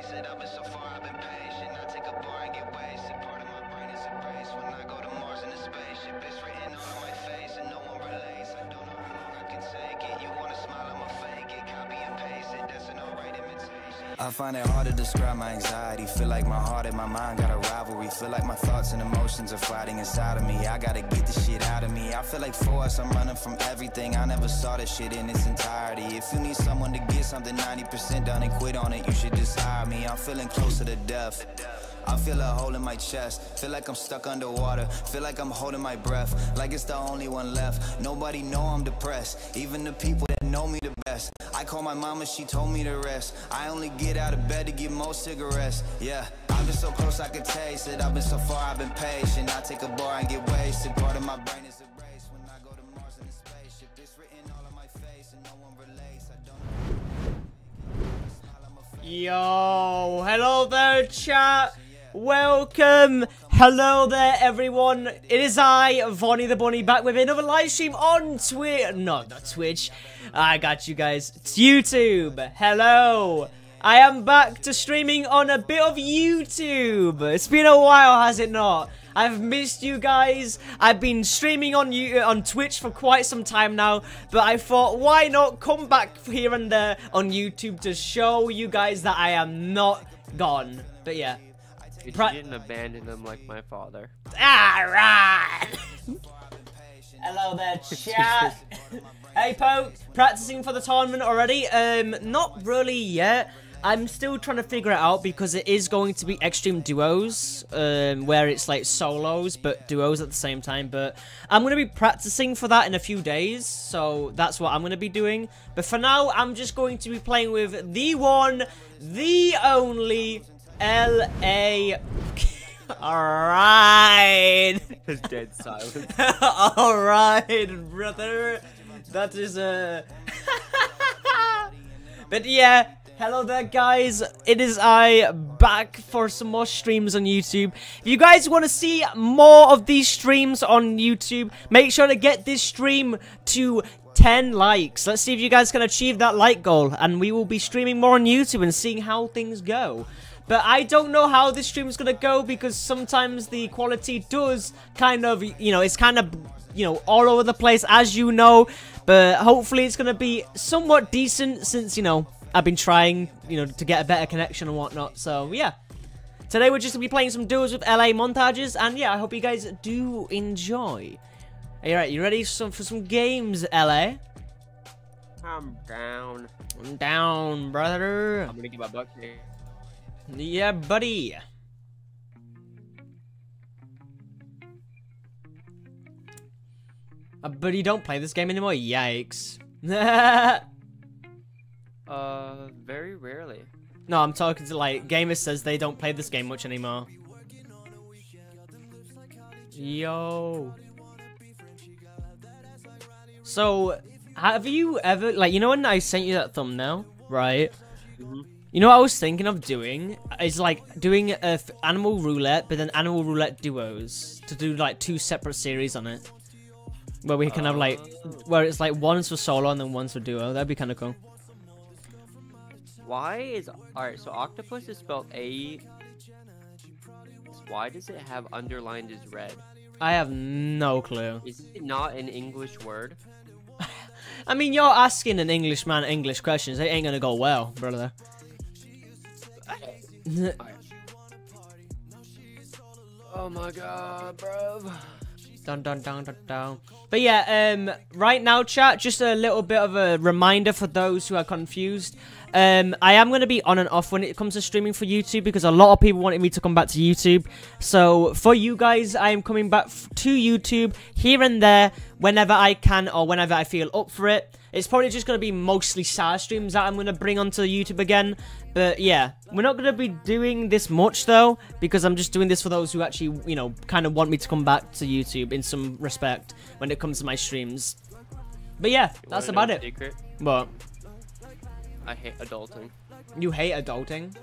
Said I've been so far, I've been patient. I take a bar and get wasted. I find it hard to describe my anxiety. Feel like my heart and my mind got a rivalry. Feel like my thoughts and emotions are fighting inside of me. I gotta get the shit out of me. I feel like for us, I'm running from everything. I never saw this shit in its entirety. If you need someone to get something 90% done and quit on it, you should just hire me. I'm feeling closer to death. I feel a hole in my chest. Feel like I'm stuck underwater. Feel like I'm holding my breath. Like it's the only one left. Nobody know I'm depressed. Even the people that know me best. I call my mama, she told me to rest. I only get out of bed to get more cigarettes. Yeah, I've been so close I could taste it. I've been so far, I've been patient. I take a bar and get wasted. Part of my brain is erased when I go to Mars in a spaceship. It's written all on my face and no one relates. I don't. Yo, hello there, chat. Welcome. Hello there, everyone. It is I, Vonnie the Bunny, back with another live stream on Twitch. No, not Twitch. I got you guys. It's YouTube. Hello. I am back to streaming on a bit of YouTube. It's been a while, has it not? I've missed you guys. I've been streaming on you on Twitch for quite some time now, but I thought why not come back here and there on YouTube to show you guys that I am not gone. But yeah. If Pra- you didn't abandon them like my father. Alright. Hello there, chat. hey Poke, practicing for the tournament already? Um, not really yet. I'm still trying to figure it out because it is going to be extreme duos, um, where it's like solos but duos at the same time. But I'm gonna be practicing for that in a few days, so that's what I'm gonna be doing. But for now, I'm just going to be playing with the one, the only L.A. Alright. His dead silence. Alright, brother. That is uh, a. but yeah, hello there, guys. It is I back for some more streams on YouTube. If you guys want to see more of these streams on YouTube, make sure to get this stream to 10 likes. Let's see if you guys can achieve that like goal, and we will be streaming more on YouTube and seeing how things go. But I don't know how this stream is going to go because sometimes the quality does kind of, you know, it's kind of, you know, all over the place as you know. But hopefully it's going to be somewhat decent since, you know, I've been trying, you know, to get a better connection and whatnot. So, yeah. Today we're just going to be playing some duels with LA montages. And, yeah, I hope you guys do enjoy. Alright, you ready for some games, LA? I'm down. I'm down, brother. I'm gonna get my butt kicked. Yeah, buddy. Uh, but you don't play this game anymore? Yikes. Uh, very rarely. No, I'm talking to like gamers says they don't play this game much anymore. Yo. So, have you ever like you know when I sent you that thumbnail, right? Mhm. You know what I was thinking of doing is like doing a f- animal roulette, but then animal roulette duos to do like two separate series on it, where we can have like uh. where it's like one's for solo and then one's for duo. That'd be kind of cool. Why is alright? So octopus is spelled A. Why does it have underlined as red? I have no clue. Is it not an English word? I mean, you're asking an Englishman English questions. It ain't gonna go well, brother. Oh my god, bro. Dun dun dun dun dun. But yeah, um, right now, chat, just a little bit of a reminder for those who are confused. Um, I am going to be on and off when it comes to streaming for YouTube because a lot of people wanted me to come back to YouTube. So for you guys, I am coming back to YouTube here and there whenever I can or whenever I feel up for it. It's probably just going to be mostly SAR streams that I'm going to bring onto YouTube again. But yeah, we're not going to be doing this much though, because I'm just doing this for those who actually, you know, kind of want me to come back to YouTube in some respect when it comes to my streams. But yeah, You that's about it. Secret? But I hate adulting. you hate adulting?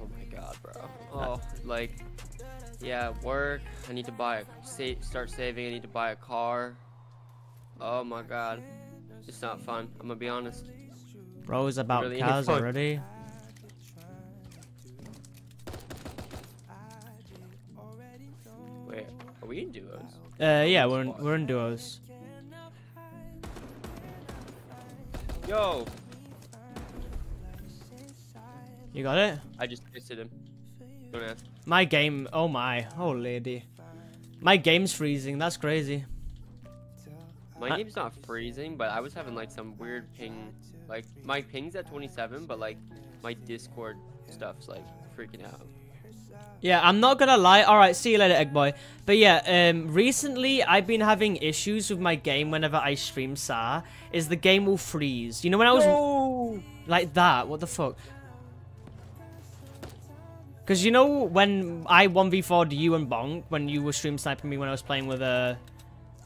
Oh my god, bro. Oh, uh, like, yeah, work. I need to buy a sa- start saving. I need to buy a car. Oh my god, it's not fun. I'm gonna be honest. Bro is about really cows already. Wait, are we in duos? Uh, yeah, we're in, we're in duos. Yo. You got it? I just hit him. My game, oh my, oh lady. My game's freezing, that's crazy. My Uh, game's not freezing, but I was having like some weird ping. Like my ping's at 27, but like my Discord stuff's like freaking out. Yeah, I'm not gonna lie. All right, see you later, egg boy. But yeah, um, recently I've been having issues with my game whenever I stream SAR. Is the game will freeze? You know when I was like that? What the fuck? Because you know when I 1v4'd you and Bonk when you were stream sniping me when I was playing with a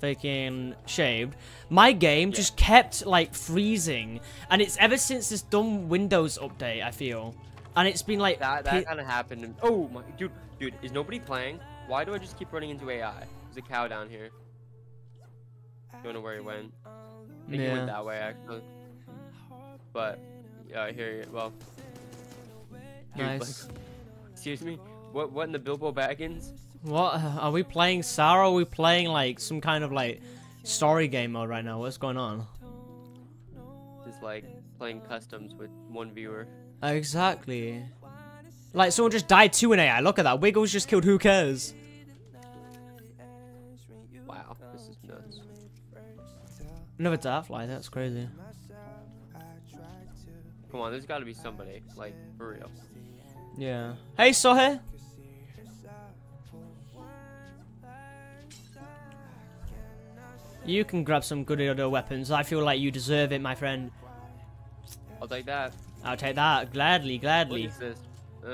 freaking shaved, my game just kept like freezing, and it's ever since this dumb Windows update. I feel, and it's been like That that kind of happened. Oh my dude, dude, is nobody playing? Why do I just keep running into AI? There's a cow down here. Don't know where he went. I think he went that way actually. But yeah, I hear you. Well, dude, like, nice. excuse me. What what in the Bilbo Baggins? What are we playing? Sarah? Are we playing like some kind of like story game mode right now? What's going on? Just like playing customs with one viewer. Exactly. Like someone just died to an AI. Look at that. Wiggles just killed. Who cares? Wow, this is nuts. Another Dartfly. That's crazy. Come on, there's got to be somebody like for real. Yeah. Hey, Sohe. You can grab some good other weapons. I feel like you deserve it, my friend. I'll take that. I'll take that gladly, gladly. is this? Uh,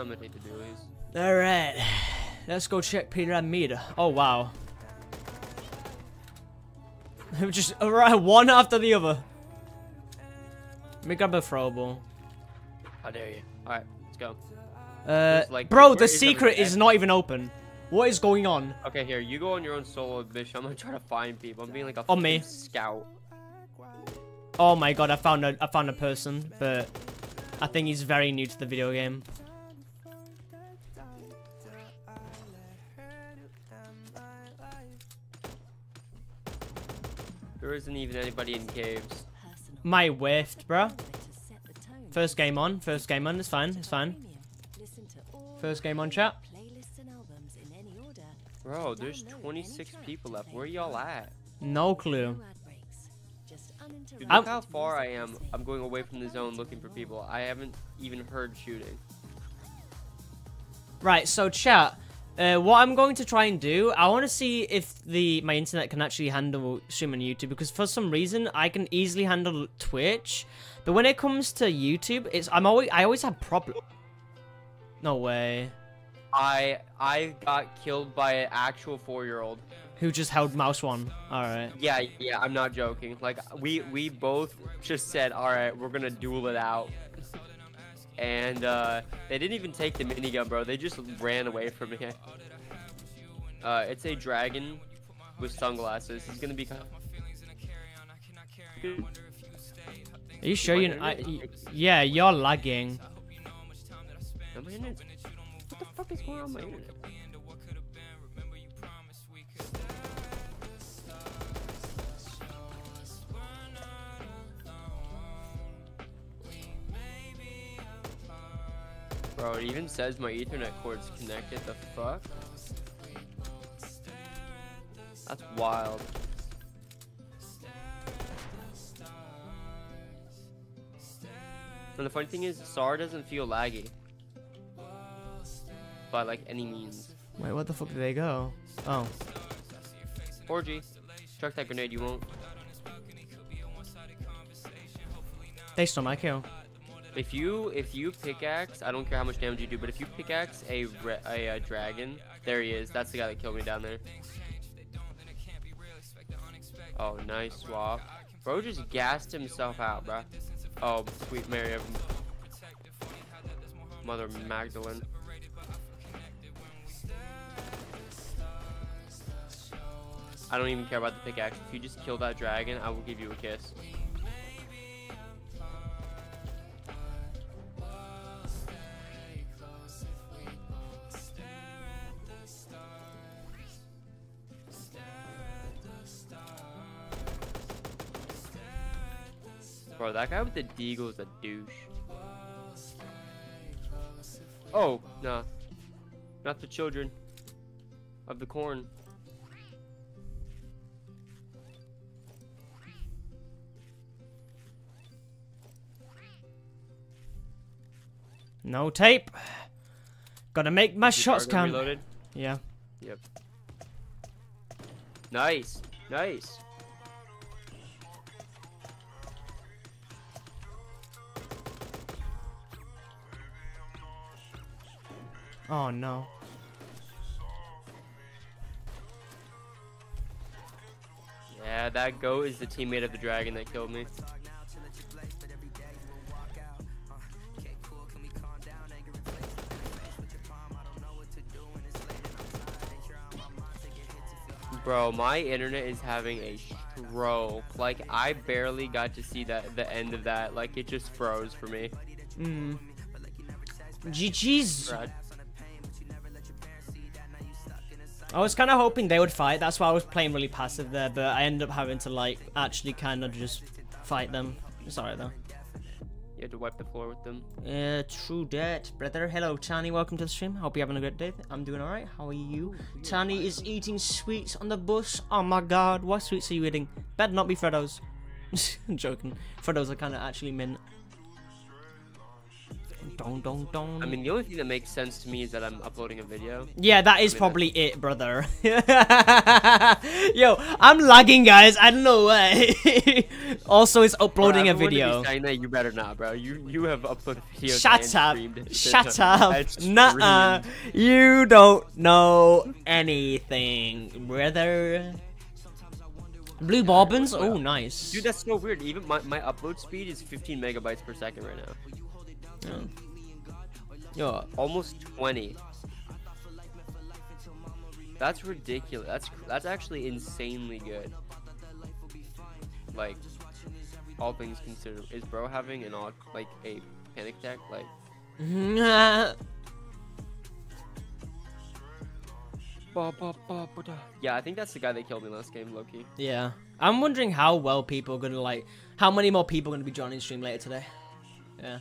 I'm gonna take the dualies. All right, let's go check Peter and Pyramid. Oh wow. Just right, one after the other. Let me grab a throwable. How dare you? All right, let's go. Uh, like- bro, the secret is not even open. What is going on? Okay, here you go on your own solo mission. I'm gonna try to find people. I'm being like a On me. scout. Oh my god, I found a I found a person, but I think he's very new to the video game. There isn't even anybody in caves. My whiffed, bro. First game on, first game on, it's fine, it's fine. First game on chat. Bro, there's 26 people left. Where y'all at? No clue. Dude, I'm- look how far I am. I'm going away from the zone looking for people. I haven't even heard shooting. Right, so chat. Uh, what I'm going to try and do, I want to see if the my internet can actually handle streaming YouTube because for some reason I can easily handle Twitch, but when it comes to YouTube, it's I'm always I always have problem. No way. I I got killed by an actual four-year-old. Who just held mouse one? All right. Yeah, yeah, I'm not joking. Like we we both just said, all right, we're gonna duel it out. And uh, they didn't even take the minigun, bro. They just ran away from me. Uh, it's a dragon with sunglasses. He's gonna be. kind of... Are you sure My you? I, internet- y- yeah, you're lagging. Fuck is going on? Bro, it even says my Ethernet cord's connected. The fuck? That's wild. And the funny thing is, SAR doesn't feel laggy. By like any means. Wait, what the fuck did they go? Oh, 4G. Chuck that grenade, you won't. they stole my kill. If you if you pickaxe, I don't care how much damage you do, but if you pickaxe a re- a, uh dragon, there he is. That's the guy that killed me down there. Oh, nice swap. Bro just gassed himself out, bro. Oh, sweet Mary of Mother Magdalene. I don't even care about the pickaxe. If you just kill that dragon, I will give you a kiss. Bro, that guy with the deagle is a douche. Oh, nah. Not the children of the corn. No tape. Gotta make my shots count. Reloaded. Yeah. Yep. Nice. Nice. Oh no. Yeah, that goat is the teammate of the dragon that killed me. Bro, my internet is having a stroke. Like, I barely got to see that the end of that. Like, it just froze for me. Mm. GG's. Brad. I was kind of hoping they would fight. That's why I was playing really passive there, but I ended up having to like actually kind of just fight them. It's alright though. You had to wipe the floor with them. Uh, true that, brother. Hello, Tani. Welcome to the stream. Hope you're having a great day. I'm doing alright. How are you? Tani is eating sweets on the bus. Oh my god, what sweets are you eating? Better not be Freddos. I'm joking. Freddos are kind of actually mint. Dong dong dong. I mean, the only thing that makes sense to me is that I'm uploading a video. Yeah, that is I mean, probably it, brother. Yo, I'm lagging, guys. I don't know why. also, it's uploading Bro, a everyone to be video. That, you better not, bro. You you have uploaded videos. Shut up. Shut up. Nuh-uh. You don't know anything, brother. Blue bobbins? Oh, nice. Dude, that's so weird. Even my, my upload speed is 15 megabytes per second right now. Yeah. Yo, almost 20. That's ridiculous. That's that's actually insanely good. Like, all things considered, is bro having an odd like a panic attack? Like, yeah, I think that's the guy that killed me last game, Loki. yeah. I'm wondering how well people are gonna like, how many more people are gonna be joining the stream later today. Yeah.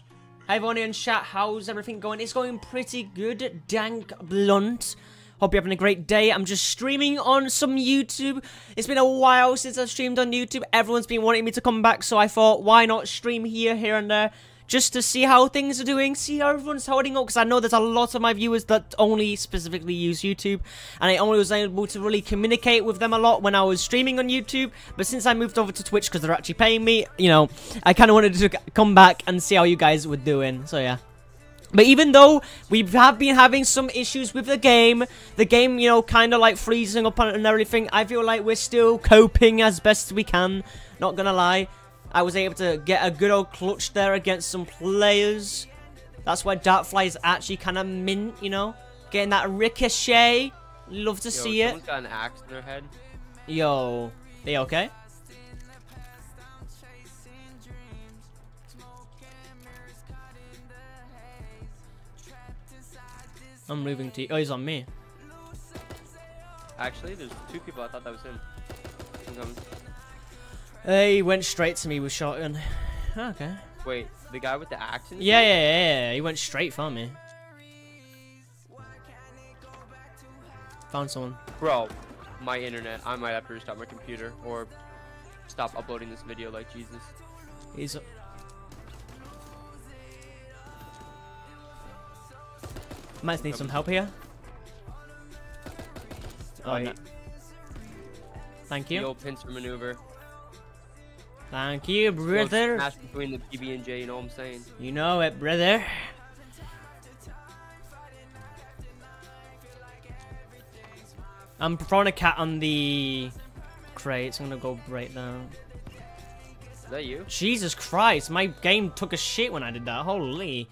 Hey everyone in chat, how's everything going? It's going pretty good. Dank Blunt. Hope you're having a great day. I'm just streaming on some YouTube. It's been a while since I've streamed on YouTube. Everyone's been wanting me to come back, so I thought, why not stream here, here and there, just to see how things are doing, see how everyone's holding up, because I know there's a lot of my viewers that only specifically use YouTube, and I only was able to really communicate with them a lot when I was streaming on YouTube, but since I moved over to Twitch, because they're actually paying me, you know, I kind of wanted to come back and see how you guys were doing, so yeah. But even though we have been having some issues with the game, the game, you know, kind of like freezing up and everything, I feel like we're still coping as best we can. Not gonna lie. I was able to get a good old clutch there against some players. That's why Dartfly is actually kind of mint, you know? Getting that ricochet. Love to Yo, see it. got an axe in their head. Yo. They okay? I'm moving to. Oh, he's on me. Actually, there's two people. I thought that was him. I'm coming. Hey, he went straight to me with shotgun. Okay. Wait, the guy with the axe Yeah, yeah, yeah, yeah. He went straight for me. Found someone. Bro, my internet. I might have to restart my computer or stop uploading this video like Jesus. He's. Might need some help here. Oh, no. Wait, Thank The you. old pincer maneuver. Thank you, brother. Smash between the PB and J, you know what I'm saying? You know it, brother. I'm throwing a cat on the crates. I'm gonna go right down. Is that you? Jesus Christ, my game took a shit when I did that. Holy.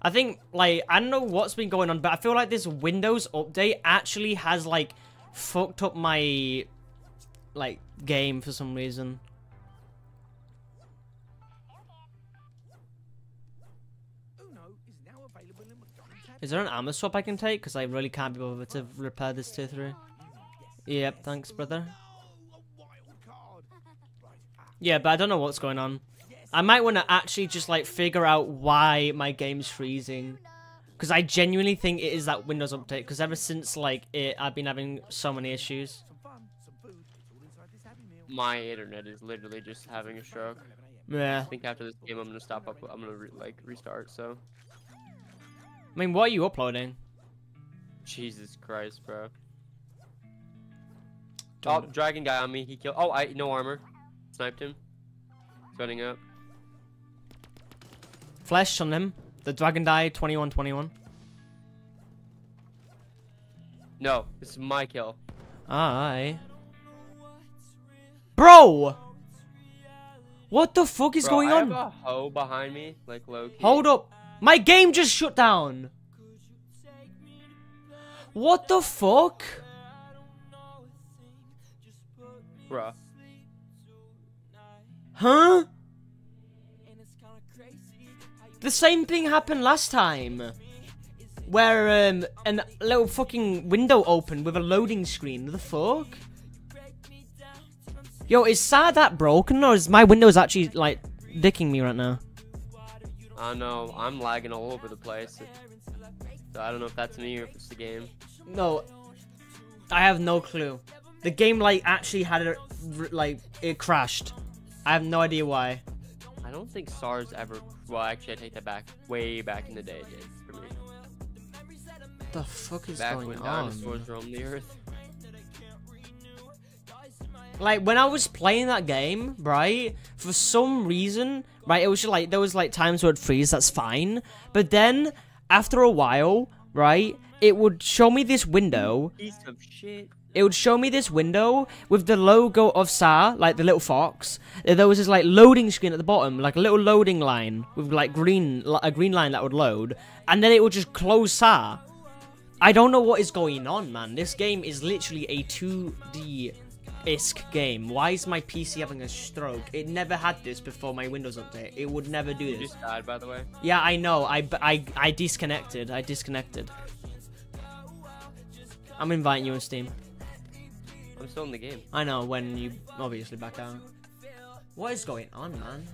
I think, like, I don't know what's been going on, but I feel like this Windows update actually has, like, fucked up my, like, game for some reason. Is there an ammo swap I can take? Because I really can't be bothered to repair this tier 3. Yep, thanks, brother. Yeah, but I don't know what's going on. I might want to actually just like figure out why my game's freezing. Because I genuinely think it is that Windows update. Because ever since like it, I've been having so many issues. My internet is literally just having a stroke. Yeah. I think after this game, I'm gonna stop up. I'm gonna re like restart. So, I mean, what are you uploading? Jesus Christ, bro. Oh, dragon guy on me. He killed. Oh, I no armor. Sniped him. Gunning up. Flesh on him. The dragon die 2121. No, this is my kill. Aye. Bro! What the fuck is Bro, going I on? have a hoe behind me, like low key. Hold up. My game just shut down. What the fuck? bro. Huh? The same thing happened last time. Where um an little fucking window opened with a loading screen. The fuck? Yo, is SAR that broken or is my Windows actually like dicking me right now? I know I'm lagging all over the place. So I don't know if that's me or if it's the game. No, I have no clue. The game like actually had a like it crashed. I have no idea why. I don't think SAR's ever. Well, actually, I take that back. Way back in the day, it did for me. The fuck is Back going when on? dinosaurs roamed the earth. Like when I was playing that game, right? For some reason, right? It was just like there was like times where it'd freeze. That's fine. But then after a while, right? It would show me this window. Piece of shit. It would show me this window with the logo of SAR, like the little fox. There was this like loading screen at the bottom, like a little loading line with like green, a green line that would load, and then it would just close SAR. I don't know what is going on, man. This game is literally a 2D isk game. Why is my PC having a stroke? It never had this before my Windows update. It would never do You this. just died, by the way. Yeah, I know. I, I, I disconnected. I disconnected. I'm inviting you on Steam. I'm still in the game. I know when you obviously back out. What is going on, man?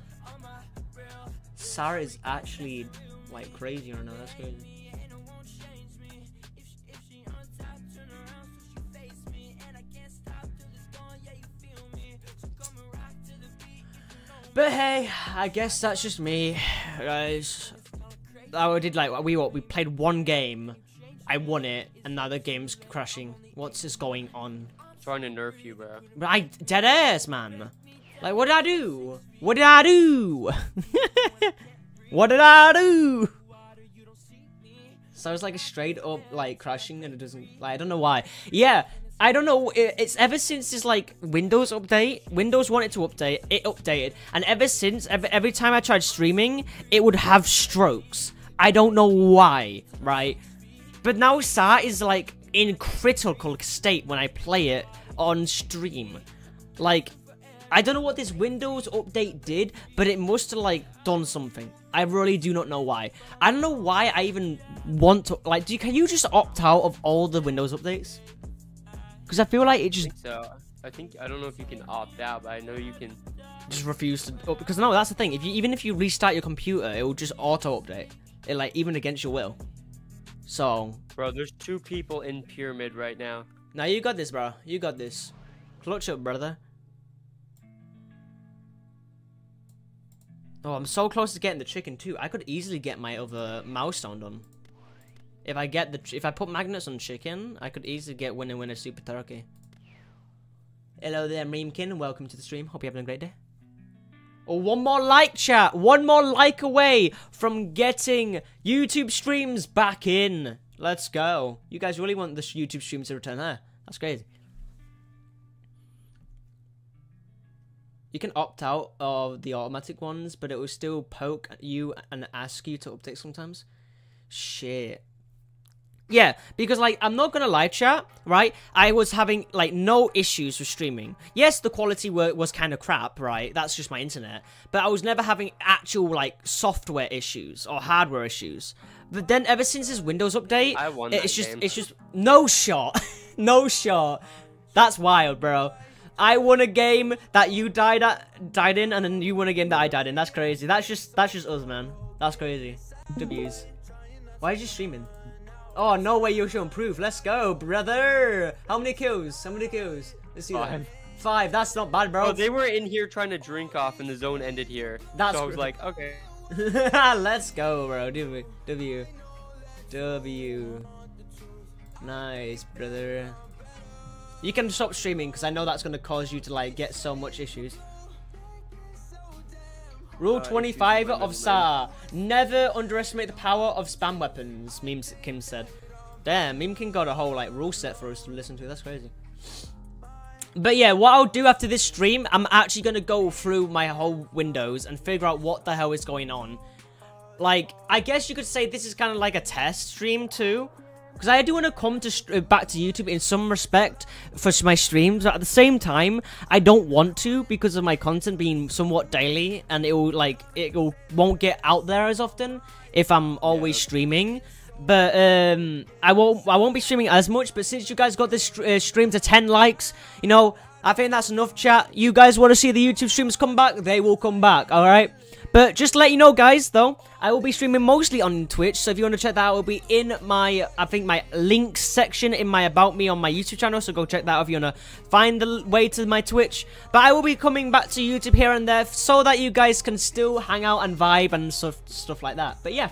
Sarah is actually like crazy right now. That's crazy. But hey, I guess that's just me, guys. I did like we what we played one game, I won it, and now the game's crashing. What's is going on? trying to nerf you, bro. But I dead ass, man. Like, what did I do? What did I do? what did I do? So it's like a straight up like crashing, and it doesn't. Like, I don't know why. Yeah, I don't know. It's ever since this like Windows update. Windows wanted to update. It updated, and ever since, every, every time I tried streaming, it would have strokes. I don't know why, right? But now SAR is like in critical state when I play it on stream. Like, I don't know what this Windows update did, but it must have like done something. I really do not know why. I don't know why I even want to like. Do you, can you just opt out of all the Windows updates? Because I feel like it I just think so. I think I don't know if you can opt out, but I know you can. just refuse to. Oh, Because no, that's the thing. If you even if you restart your computer, it will just auto update. It like even against your will. So Bro, there's two people in pyramid right now. now you got this, bro. You got this. Clutch up, brother. Oh, I'm so close to getting the chicken too. I could easily get my other milestone done. If I get the if I put magnets on chicken, I could easily get winner winner super turkey. Hello there, Memekin. Welcome to the stream. Hope you're having a great day. Oh, one more like, chat. One more like away from getting YouTube streams back in. Let's go. You guys really want the YouTube streams to return there? That's crazy. You can opt out of the automatic ones, but it will still poke you and ask you to update sometimes. Shit. Yeah, because like I'm not gonna lie, chat. Right, I was having like no issues with streaming. Yes, the quality were, was kind of crap. Right, that's just my internet. But I was never having actual like software issues or hardware issues. But then ever since this Windows update, it's just game. it's just no shot, no shot. That's wild, bro. I won a game that you died at, died in, and then you won a game that I died in. That's crazy. That's just that's just us, man. That's crazy. W's. Why are you streaming? Oh no way, you're showing proof. Let's go, brother. How many kills? How many kills? Let's see that. Five. Five. That's not bad, bro. Oh, they were in here trying to drink off, and the zone ended here. That's so I was like, okay. Let's go, bro. W. W. W. Nice, brother. You can stop streaming because I know that's going to cause you to like get so much issues. Rule Uh, 25 issues with my of SAR. Never underestimate the power of spam weapons, Meme Kim said. Damn, Meme King got a whole like rule set for us to listen to. That's crazy. But yeah, what I'll do after this stream, I'm actually going to go through my whole windows and figure out what the hell is going on. Like, I guess you could say this is kind of like a test stream too. Because I do want to come to uh, back to YouTube in some respect for my streams, but at the same time, I don't want to because of my content being somewhat daily, and it will like it will won't get out there as often if I'm always Yeah. streaming. But um, I won't I won't be streaming as much. But since you guys got this uh, stream to 10 likes, you know I think that's enough. Chat. You guys want to see the YouTube streams come back? They will come back. All right. But just to let you know, guys, though, I will be streaming mostly on Twitch. So if you want to check that out, it will be in my, I think, my links section in my About Me on my YouTube channel. So go check that out if you want to find the way to my Twitch. But I will be coming back to YouTube here and there so that you guys can still hang out and vibe and stuff, stuff like that. But yeah,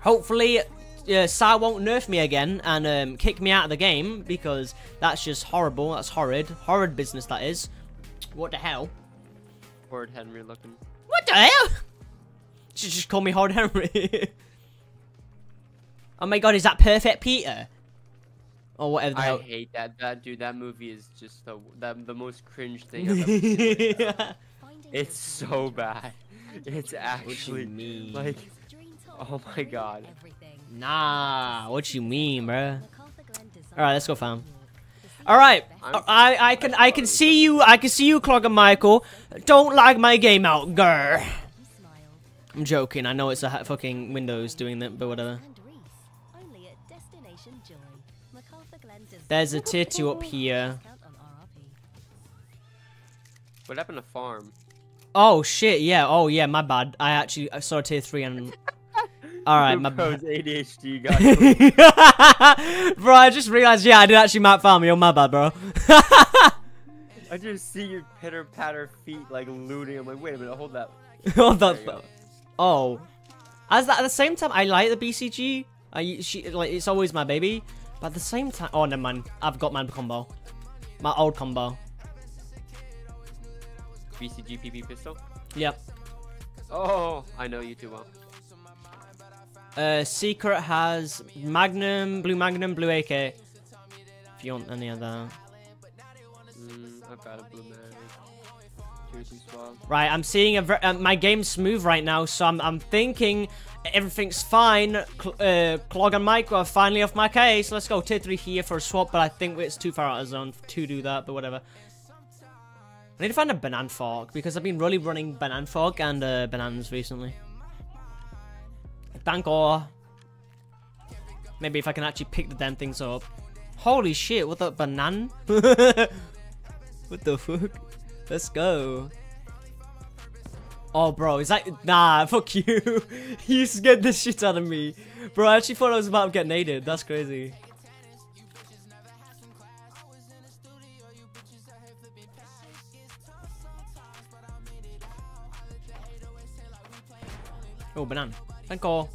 hopefully. Uh, Sa won't nerf me again and um, kick me out of the game because that's just horrible. That's horrid. Horrid business, that is. What the hell? Horrid Henry looking. What the hell? She just called me Hard Henry. oh my god, is that Perfect Peter? Or whatever the I hell. hate that. That dude. That movie is just the that, the most cringe thing I've ever seen. It's so bad. It's actually mean? like, oh my god. nah, what you mean, bruh? Alright, let's go, fam. Alright, I'm- I I can I can see you I can see you, Clog and Michael. Don't lag my game out, grr. I'm joking. I know it's a ha- fucking Windows doing that, but whatever. There's a tier two up here. What happened to farm? Oh shit, yeah. Oh yeah, my bad. I actually I saw tier three and. All right, my Bro's bad. ADHD me. bro, I just realized. Yeah, I did actually map farm. You're my bad, bro. I just see your pitter patter feet like looting. I'm like, wait a minute, hold that. Hold that. Oh, as that, at the same time, I like the BCG. I she like it's always my baby, but at the same time, oh never mind. I've got my combo, my old combo. BCG PP pistol. Yep. Oh, I know you too well. Uh, Secret has Magnum, Blue Magnum, Blue AK. If you want any of that. Mm, I've got a blue man. Tier two swab. Right, I'm seeing a ver- uh, my game's smooth right now, so I'm, I'm thinking everything's fine. Cl- uh, Clog and Mike are finally off my case. Let's go tier 3 here for a swap, but I think it's too far out of zone to do that, but whatever. I need to find a Banan Fork, because I've been really running Banan Fork and uh, Bananas recently. Danko. Maybe if I can actually pick the damn things up. Holy shit, what the banana? what the fuck? Let's go. Oh, bro, is that... Nah, fuck you. you scared the shit out of me. Bro, I actually thought I was about to get naded. That's crazy. Oh, banana. Thank you.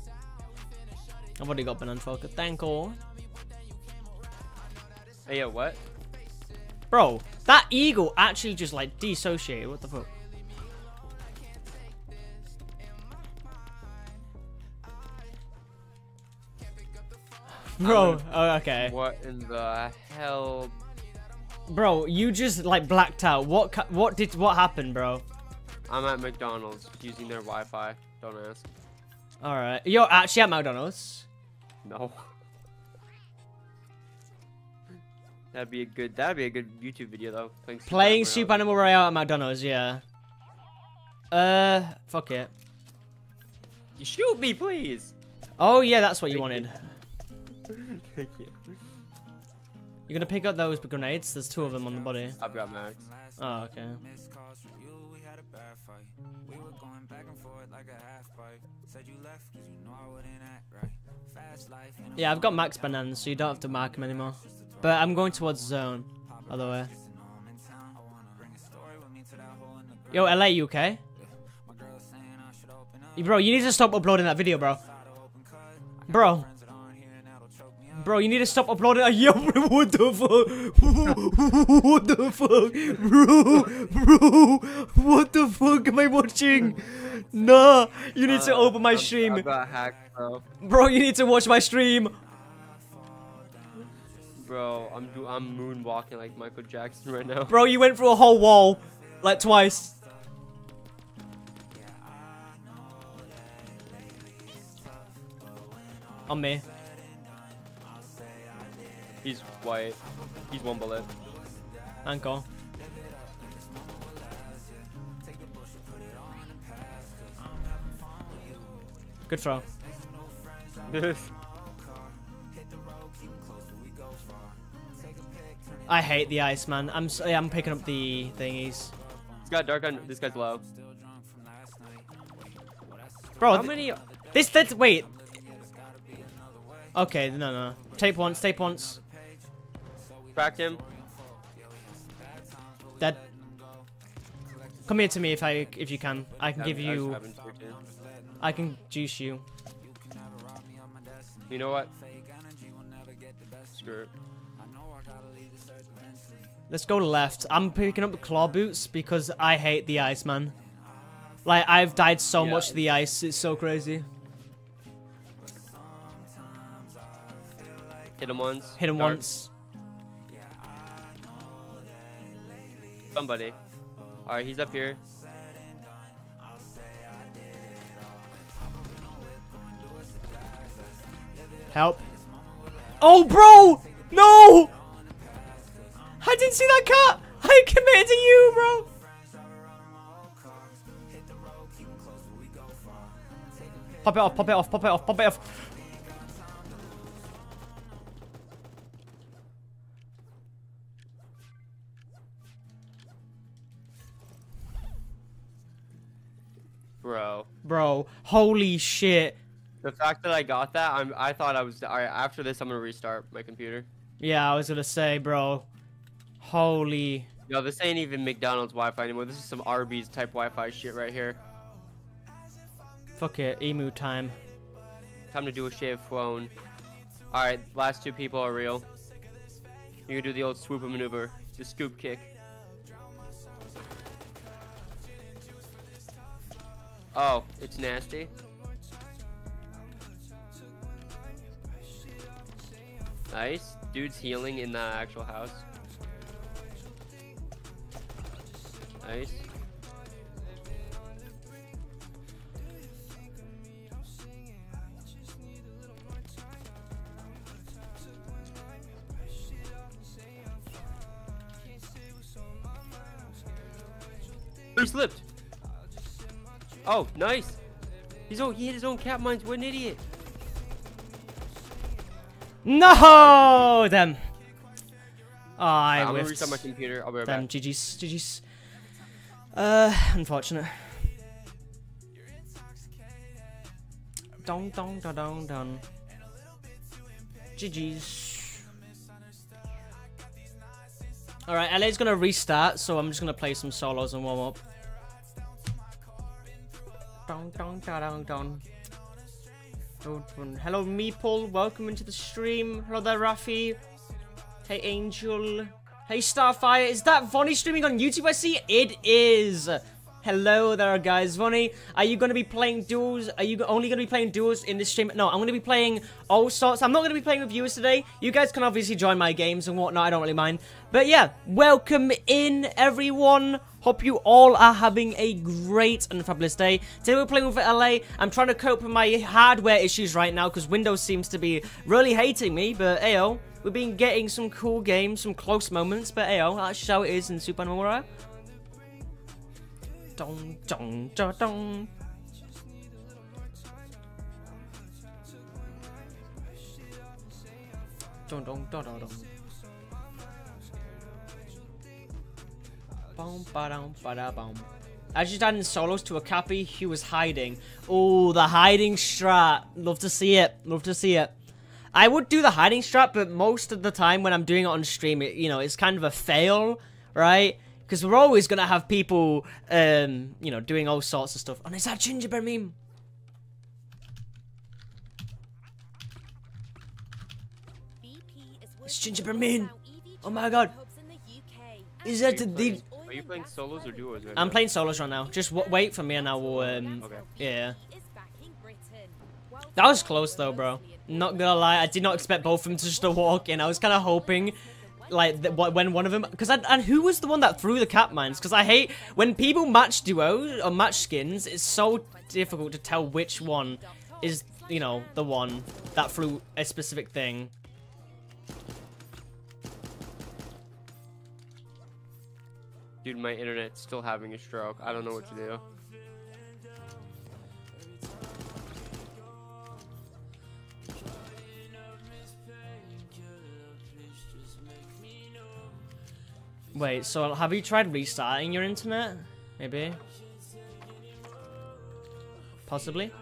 I've already got banana focus. Thank you. Hey, yo, what? Bro, that eagle actually just like dissociated. What the fuck? Bro, oh, okay. What in the hell? Bro, you just like blacked out. What what did what happened, bro? I'm at McDonald's using their Wi-Fi. Don't ask. All right. You're actually at McDonald's. No. That'd be a good. That'd be a good YouTube video though. Playing Super Playing Animal Super Royale. Animal Royale at McDonald's, yeah. Uh, fuck it. You shoot me, please. Oh yeah, that's what you Thank wanted. Thank you. You're gonna pick up those grenades? There's two of them on the body. I've got max. Oh, okay. Missed calls from you, we had a bad fight. We were going back and forth like a half pipe. Said you left cause you know I wouldn't act right. Fast life and I'm Yeah, I've got max bananas, so you don't have to mark them anymore. But I'm going towards zone, by the way. in town. I wanna bring a story with me to that hole in the Yo, LA, you okay? My girl saying I should open up. Bro, you need to stop uploading that video, bro. Bro. Bro, you need to stop uploading. Yo, bro, what the fuck? what the fuck? Bro, bro, what the fuck am I watching? Nah, you need to Uh, open my I'm- stream. I've got hacked, bro. Bro, you need to watch my stream. Bro, I'm do I'm moonwalking like Michael Jackson right now. Bro, you went through a whole wall. Like twice. On me. He's white. He's one bullet. Ankle. Good throw. I hate the ice, man. I'm s- I'm picking up the thingies. He's got dark on. This guy's low. Bro, How many? this that's wait. Okay, no, no. Tape once, tape once. Cracked him. That. Come here to me if I if you can. I can give I- just you. haven't searched it. I can juice you. You know what? Screw it. Let's go left. I'm picking up the claw boots because I hate the ice, man. Like I've died so Yeah. much to the ice. It's so crazy. Hit him once. Hit him once. Somebody. Alright, he's up here. Help. Oh, bro! No! I didn't see that cut! I committed to you, bro! Pop it off, pop it off, pop it off, pop it off. Bro. Holy shit. The fact that I got that, I'm, I thought I was. Alright, after this, I'm gonna restart my computer. Yeah, I was gonna say, bro. Holy. Yo, this ain't even McDonald's Wi Fi anymore. This is some Arby's type Wi Fi shit right here. Fuck it, emu time. Time to do a shave phone. Alright, last two people are real. You can do the old swoop maneuver, the scoop kick. Oh, it's nasty. Nice. Dude's healing in the actual house. Nice. He slipped. Oh, nice. He's oh, he hit his own cap mines. What an idiot. No! Them. Oh, I I'm gonna whiffed. restart my computer. I'll be right Them, back. GG's, GG's. Uh, unfortunate. Dong, dong, dong, dong, dong. GG's. Alright, LA's gonna restart, so I'm just gonna play some solos and warm up. Dong. Dun, dun. Hello, Meeple. Welcome into the stream. Hello there, Rafi. Hey, Angel. Hey, Starfire. Is that Vonnie streaming on YouTube? I see it is. Hello there, guys. Vonnie, are you going to be playing duels? Are you only going to be playing duels in this stream? No, I'm going to be playing all sorts. I'm not going to be playing with viewers today. You guys can obviously join my games and whatnot. I don't really mind. But yeah, welcome in, everyone. Hope you all are having a great and fabulous day. Today we're playing with LA. I'm trying to cope with my hardware issues right now because Windows seems to be really hating me. But ayo, we've been getting some cool games, some close moments. But ayo, that's how it is in Super Mario. Dong, dong, dong, dong. Dong, dong, dong, dong, dong. Boom, ba-dum, ba-da-bum. I just added solos to a copy, He was hiding. Oh, the hiding strat. Love to see it. Love to see it. I would do the hiding strat, but most of the time when I'm doing it on stream, it, you know, it's kind of a fail, right? Because we're always gonna have people, um, you know, doing all sorts of stuff. And is that gingerbread meme. It's gingerbread meme. Oh my god. Is that the... playing- Are you playing solos or duos right I'm now? playing solos right now. Just w wait for me and I will, um... Okay. Yeah. That was close though, bro. Not gonna lie, I did not expect both of them to just to walk in. I was kind of hoping, like, that when one of them, because and who was the one that threw the cat mines? Because I hate when people match duos or match skins. It's so difficult to tell which one is, you know, the one that threw a specific thing. Dude, my internet's still having a stroke. I don't know what to do. Wait, so have you tried restarting your internet? Maybe. Possibly.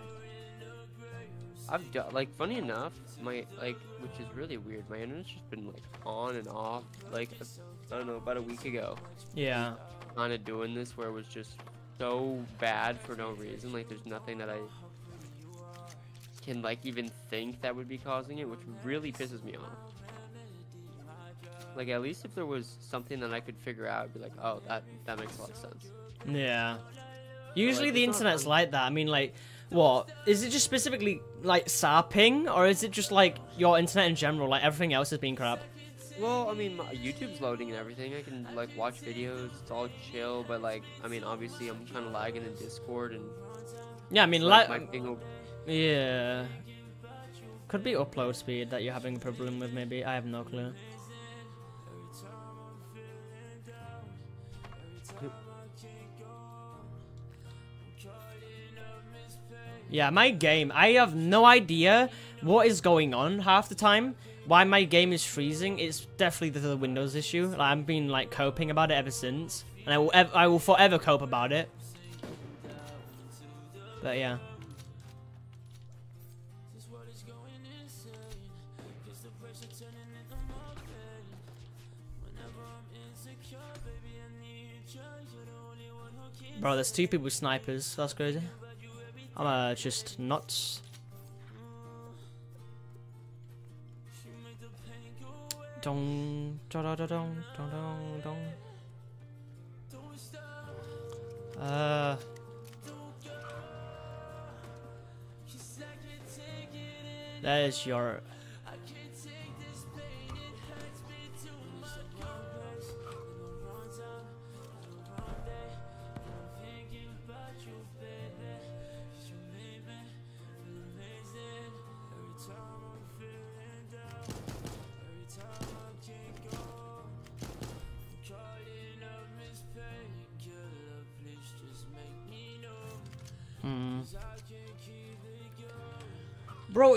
I've done like funny enough, my like which is really weird. My internet's just been like on and off. Like I don't know, about a week ago, Yeah. kind of doing this where it was just so bad for no reason. Like there's nothing that I can like even think that would be causing it, which really pisses me off. Like at least if there was something that I could figure out, I'd be like, oh, that that makes a lot of sense. Yeah. Usually like, the internet's like that. I mean, like, what? Is it just specifically, like, SARPing? Or is it just, like, your internet in general? Like, everything else is being crap? Well, I mean, my- YouTube's loading and everything. I can like watch videos. It's all chill, but like, I mean, obviously, I'm kind of lagging in Discord and Yeah, I mean, like, my will yeah. Could be upload speed that you're having a problem with, maybe. I have no clue. Yeah, my game, I have no idea what is going on half the time. Why my game is freezing, it's definitely the, Windows issue. Like, I've been, like, coping about it ever since. And I will, I will forever cope about it. But, yeah. Bro, there's two people with snipers. That's crazy. I'm uh, just nuts. Dong, da dong, dong dong dong. Uh. That is your.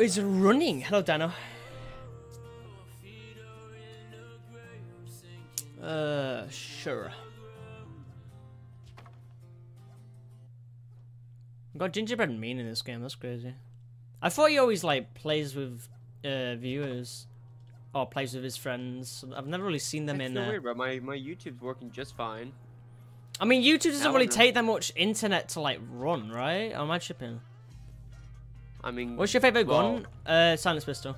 Is running. Hello, Dano. Uh, sure. Got gingerbread mean in this game. That's crazy. I thought he always like plays with uh, viewers or plays with his friends. I've never really seen them That's in. so Uh, weird, bro. My my YouTube's working just fine. I mean, YouTube doesn't really take that much internet to like run, right? Am I tripping? I mean, What's your favorite well, gun? Uh, silence pistol.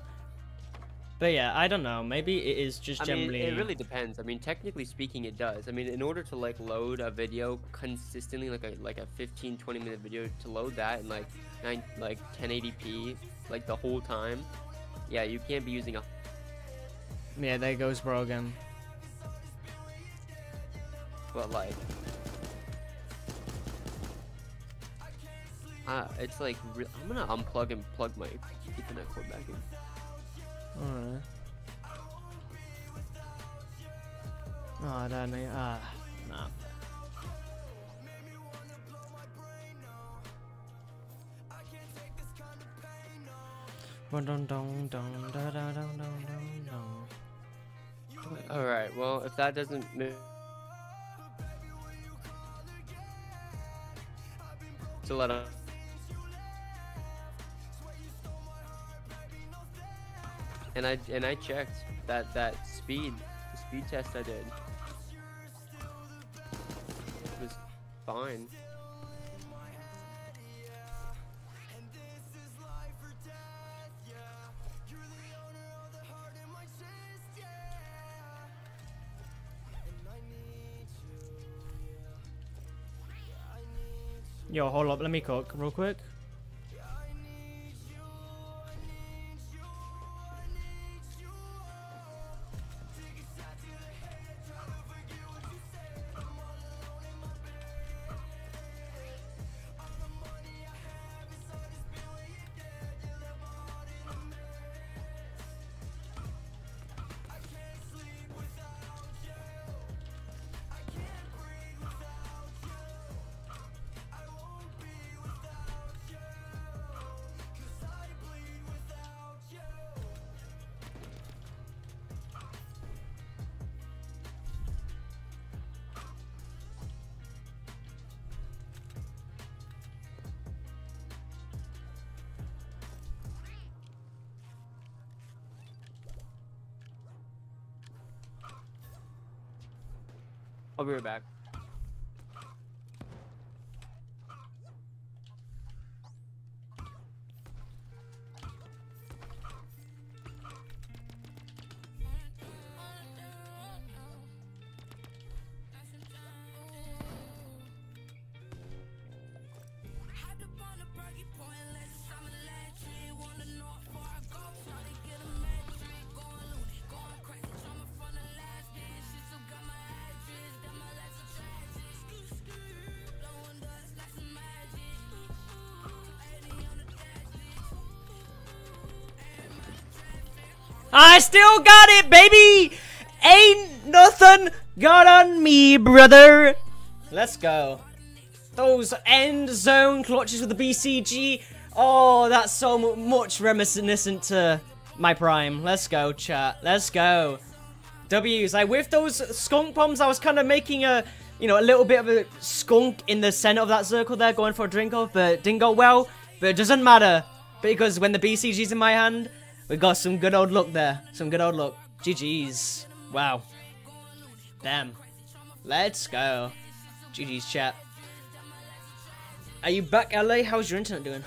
But yeah, I don't know. Maybe it is just I mean, generally. it really depends. I mean, technically speaking, it does. I mean, in order to like load a video consistently, like a like a 15, 20 minute video, to load that in like nine, like 1080p, like the whole time, yeah, you can't be using a. Yeah, there goes bro again. But like, Uh, it's like re- I'm gonna unplug and plug my Ethernet cord back in. Alright. Oh, that may Ah, uh, nah. Alright, well, if that doesn't move. To let us. And I and I checked that that speed, the speed test I did it was fine. Yo, hold up. Let me cook real quick. I'll be right back. I still got it, baby! Ain't nothing got on me, brother! Let's go. Those end zone clutches with the BCG. Oh, that's so much reminiscent to my prime. Let's go, chat. Let's go. W's. Like, with those skunk bombs, I was kind of making a, you know, a little bit of a skunk in the center of that circle there, going for a drink off, but didn't go well. But it doesn't matter, because when the BCG's in my hand, we got some good old luck there. Some good old luck. GG's. Wow. Damn. Let's go. GG's chat. Are you back, LA? How's your internet doing?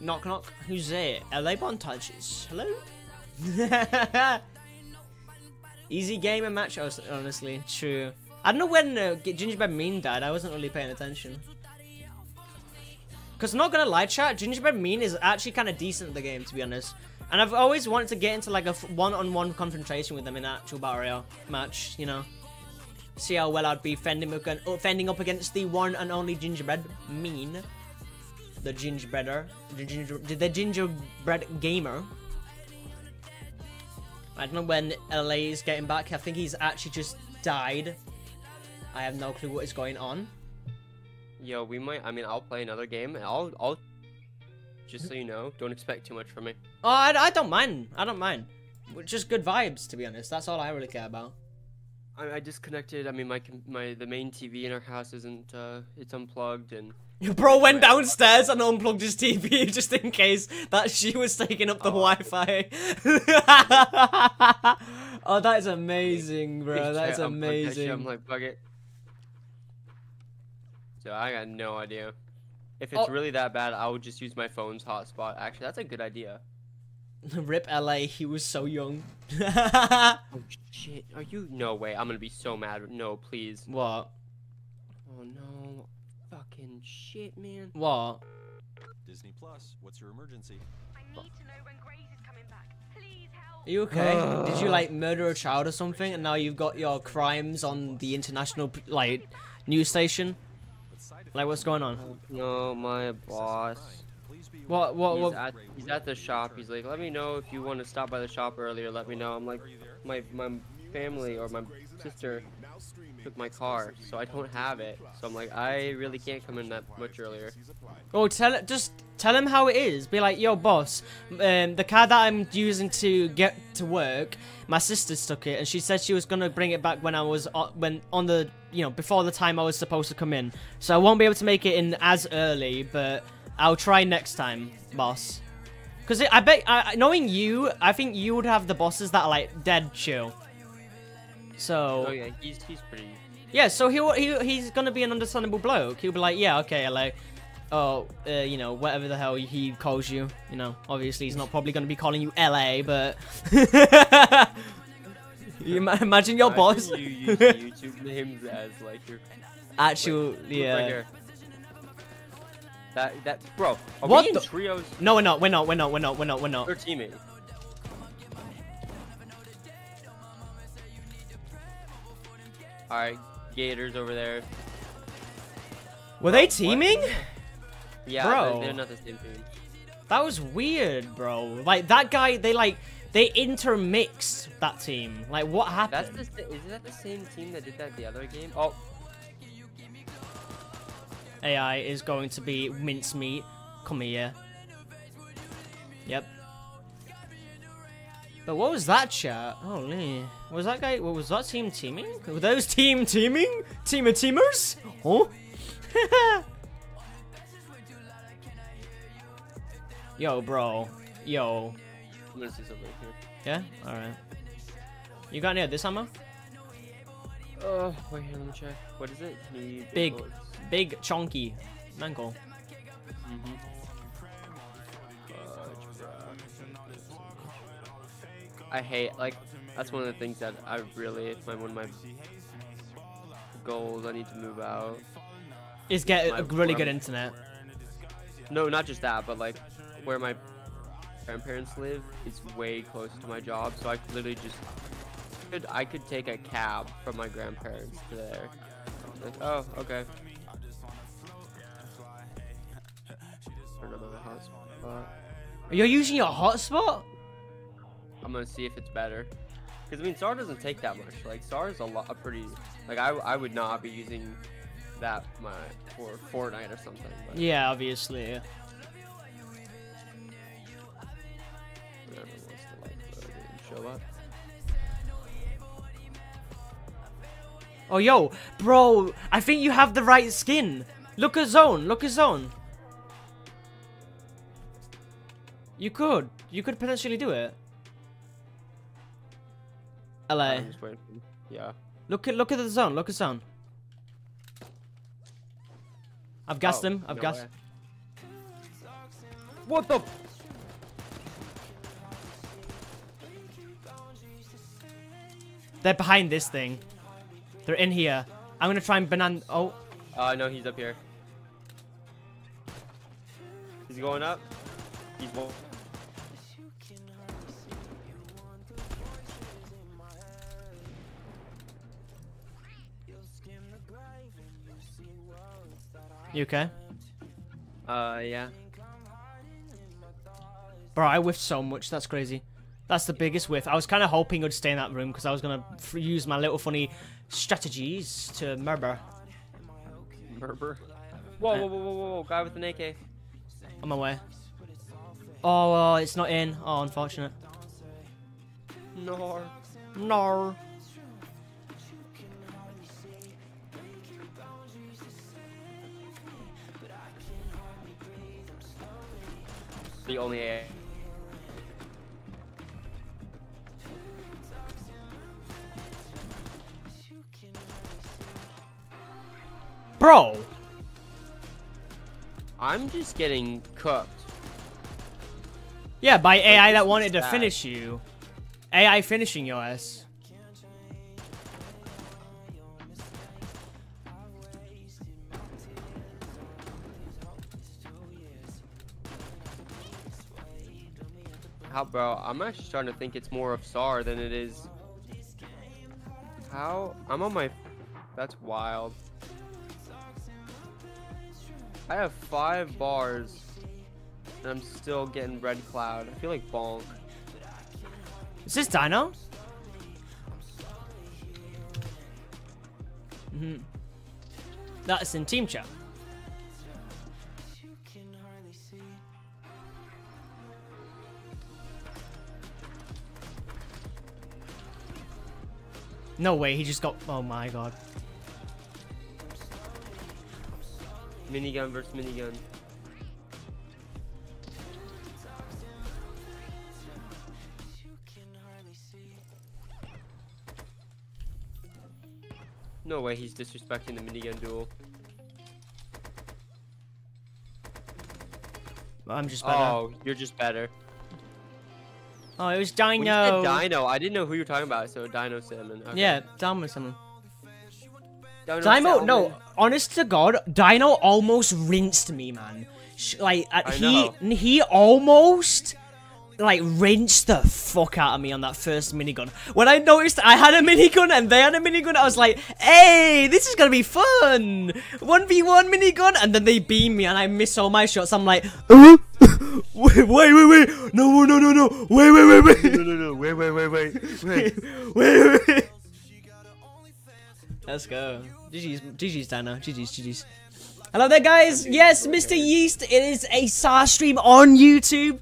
Knock knock. Who's there? LA Montages. Hello? Easy game and match, hon- honestly. True. I don't know when uh, Gingerbread Mean died. I wasn't really paying attention. Because not gonna lie, chat, Gingerbread Mean is actually kind of decent at the game, to be honest. And I've always wanted to get into like a one-on-one confrontation with them in an actual battle royale match, you know. See how well I'd be fending, uh, fending up against the one and only Gingerbread Mean. The gingerbreader. The, ginger, the gingerbread gamer. I don't know when LA is getting back. I think he's actually just died. I have no clue what is going on. Yo, we might. I mean, I'll play another game. I'll. I'll. Just so you know, don't expect too much from me. Oh, I, I don't mind. I don't mind. Just good vibes, to be honest. That's all I really care about. I, I disconnected. I mean, my my the main TV in our house isn't. Uh, it's unplugged and. Bro went downstairs and unplugged his TV just in case that she was taking up the Wi-Fi. oh, that is amazing, bro. That is I unplugged that shit, I'm amazing. like, fuck it. So I got no idea. If it's Oh. really that bad, I would just use my phone's hotspot. Actually, that's a good idea. Rip LA, he was so young. Oh shit! Are you? No way! I'm gonna be so mad. No, please. what? Oh no! Fucking shit, man. What? Disney Plus, what's your emergency? I need to know when Grace is coming back. Please help. Are you okay? Did you like murder a child or something, and now you've got your crimes on the international like news station? With side Like, what's going on? No, my boss. Please What? What? He's what? at, he's at the shop. He's like, let me know if you want to stop by the shop earlier. Let me know. I'm like, my my family or my sister took my car, so I don't have it. So I'm like, I really can't come in that much earlier. Oh, tell just tell him how it is. Be like, yo, boss, um, the car that I'm using to get to work, my sister took it, and she said she was gonna bring it back when I was on, when on the you know before the time I was supposed to come in. So I won't be able to make it in as early, but I'll try next time, boss. Because I bet, I, knowing you, I think you would have the bosses that are like dead chill. So Oh yeah, he's he's pretty. yeah, so he he he's gonna be an understandable bloke. He'll be like, yeah, okay, like, oh, uh, you know, whatever the hell he calls you. You know, obviously he's not probably gonna be calling you LA, but you ima- imagine your boss. You use YouTube names as like your Actual, Look yeah. That that bro. Are What the- trios? No, we're not. We're not. We're not. We're not. We're not. We're not. They're teaming. All right, Gators over there. Were they what? teaming? Yeah, Bro. They're, they're not the same team. That was weird, bro. Like that guy, they like they intermixed that team. Like what That's happened? the is that the same team that did that the other game? Oh, AI is going to be mincemeat. Come here. Yep. But what was that chat? Holy. Was that guy, what was that team teaming? Were those team teaming? Team of teamers? Huh? Yo, bro. Yo. I'm gonna see something here. Yeah? Alright. You got any of this ammo? Oh, wait, here, let me check. What is it? Big. Big, chunky. Mangle. Mhm. I hate like that's one of the things that I really my one of my goals. I need to move out. Is get My- a really good um, internet. No, not just that, but like where my grandparents live is way close to my job, so I could literally just could I could take a cab from my grandparents to there. Like, oh, okay. Another hotspot. You're using your hotspot? I'm gonna see if it's better. Because I mean, SAR doesn't take that much. Like SAR is a lot, a pretty. Like I, I would not be using that my for Fortnite or something. But Yeah, obviously. whatever wants to like show up. Oh, yo, bro, I think you have the right skin. Look at zone, look at zone. You could, you could potentially do it. LA, I'm just waiting. For, yeah. look at look at the zone, look at the zone. I've gassed Oh, him. I've no gassed. way. What the? They're behind this thing. They're in here. I'm gonna try and banan. Oh, Uh, no, he's up here. He's going up. He's. You okay? Uh, yeah. Bro, I whiffed so much. That's crazy. That's the biggest whiff. I was kind of hoping I'd stay in that room because I was gonna use my little funny strategies to murder Murber. Whoa, whoa, whoa, whoa, whoa, whoa! Guy with an AK. on my way. Oh, uh, it's not in. Oh, unfortunate. Nor. No. The only AA. Bro. I'm just getting cooked. Yeah, by AI that wanted to finish you. AI finishing your ass. How, bro, I'm actually starting to think it's more of SAR than it is. How? I'm on my. That's wild. I have five bars, and I'm still getting Red Cloud. I feel like bonk. Is this Dino? Mm hmm That's in Team Chat. No way, he just got. Oh my god. Minigun versus minigun. No way he's disrespecting the minigun duel. I'm just oh, better. Oh, you're just better. Oh, it was Dino. Dino, I didn't know who you were talking about, so Dino Salmon. Okay. Yeah, Dino someone. Dino, Dino, no, honest to God, Dino almost rinsed me, man. Like, uh, he he almost like rinsed the fuck out of me on that first minigun. When I noticed I had a minigun and they had a minigun, I was like, "Hey, this is gonna be fun! One v one minigun!" And then they beam me and I miss all my shots. I'm like, "Uh? Wait, wait, wait, wait, no, no, no, no, wait, wait, wait, wait, No, no, no, wait, wait, wait, wait, wait. wait, wait, wait. Let's go. GG's, GG's, Dano. GG's, GG's. Hello there, guys. Yes, Mr. Yeast. It is a SAR stream on YouTube.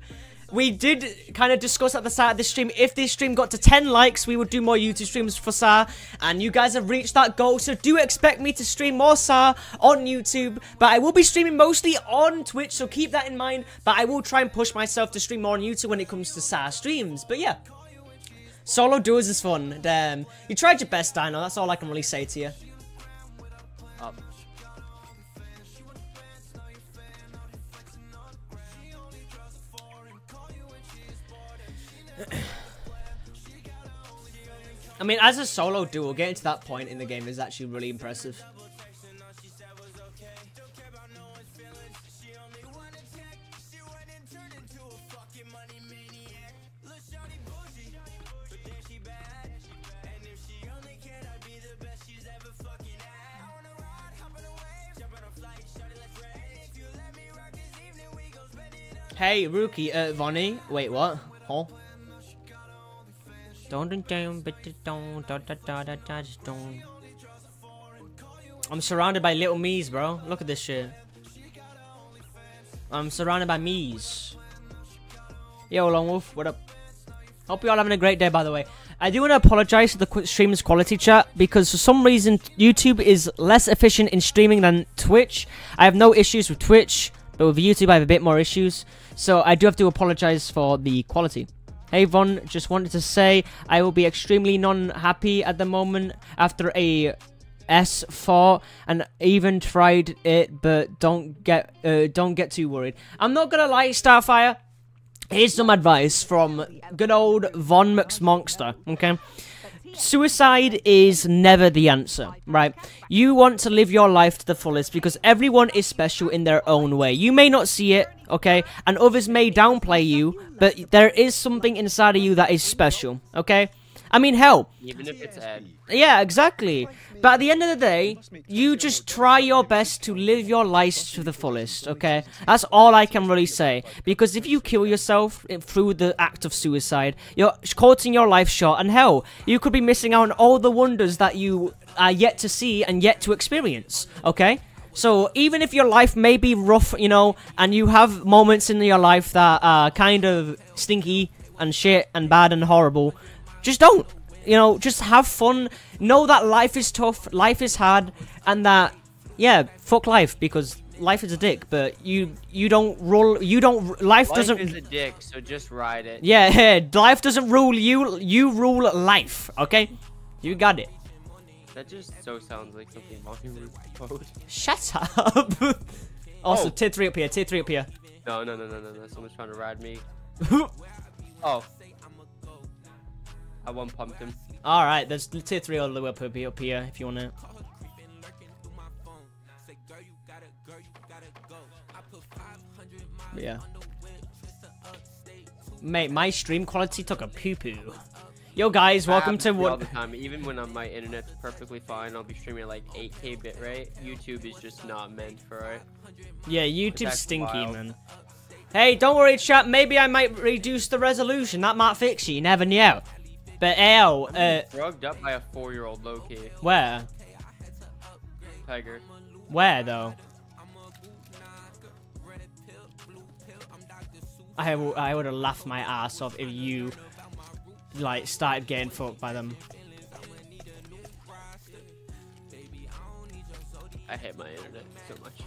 We did kind of discuss at the start of this stream, if this stream got to 10 likes, we would do more YouTube streams for SAR. And you guys have reached that goal, so do expect me to stream more SAR on YouTube. But I will be streaming mostly on Twitch, so keep that in mind. But I will try and push myself to stream more on YouTube when it comes to SAR streams. But yeah. Solo duos is fun. Damn. You tried your best, Dino. That's all I can really say to you. I mean, as a solo duo, getting to that point in the game is actually really impressive. Hey, rookie, uh, Vonnie. Wait, what? Huh? I'm surrounded by little me's, bro. Look at this shit. I'm surrounded by me's. Yo, Long Wolf, what up? Hope you all having a great day, by the way. I do want to apologize for the stream's quality chat because for some reason YouTube is less efficient in streaming than Twitch. I have no issues with Twitch, but with YouTube I have a bit more issues. So I do have to apologize for the quality. Hey Von, just wanted to say I will be extremely non-happy at the moment after a S4 and even tried it, but don't get uh, don't get too worried. I'm not gonna lie, Starfire. Here's some advice from good old Von McSmonkster, okay? Suicide is never the answer, right? You want to live your life to the fullest because everyone is special in their own way. You may not see it, okay? And others may downplay you, but there is something inside of you that is special, okay? I mean, hell, Even if it's Ed. yeah, exactly. But at the end of the day, you just try your best to live your life to the fullest, okay? That's all I can really say. Because if you kill yourself eh, through the act of suicide, you're cutting your life short, and hell, you could be missing out on all the wonders that you are yet to see and yet to experience, okay? So even if your life may be rough, you know, and you have moments in your life that are kind of stinky and shit and bad and horrible, just don't. You know, just have fun. Know that life is tough, life is hard, and that yeah, fuck life because life is a dick. But you you don't rule. You don't. Life, Life doesn't. Life is a dick, so just ride it. yeah, yeah, life doesn't rule you. You rule life. Okay, you got it. That just so sounds like something Monty would quote. Shut up. also, Oh. tier three up here. Tier three up here. No, no, no, no, no, no. Someone's trying to ride me. Oh. I want pumped him. All right, there's tier three all the way up here, up here if you want to. Yeah. Mate, my stream quality took a poo poo. Yo, guys, welcome to me all the time. Even when on my internet's perfectly fine, I'll be streaming at like 8K bitrate. YouTube is just not meant for it. Yeah, YouTube's stinky, wild. man. Hey, don't worry, chat. Maybe I might reduce the resolution. That might fix you. You never know. But hell, uh, Drugged up by a four-year-old Loki. where? Tiger. Where though? I w- I would have laughed my ass off if you like started getting fucked by them. I hate my internet so much.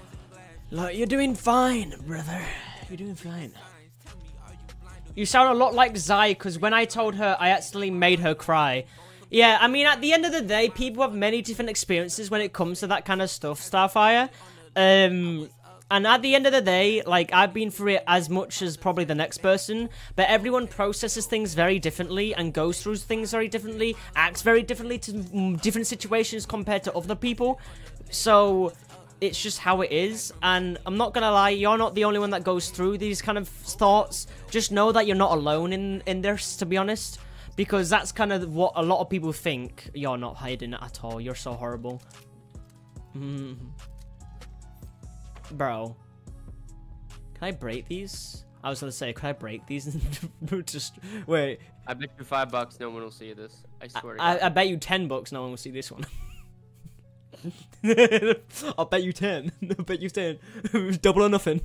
Look, you're doing fine, brother. You're doing fine. You sound a lot like Zai, because when I told her, I accidentally made her cry. Yeah, I mean, at the end of the day, people have many different experiences when it comes to that kind of stuff, Starfire. Um, and at the end of the day, like, I've been through it as much as probably the next person, but everyone processes things very differently and goes through things very differently, acts very differently to different situations compared to other people. So, it's just how it is. And i'm not gonna lie you're not the only one that goes through these kind of thoughts. Just know that you're not alone in in this to be honest because that's kind of what a lot of people think. You're not hiding it at all. You're so horrible. Mm. bro. Can i break these? I was gonna say can i break these just wait. I bet you five bucks no one will see this. I swear to I, I bet you 10 bucks no one will see this one. I'll bet you 10. I'll bet you 10. Double or nothing.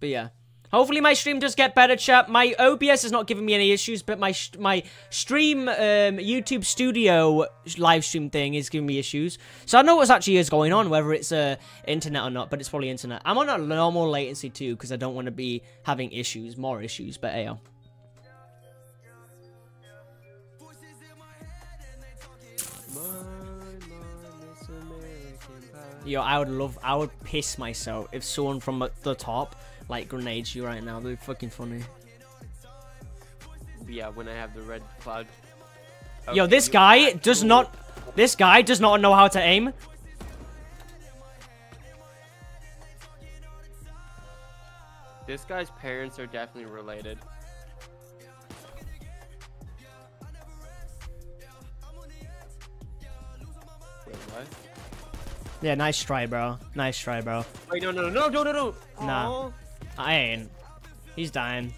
But yeah. Hopefully my stream does get better, chat. My OBS is not giving me any issues, but my my stream um, YouTube Studio live stream thing is giving me issues. So I know what's actually is going on, whether it's uh, internet or not, but it's probably internet. I'm on a normal latency too, because I don't want to be having issues, more issues, but ayo. Yo, I would love, I would piss myself if someone from the top, like, grenades you right now. That'd be fucking funny. yeah, when I have the red cloud. Yo, this guy does not, this guy does not know how to aim. This guy's parents are definitely related. Wait, what? Yeah, nice try, bro. Nice try, bro. Wait, no, no, no, no, no, no. Nah. I ain't. He's dying.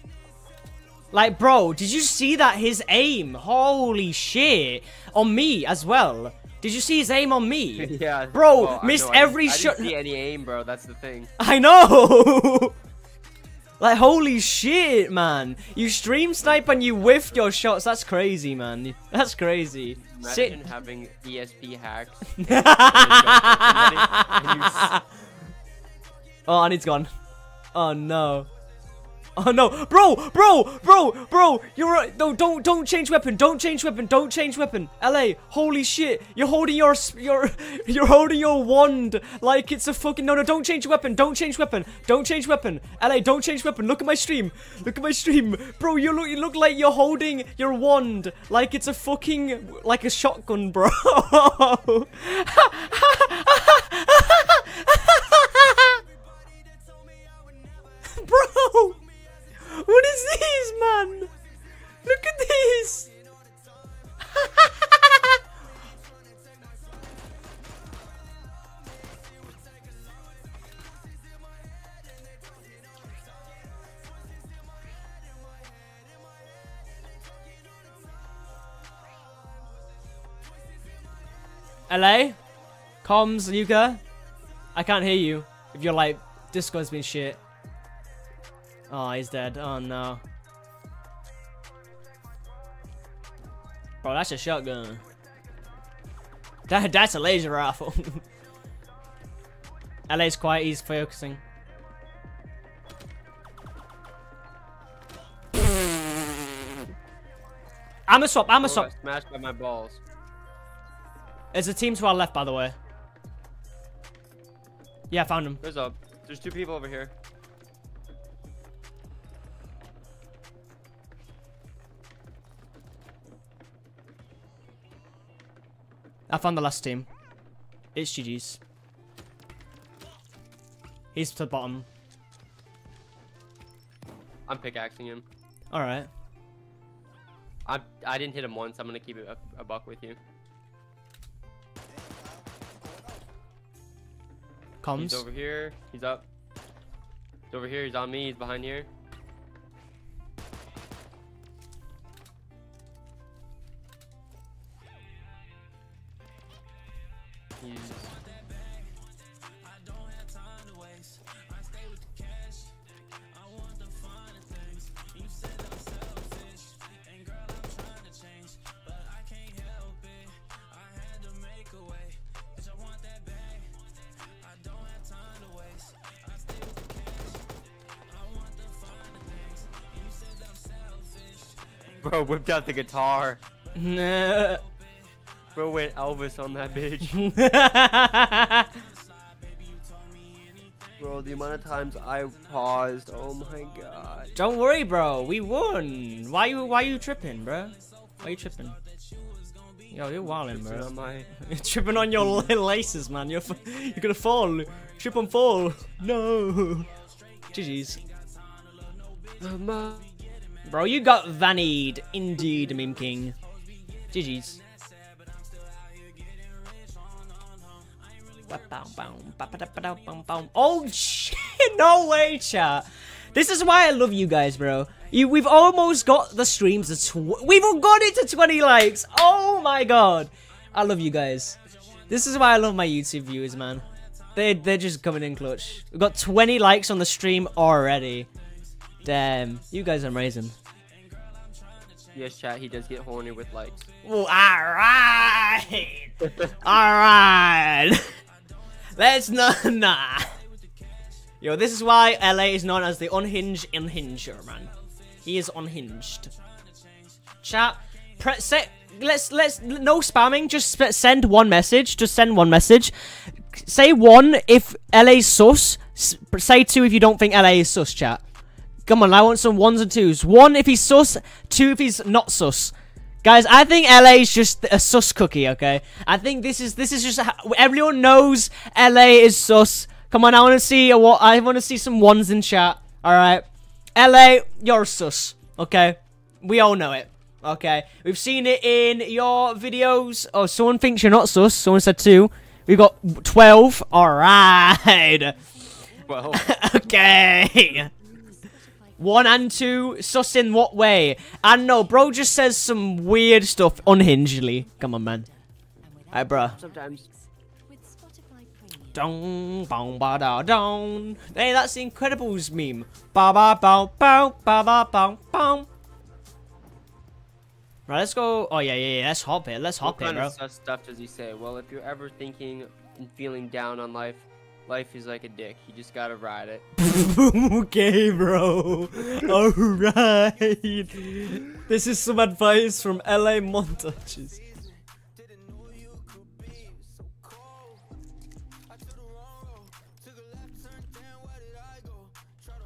Like, bro, did you see that his aim? Holy shit. On me as well. Did you see his aim on me? Yeah. Bro, I missed I every I shot- didn't see any aim, bro. That's the thing. I know! like, holy shit, man. You stream snipe and you whiffed your shots. That's crazy, man. That's crazy. Sit. Imagine having ESP hacks. oh, and it's gone. Oh no. Oh no, bro, bro, bro, bro, you're right. No, don't, don't change weapon. Don't change weapon. Don't change weapon. La, holy shit, you're holding your, your, you're holding your wand like it's a fucking. No, no, don't change weapon. Don't change weapon. Don't change weapon. La, don't change weapon. Look at my stream. Look at my stream, bro. You look, you look like you're holding your wand like it's a fucking, like a shotgun, bro. Bro! What is this, man? Look at this! LA? Comms, Yuka? I can't hear you. If you're like, Disco's been shit. Oh, he's dead. Oh no. Bro, that's a shotgun. That that's a laser rifle. LA's quiet, he's focusing. I'm a swap, I'm a Oh, swap. smashed by my balls. There's a team to our left, by the way. Yeah, I found him. There's a. There's two people over here. I found the last team. It's GG's. He's to the bottom. I'm pickaxing him. Alright. I I didn't hit him once. I'm gonna keep it a, a buck with you. Comes. He's over here. He's up. He's over here. He's on me. He's behind here. He's Bro whipped out the guitar. Nah. Bro went Elvis on that bitch. Bro, the amount of times I paused. Oh my god. Don't worry, bro. We won. Why you why you tripping, bro? Why you tripping? Yo, you're wilding, Tripping bro. on my You're tripping on your laces, man. You're f- you're gonna fall. Trip and fall. No. GG's. Bro, you got vanied. Indeed, Meme King. GG's. Oh shit! No way, chat. This is why I love you guys, bro. You, we've almost got the streams. To we've got it to 20 likes. Oh my god, I love you guys. This is why I love my YouTube viewers, man. They they're just coming in clutch. We've got 20 likes on the stream already. Damn, you guys are amazing. Yes, chat. He does get horny with likes. Well, alright. alright. Let's not. Nah. Yo, this is why LA is known as the unhinged unhinger, man. He is unhinged. Chat, pre- set, let's let's no spamming. Just send one message. Just send one message. Say one if LA's sus. Say two if you don't think LA is sus. Chat. Come on, I want some ones and twos. One if he's sus. Two if he's not sus. Guys, I think LA is just a sus cookie, okay? I think this is this is just everyone knows LA is sus. Come on, I want to see a what I want to see some ones in chat. All right, LA, you're sus, okay? We all know it, okay? We've seen it in your videos. Oh, someone thinks you're not sus. Someone said two. We've got twelve. All right. Well, okay. One and two, sus in what way? And no, bro just says some weird stuff unhingedly. Come on, man. Alright, bro. sometimes. With Spotify Premium. Dong, bong, ba, da, dong. Hey, that's the Incredibles meme. Ba, ba, bow, bow, ba, ba, bow, bow. Right, let's go. Oh, yeah, yeah, yeah. Let's hop it. Let's hop What it, kind bro. of stuff does he say? Well, if you're ever thinking and feeling down on life, life is like a dick. You just gotta ride it. okay, bro. Alright. This is some advice from LA Montages.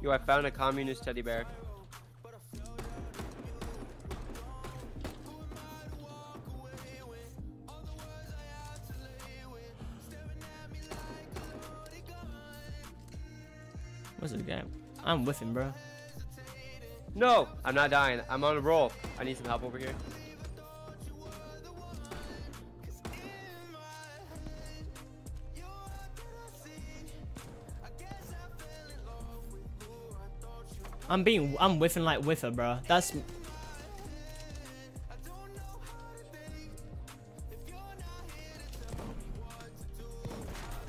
Yo, I found a communist teddy bear. What's this game? I'm with him, bro. No, I'm not dying. I'm on a roll. I need some help over here. I'm being, I'm whiffing like whiffer, bro. That's.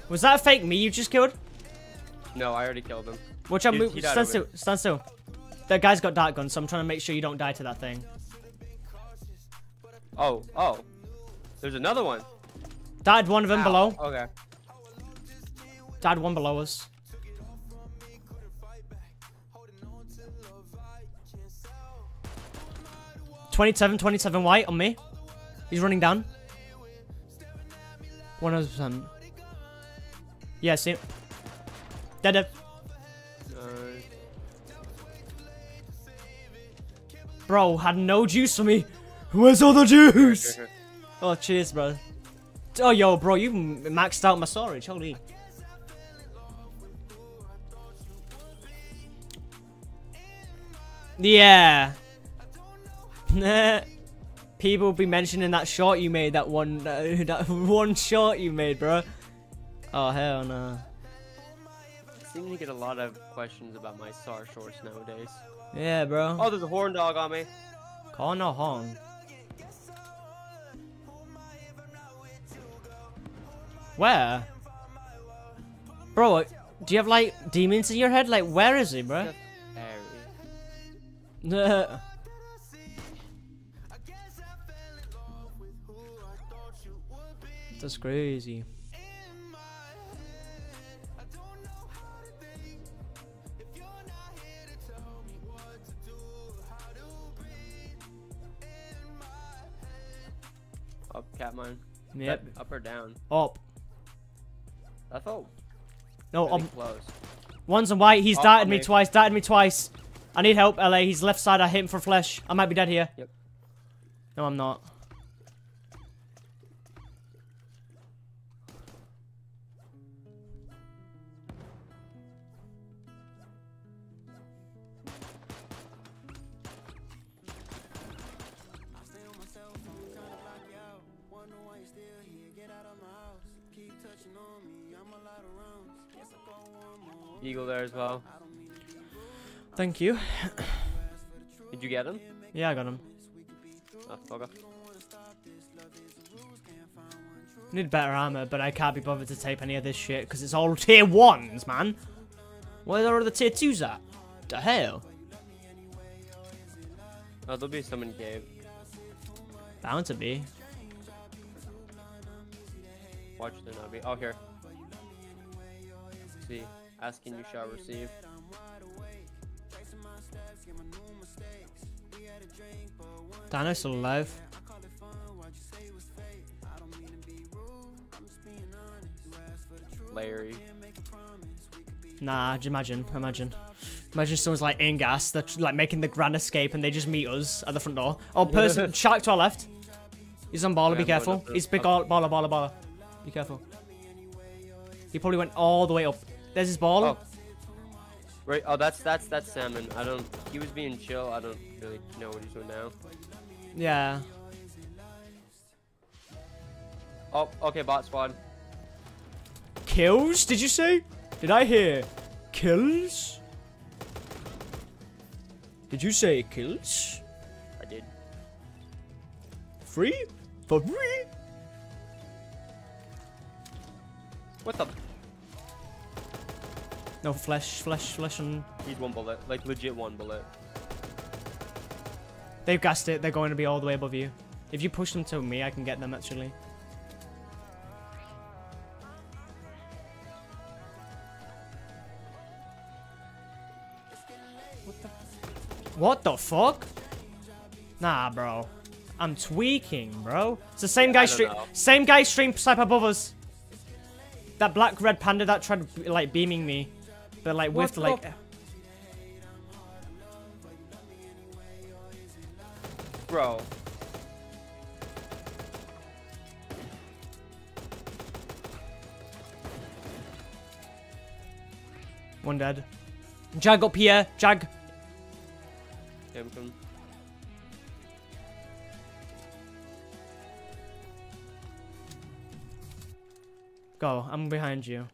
Was that a fake me you just killed? No, I already killed him. Watch out, move. Stand still, stand still. That guy's got dart gun, so I'm trying to make sure you don't die to that thing. Oh, oh. There's another one. Died one of them Ow. below. Okay. Died one below us. Twenty-seven, twenty-seven white on me. He's running down. One hundred percent. Yeah, see. Dead. dead. Bro, had no juice for me. Where's all the juice? Oh, cheers, bro. Oh, yo, bro, you maxed out my storage. Holy. Yeah. People be mentioning that shot you made, that one, uh, that one short you made, bro. Oh hell no. I seem to get a lot of questions about my SAR shorts nowadays. Yeah, bro. Oh, there's a horn dog on me. Call no hong. Where? Bro, do you have like demons in your head? Like, where is he, bro? Harry. That's crazy. Up, Catmine. Yep. Up or down? Up. I thought No, really um, close. one's on white. He's Up darted me. twice. Darted me twice. I need help, LA. He's left side. I hit him for flesh. I might be dead here. Yep. No, I'm not. As well. Thank you. Did you get him? Yeah, I got him. Oh, okay. Need better armor, but I can't be bothered to tape any of this shit because it's all tier ones, man. Where are the tier twos at? The hell? Oh, there'll be some in cave. Bound to be. Watch there not be. Oh, here. See. Asking you shall receive. Dino's still alive. Larry. Nah, j- imagine, imagine. Imagine someone's like in gas, they're like making the grand escape and they just meet us at the front door. Oh, person, shark to our left. He's on baller, Yeah, be careful. He's big baller, baller, baller, baller. Be careful. He probably went all the way up. There's his ball. Oh. Right. Oh, that's that's that's salmon. I don't. He was being chill. I don't really know what he's doing now. Yeah. Oh, okay. Bot squad. Kills, did you say? Did I hear kills? Did you say kills? I did. Free? For free? What the? No, flesh, flesh, flesh, and... He's one bullet. Like legit one bullet. They've gassed it, they're going to be all the way above you. If you push them to me, I can get them, actually. What the fuck? Nah, bro. I'm tweaking, bro. It's the same Yeah, guy stream. Same guy stream snipe above us. That black red panda that tried like beaming me, but like with the like. Bro. One dead. Jag up here. Jag. Him from. Go. I'm behind you.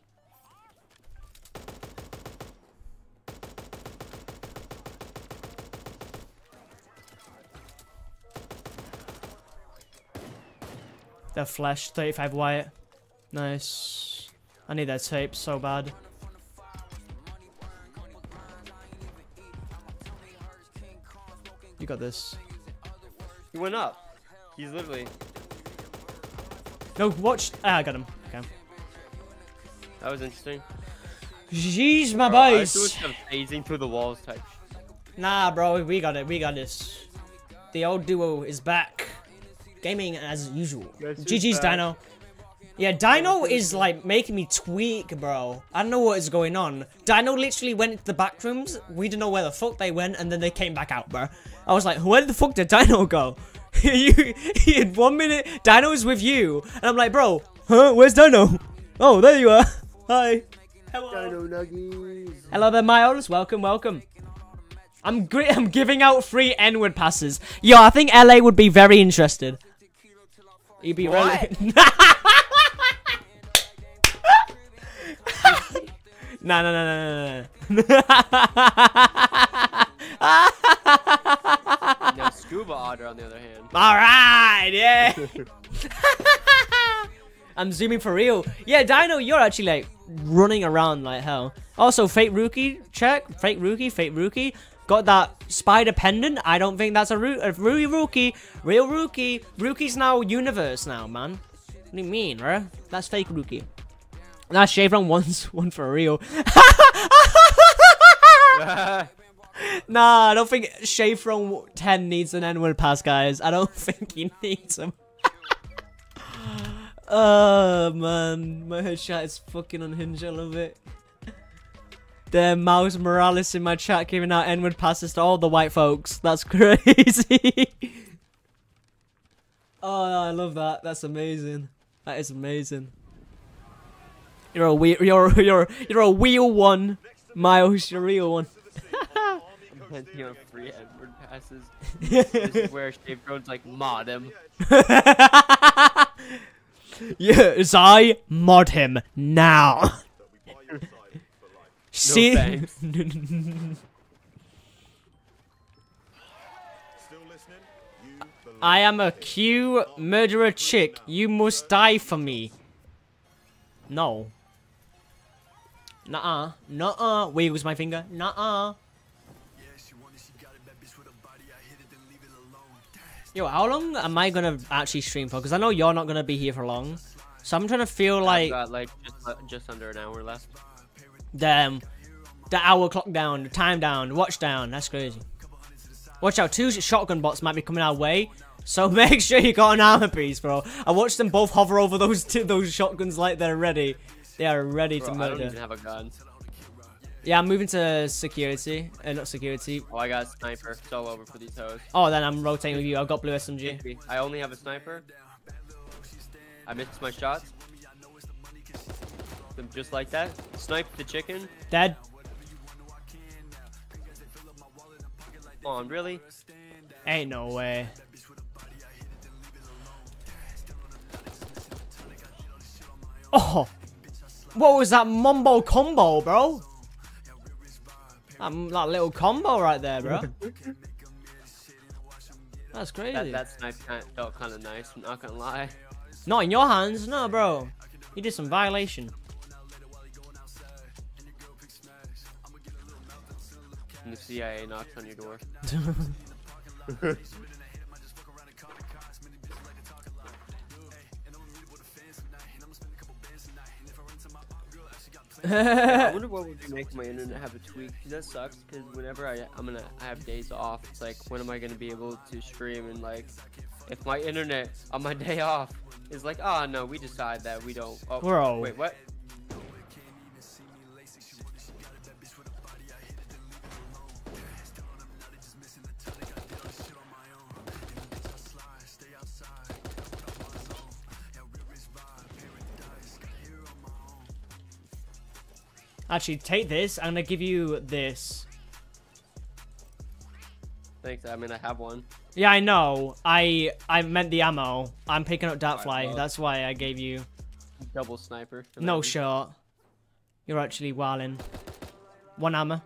They're flesh. 35 white. Nice. I need that tape so bad. You got this. He went up. He's literally. No, watch. Ah, I got him. Okay. That was interesting. Jeez, my Bro, I boys. phasing through the walls type. Nah, bro, we got it. We got this. The old duo is back. Gaming as usual. GG's. Dino. Yeah, Dino is like making me tweak, bro. I don't know what is going on. Dino literally went into the back rooms. We didn't know where the fuck they went, and then they came back out, bro. I was like, where the fuck did Dino go? you, he had one minute, Dino was with you, and I'm like, bro, huh? Where's Dino? Oh, there you are. Hi. Hello. Dino Nuggies. Hello there, Miles. Welcome, welcome. I'm I'm giving out free N-word passes. Yo, I think LA would be very interested. You'd be really. no, no, no, no, no, no. Now scuba otter on the other hand. All right, yeah. I'm zooming for real. Yeah, Dino, you're actually like running around like hell. Also, fake rookie, check. Fake rookie, fake rookie. Got that spider pendant. I don't think that's a, roo a rookie. Real rookie. Rookie's now universe now, man. What do you mean, bro? That's fake rookie. That's Chevron one's one for real. Nah, I don't think Chevron 10 needs an N-word pass, guys. I don't think he needs them. oh, man. My headshot is fucking unhinged. I love it. The Miles Morales in my chat giving out N-word passes to all the white folks. That's crazy. oh, I love that. That's amazing. That is amazing. You're a we you're you're you're a wheel one, Miles. You're a real one. Of free Edward passes. this is where Shave like mod him. yes, I mod him now. See? thanks. I am a Q murderer chick. You must die for me. No. Nuh-uh. Nuh-uh. Wiggles my finger. Nuh-uh. Yo, how long am I gonna actually stream for? Because I know you're not gonna be here for long. So I'm trying to feel I've like got like just, uh, just under an hour left. The, the hour clock down, the time down, the watch down. That's crazy. Watch out, two shotgun bots might be coming our way. So make sure you got an armor piece, bro. I watched them both hover over those two, those shotguns like they're ready. They are ready Bro, to I don't murder. even have a gun. Yeah, I'm moving to security. Uh, not security. Oh, I got a sniper. It's all over for these hoes. Oh, then I'm rotating with you. I've got blue SMG. I only have a sniper. I missed my shots. Them Just like that. Snipe the chicken. Dead. Come on, really? Ain't no way. Oh! What was that mumbo combo, bro? That, that little combo right there, bro. That's crazy. That, that snipe kind felt kind of nice. I'm not gonna lie. Not in your hands, no, bro. You did some violation. And the CIA knocks on your door. I wonder what would make my internet have a tweak. 'cause that sucks. Because whenever I I'm gonna I have days off, it's like when am I gonna be able to stream and like if my internet on my day off is like oh no we decide that we don't. Oh Bro. wait what? Actually, take this. I'm gonna give you this. Thanks. I mean I have one. Yeah, I know. I I meant the ammo. I'm picking up Dartfly. well. That's why I gave you Double sniper. no shot. You're actually wilding. One ammo.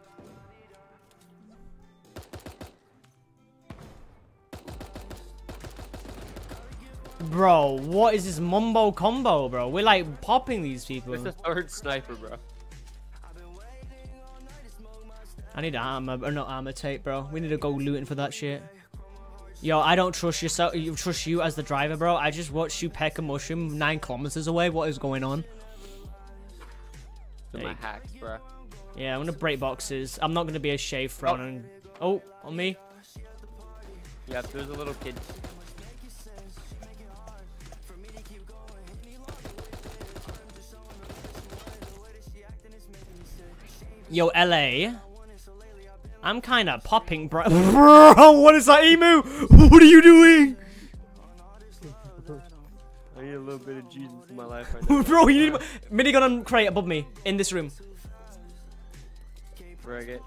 Bro, what is this mumbo combo, bro? We're like popping these people. It's the third sniper, bro. I need armor, or not armor tape, bro. We need to go looting for that shit. Yo, I don't trust yourself. You trust you as the driver, bro. I just watched you peck a mushroom nine kilometers away. What is going on? My hacks, bro. Yeah, I'm gonna break boxes. I'm not gonna be a shave thrown Oh. on. Oh, on me. Yeah, there's a little kid. Yo, LA. I'm kind of popping, bro. bro. What is that emu? What are you doing, I need a little bit of Jesus in my life right now. bro? You need minigun on crate above me in this room. Bring it.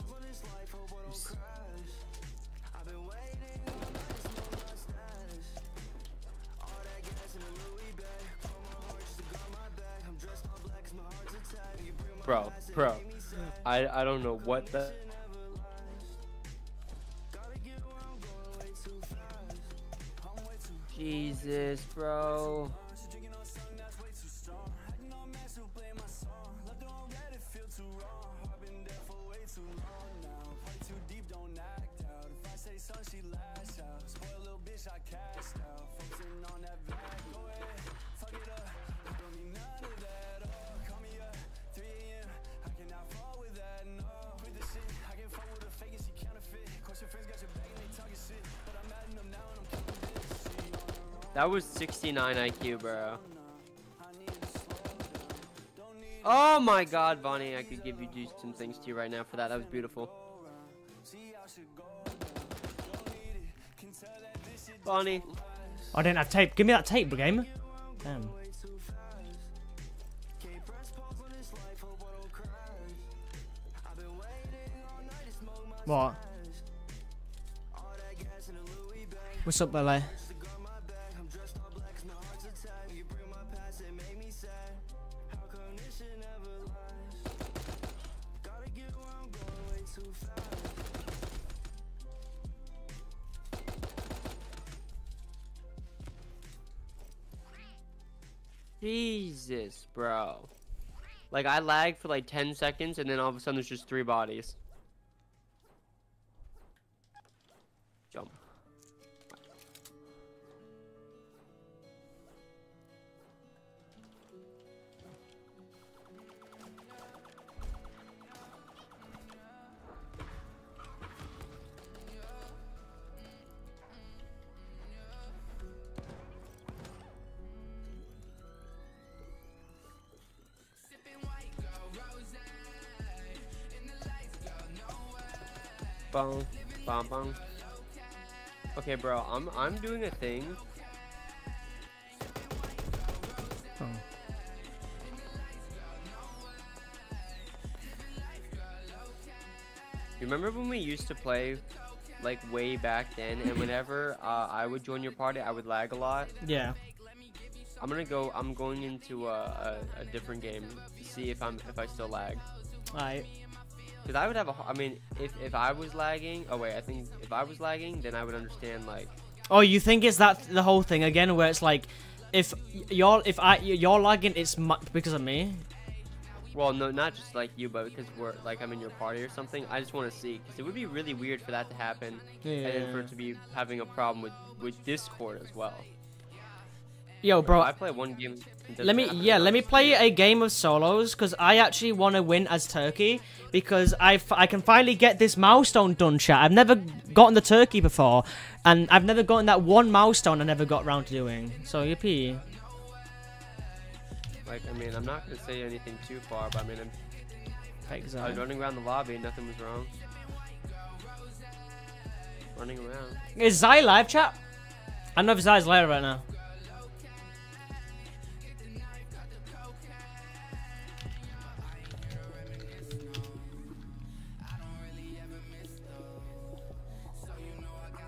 Bro, bro, I I don't know what the. Jesus, bro. That was 69 IQ, bro. Oh my god, Vonnie, I could give you do some things to you right now for that. That was beautiful. Vonnie. I didn't have tape. Give me that tape, game. Damn. What? What's up, LA? Jesus, bro. Like, I lagged for like 10 seconds, and then all of a sudden there's just three bodies. Bum, bum, bum. Okay, bro, I'm I'm doing a thing. Oh. You remember when we used to play, like way back then, and whenever uh, I would join your party, I would lag a lot. Yeah. I'm gonna go. I'm going into a, a, a different game to see if I'm if I still lag. Alright. Because I would have a, I mean, if if I was lagging. Oh wait, I think if I was lagging, then I would understand like. Oh, you think it's that the whole thing again, where it's like, if you're if I you're lagging, it's because of me. Well, no, not just like you, but because we're like I'm in your party or something. I just want to see because it would be really weird for that to happen, and then for it to be having a problem with with Discord as well. Yo, bro, I play one game. Let me, yeah, let me play a game of solos because I actually want to win as Turkey because I, f- I can finally get this milestone done, chat. I've never gotten the Turkey before, and I've never gotten that one milestone I never got around to doing. So yippee! Like, I mean, I'm not gonna say anything too far, but I mean, I'm, I was running around the lobby, nothing was wrong. Running around. Is Zai live, chat? I don't know if Zai's live right now.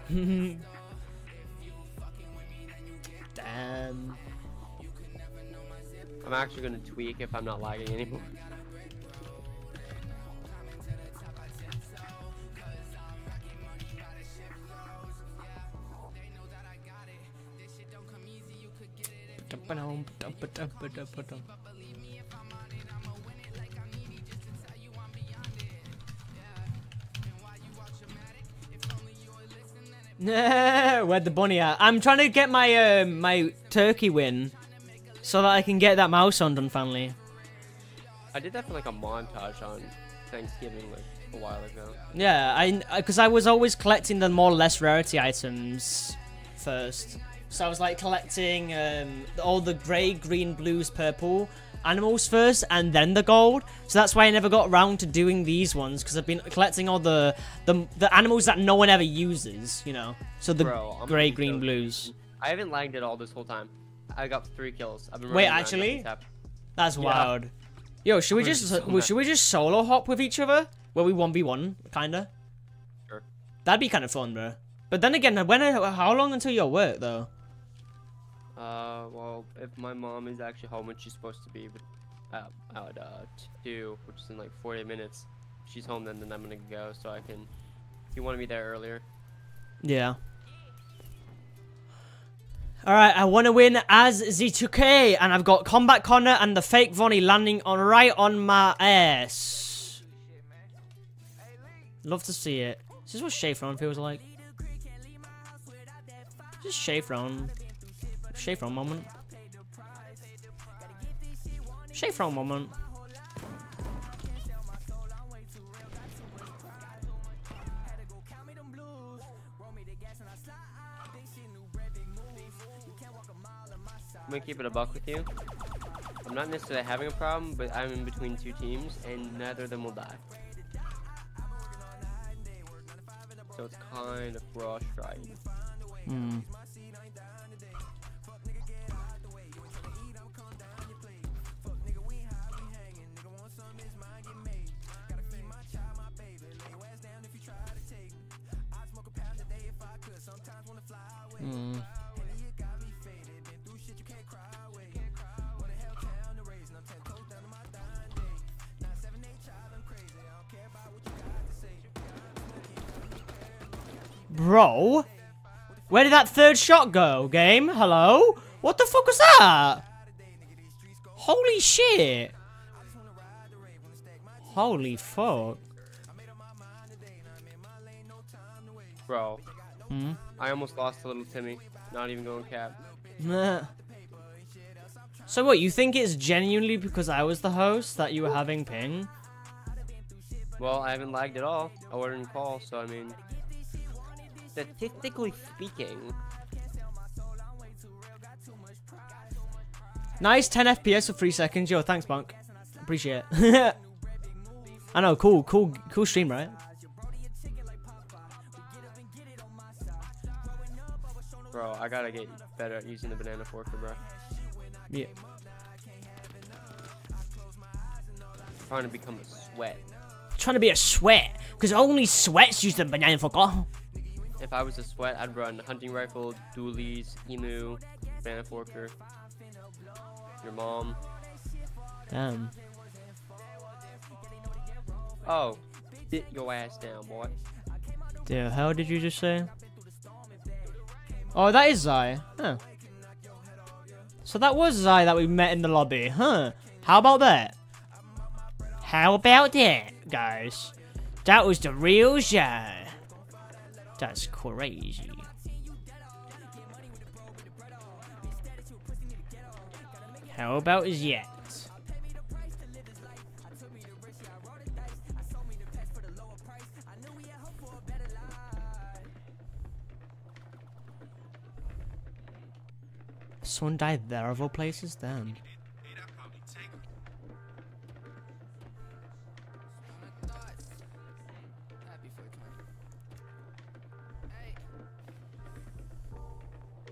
Damn. I'm actually gonna tweak if I'm not lagging anymore. Where'd the bunny at? I'm trying to get my um, my turkey win so that I can get that mouse on done finally. I did that for like a montage on Thanksgiving like a while ago. Yeah, I because I was always collecting the more less rarity items first. So I was like collecting um, all the grey, green, blues, purple animals first, and then the gold. So that's why I never got around to doing these ones because I've been collecting all the the the animals that no one ever uses. You know, so the Bro, grey, green, go- blues. I haven't lagged at all this whole time. I got three kills. I've been Wait, actually? That's Yeah. wild. Yo, should we just so should we just solo hop with each other? Where we one v one, kinda. Sure. That'd be kind of fun, bro. But then again, when how long until your work though? Uh, well, if my mom is actually home when she's supposed to be, but uh, at uh two, which is in like 40 minutes, she's home then then I'm gonna go so I can. You wanted me there earlier. Yeah. Alright, I want to win as Z2K, and I've got Combat Connor and the fake Vonnie landing on right on my ass. Love to see it. This is what Schaefer feels like. Just Shafron. Shafron moment. Shafron moment. I'm gonna keep it a buck with you. I'm not necessarily having a problem, but I'm in between two teams, and neither of them will die. So it's kind of raw strike. Hmm. Hmm. Bro, where did that third shot go? Game, hello? What the fuck was that? Holy shit! Holy fuck! Bro, Hmm. I almost lost to little Timmy. Not even going cap. Meh. So what? You think it's genuinely because I was the host that you were having ping? Well, I haven't lagged at all. I wasn't call, so I mean, statistically speaking, Nice 10 FPS for three seconds. Yo, thanks, Bunk. Appreciate it. I know, cool, cool, cool stream, right? Bro, I gotta get better at using the banana forker, bro. Yeah. trying to become a sweat. Trying to be a sweat, because only sweats use the banana fucker. Oh. If I was a sweat, I'd run hunting rifle, dualies, emu, banana forker. Your mom. Damn. Oh, sit your ass down, boy. The hell did you just say? Oh, that is Zai. Huh. So that was Zai that we met in the lobby, huh? How about that? How about that, guys? That was the real Zai. That's crazy. How about that? Someone died there of all places? Damn.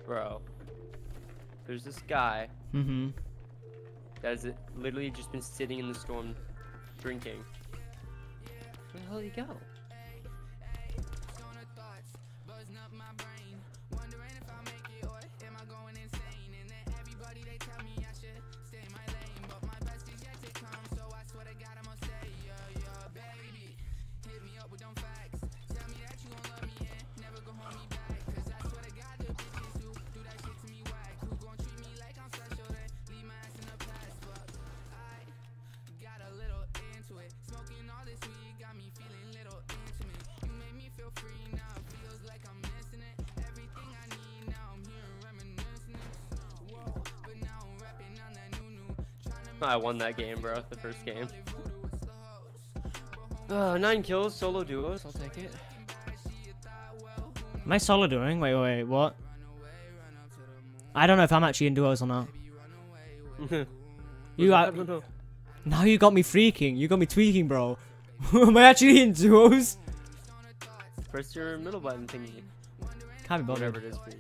Bro. There's this guy Mm-hmm. that has literally just been sitting in the storm drinking. Where the hell did he go? I won that game, bro. The first game. Uh, nine kills, solo duos. I'll take it. Am I solo doing? Wait, wait, what? I don't know if I'm actually in duos or not. You are. Now you got me freaking. You got me tweaking, bro. Am I actually in duos? Press your middle button thingy. Can't be Whatever bothered. it is for you.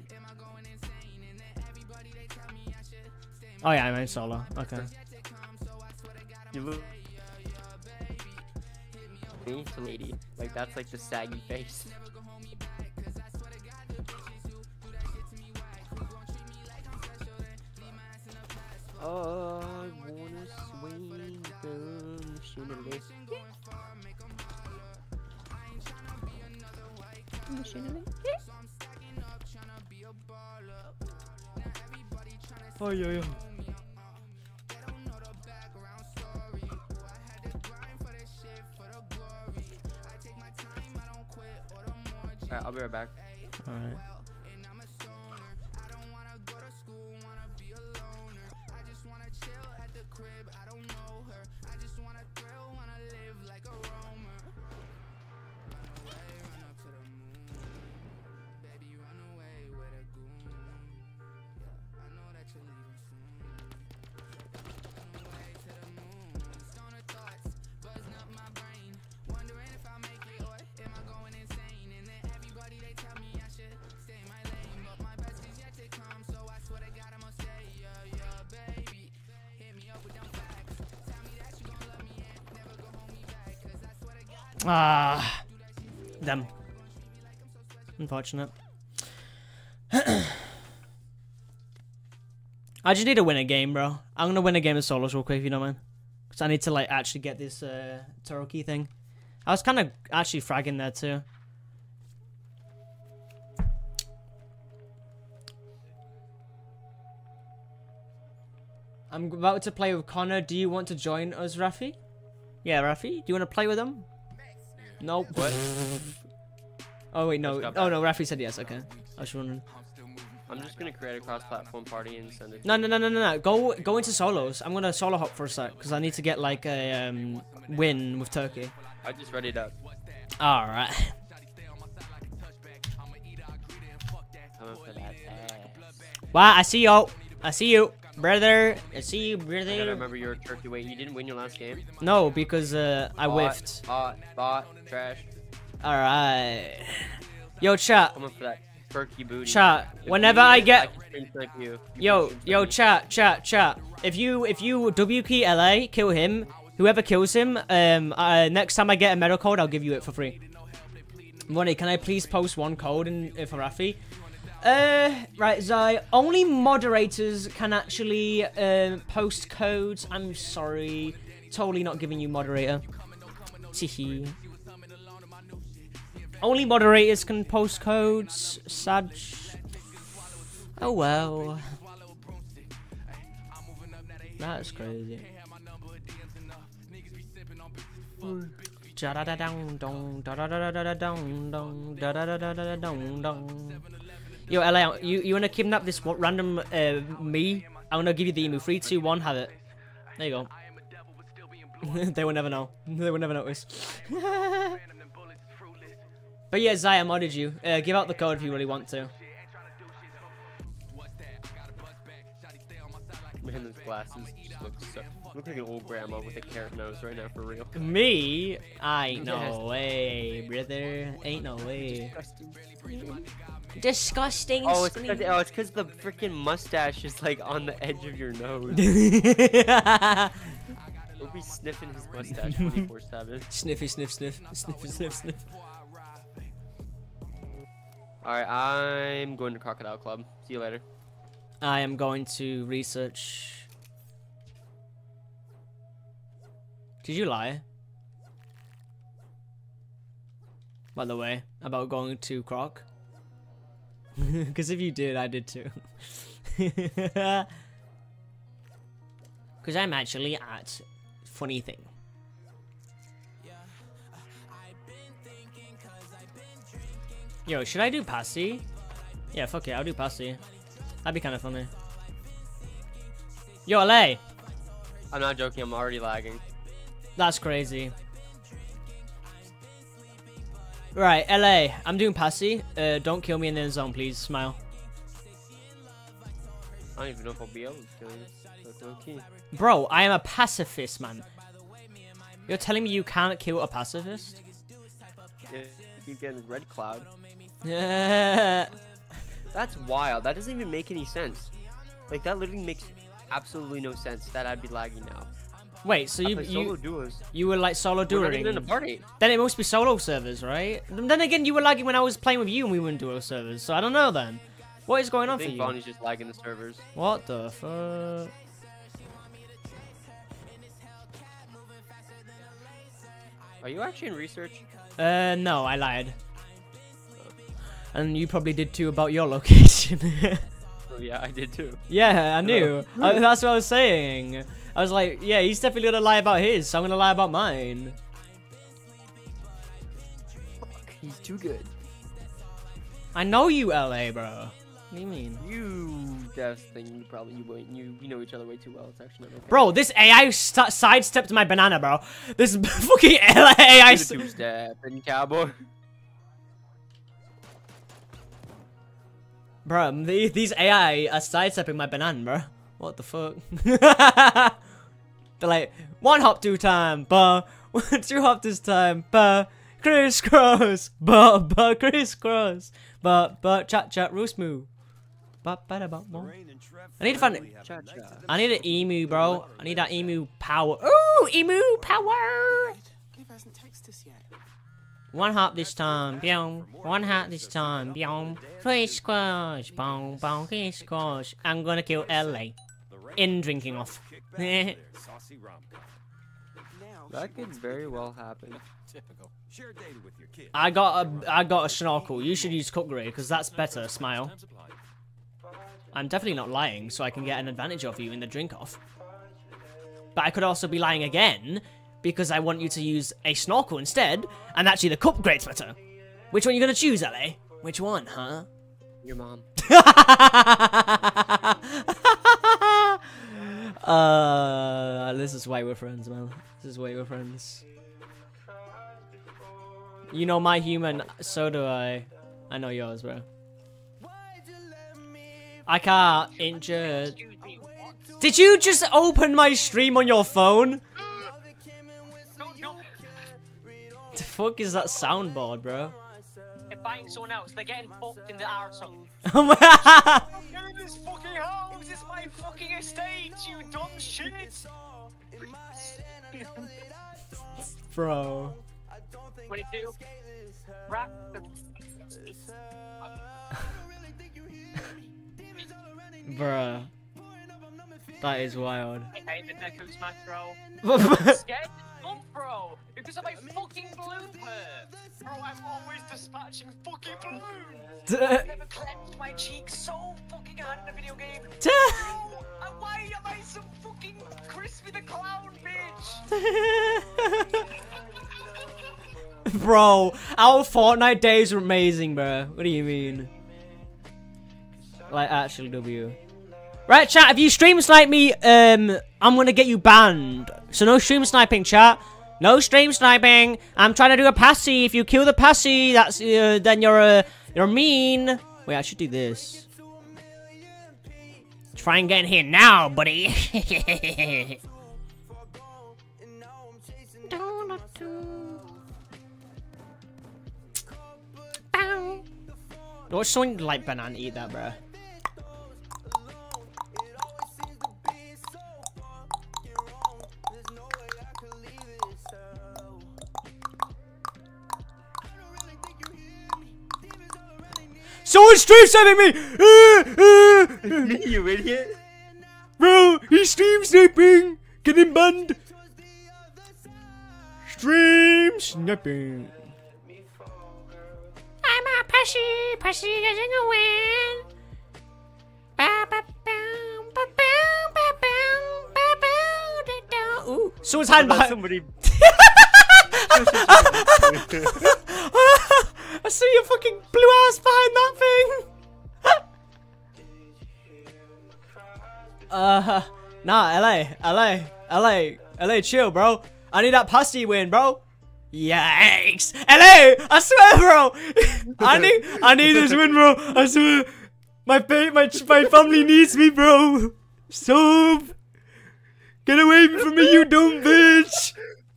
Oh yeah, I'm in solo. Okay. You look. Me to lady. Like that's like the saggy face. Oh, I wanna swing the chandelier. Oh yeah, yeah. I'll be right back. Alright. Ah, them. Unfortunate. I just need to win a game, bro. I'm gonna win a game of solos real quick if you don't mind. Cause I need to like actually get this uh Toro key thing. I was kind of actually fragging there too. I'm about to play with Connor. Do you want to join us, Rafi? Yeah, Rafi. Do you want to play with him? Nope. What? Oh wait, no. Oh no, Rafi said yes. Okay. I was wondering. I'm just gonna create a cross-platform party and send it. No, no, no, no, no, no. Go, go into solos. I'm gonna solo hop for a sec because I need to get like a um, win with Turkey. I just read it up. All right. Coming for that ass. Wow, I see you. I see you, brother. I see you, I gotta brother. remember your turkey. Wait, you didn't win your last game. No, because uh, I Bot, whiffed. Bot, bot, trash. All right. Yo, chat. Coming for that turkey booty. Chat. If Whenever you I get, stream snipe you. You yo, yo, me. chat, chat, chat. If you, if you W key LA, kill him. Whoever kills him, um, uh, next time I get a medal code, I'll give you it for free. Money, can I please post one code in uh, for Rafi? Uh, right, Zai. Only moderators can actually uh, post codes. I'm sorry, totally not giving you moderator. Teehee. Only moderators can post codes. Sad. Oh well. That's crazy. Ja-da-da-dong-dong, da-da-da-da-da-dong-dong, da-da-da-da-da-dong-dong. Yo, LA, you, you wanna kidnap this random uh, me? I'm gonna give you the emu. Three, two, one, have it. There you go. they will never know. They will never notice. but yeah, Zaya modded you. Uh, give out the code if you really want to. Man, those glasses just look so. Look like an old grandma with a carrot nose right now, for real. Me? I Yes. no way, brother. Ain't no way. Disgusting. Oh, it's because oh, it's 'cause the freaking mustache is like on the edge of your nose. We'll be sniffing his mustache 24 7. Sniffy, sniff, sniff, sniff, sniff, sniff. Alright, I'm going to Crocodile Club. See you later. I am going to research. Did you lie? By the way, about going to Croc? Because if you did, I did too. Because I'm actually at Funny Thing. Yo, should I do Passy? Yeah, fuck it, I'll do Passy. That'd be kind of funny. Yo, LA! I'm not joking, I'm already lagging. That's crazy. Right, LA, I'm doing Passy. Uh, don't kill me in the end zone, please. Smile. I don't even know if I'll be able to kill you. Key. Bro, I am a pacifist, man. You're telling me you can't kill a pacifist? Yeah, keep getting Red Cloud. Yeah. That's wild. That doesn't even make any sense. Like, that literally makes absolutely no sense that I'd be lagging now. Wait, so you you duos. you were like solo We're dueling? in a party. Then it must be solo servers, right? Then again, you were lagging when I was playing with you and we were in duo servers, so I don't know then. What is going I on for think you? Vonnie's just lagging the servers. What the fuck? Are you actually in research? Uh, no, I lied. And you probably did too about your location. Oh, yeah, I did too. yeah, I knew. I, that's what I was saying. I was like, yeah, he's definitely gonna lie about his, so I'm gonna lie about mine. Fuck, He's too good. I know you, LA, bro. What do you mean? You, that's the thing. You probably you won't- you you know each other way too well. It's actually not okay. Bro, this AI st- sidestepped my banana, bro. This fucking LA AI. Two step and cowboy. Bro, these AI are sidestepping my banana, bro. What the fuck? They're like, one hop, two time, but two hop this time, but crisscross, but but crisscross, but but chat chat roost moo. But but about more. I need to find it. I need an emu, bro. I need that emu power. Ooh, emu power. One hop this time, boom. One hop this time, boom. Crisscross, boom, boom, crisscross. I'm gonna kill LA. In drinking off. Saucy rom-com. Now, That could very well happen. Typical. Share data with your kid. I got a I got a snorkel. You should use cook grade because that's better. Smile. I'm definitely not lying, so I can get an advantage of you in the drink off. But I could also be lying again because I want you to use a snorkel instead, and actually the cup grade's better. Which one are you gonna choose, LA? Which one, huh? Your mom. uh, this is why we're friends, man. This is why we're friends. You know my human, so do I. I know yours, bro. I can't injure. Did you just open my stream on your phone? The fuck is that soundboard, bro? They're biting someone else. They're getting fucked in the arsehole. My- You're in this fucking house. It's my fucking estate. You dumb shit. bro. What do you do? Wrap the. Bruh. That is wild. I hate the Deku Smash, bro. Scared to jump, bro. Because of my fucking blooper. Bro, I'm always dispatching fucking balloons. I've never clenched my cheeks so fucking hard in a video game. Bro, and why am I so fucking crispy the clown, bitch? bro, our Fortnite days are amazing, bro. What do you mean? Like, actually, W. Right, chat, if you stream snipe me, um, I'm gonna get you banned. So no stream sniping, chat. No stream sniping. I'm trying to do a passy. If you kill the passy, that's, uh, then you're, uh, you're mean. Wait, I should do this. Try and get in here now, buddy. Watch someone like banana eat that, bruh. Someone's stream sniping me! Eh, eh. you idiot. Bro, he's stream sniping! Get him banned! Stream sniping. I'm a Pesci, Pesci doesn't go in. Ba, ba, bow, ba, bow, ba, I see your fucking blue ass behind that thing. uh, nah, LA, LA, LA, LA, chill, bro. I need that pasty win, bro. Yikes! LA, I swear, bro. I need, I need this win, bro. I swear. My fa- my my family needs me, bro. Stop. Get away from me, you dumb bitch.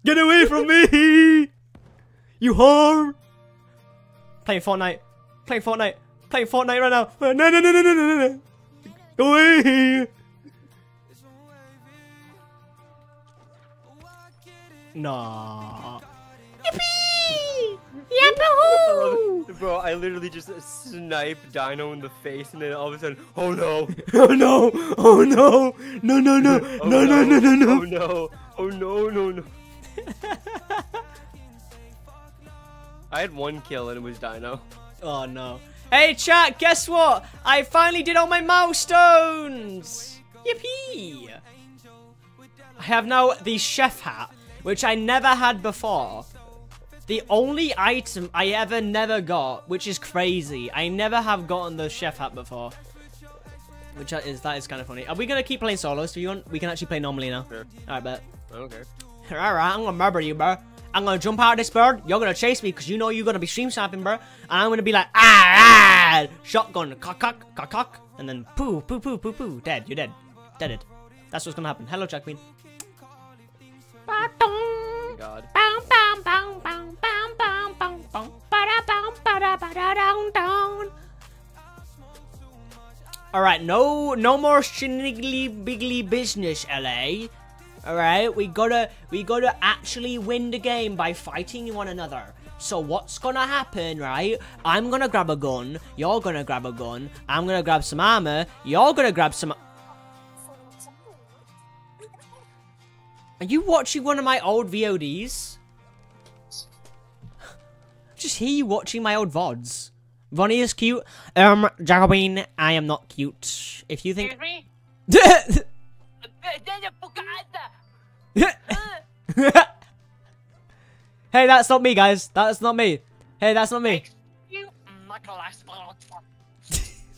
Get away from me. You whore. Playing Fortnite. Playing Fortnite. Playing Fortnite right now. No, no, no, no, no, no, no, no. Go away. Nah. Yippee! Yahoo! Bro, I literally just sniped Dino in the face, and then all of a sudden, oh no! Oh no! Oh no! No, no, no! Oh No, no, no, no, Oh no! no! Oh no, no, no! I had one kill, and it was Dino. Oh no. Hey chat, guess what? I finally did all my milestones! Yippee! I have now the chef hat, which I never had before. The only item I ever never got, which is crazy, I never have gotten the chef hat before. Which that is that is kind of funny. Are we gonna keep playing solos? Do you want? We can actually play normally now. Sure. Alright, bet. Okay. Alright, I'm gonna murder you, bro. I'm gonna jump out of this bird. You're gonna chase me because you know you're gonna be stream snapping, bro. And I'm gonna be like, ah, ah shotgun, cock, cock, cock, cock, and then poo, poo, poo, poo, poo, dead. You're dead, deaded. That's what's gonna happen. Hello, Jack Queen. God. All right, no, no more shinigly bigly business, LA. All right, we gotta, we gotta actually win the game by fighting one another. So what's gonna happen, right? I'm gonna grab a gun. You're gonna grab a gun. I'm gonna grab some armor. You're gonna grab some. Are you watching one of my old VODs? Just hear you watching my old VODs. Vonnie is cute. Um, Jacobine, I am not cute. If you think... Excuse me? hey, that's not me, guys. That's not me. Hey, that's not me.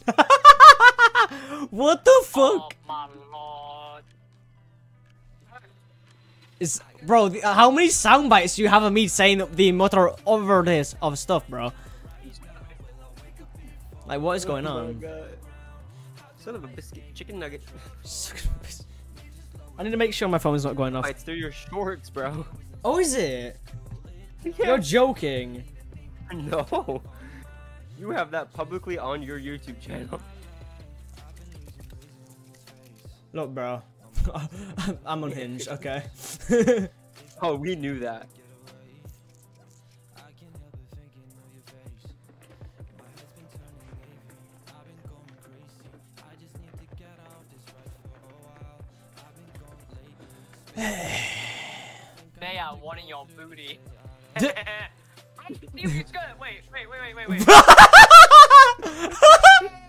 What the fuck? Oh my lord. Is bro? The, uh, how many sound bites do you have of me saying the motor over this of stuff, bro? Like, what is going on? Son of a biscuit. Chicken nugget. I need to make sure my phone's not going off. It's through your shorts, bro. Oh, is it? You're joking. No. You have that publicly on your YouTube channel. Look, bro. I'm unhinged, okay? Oh, we knew that. They are wanting your booty. D- I can good. Wait, wait, wait, wait, wait, wait.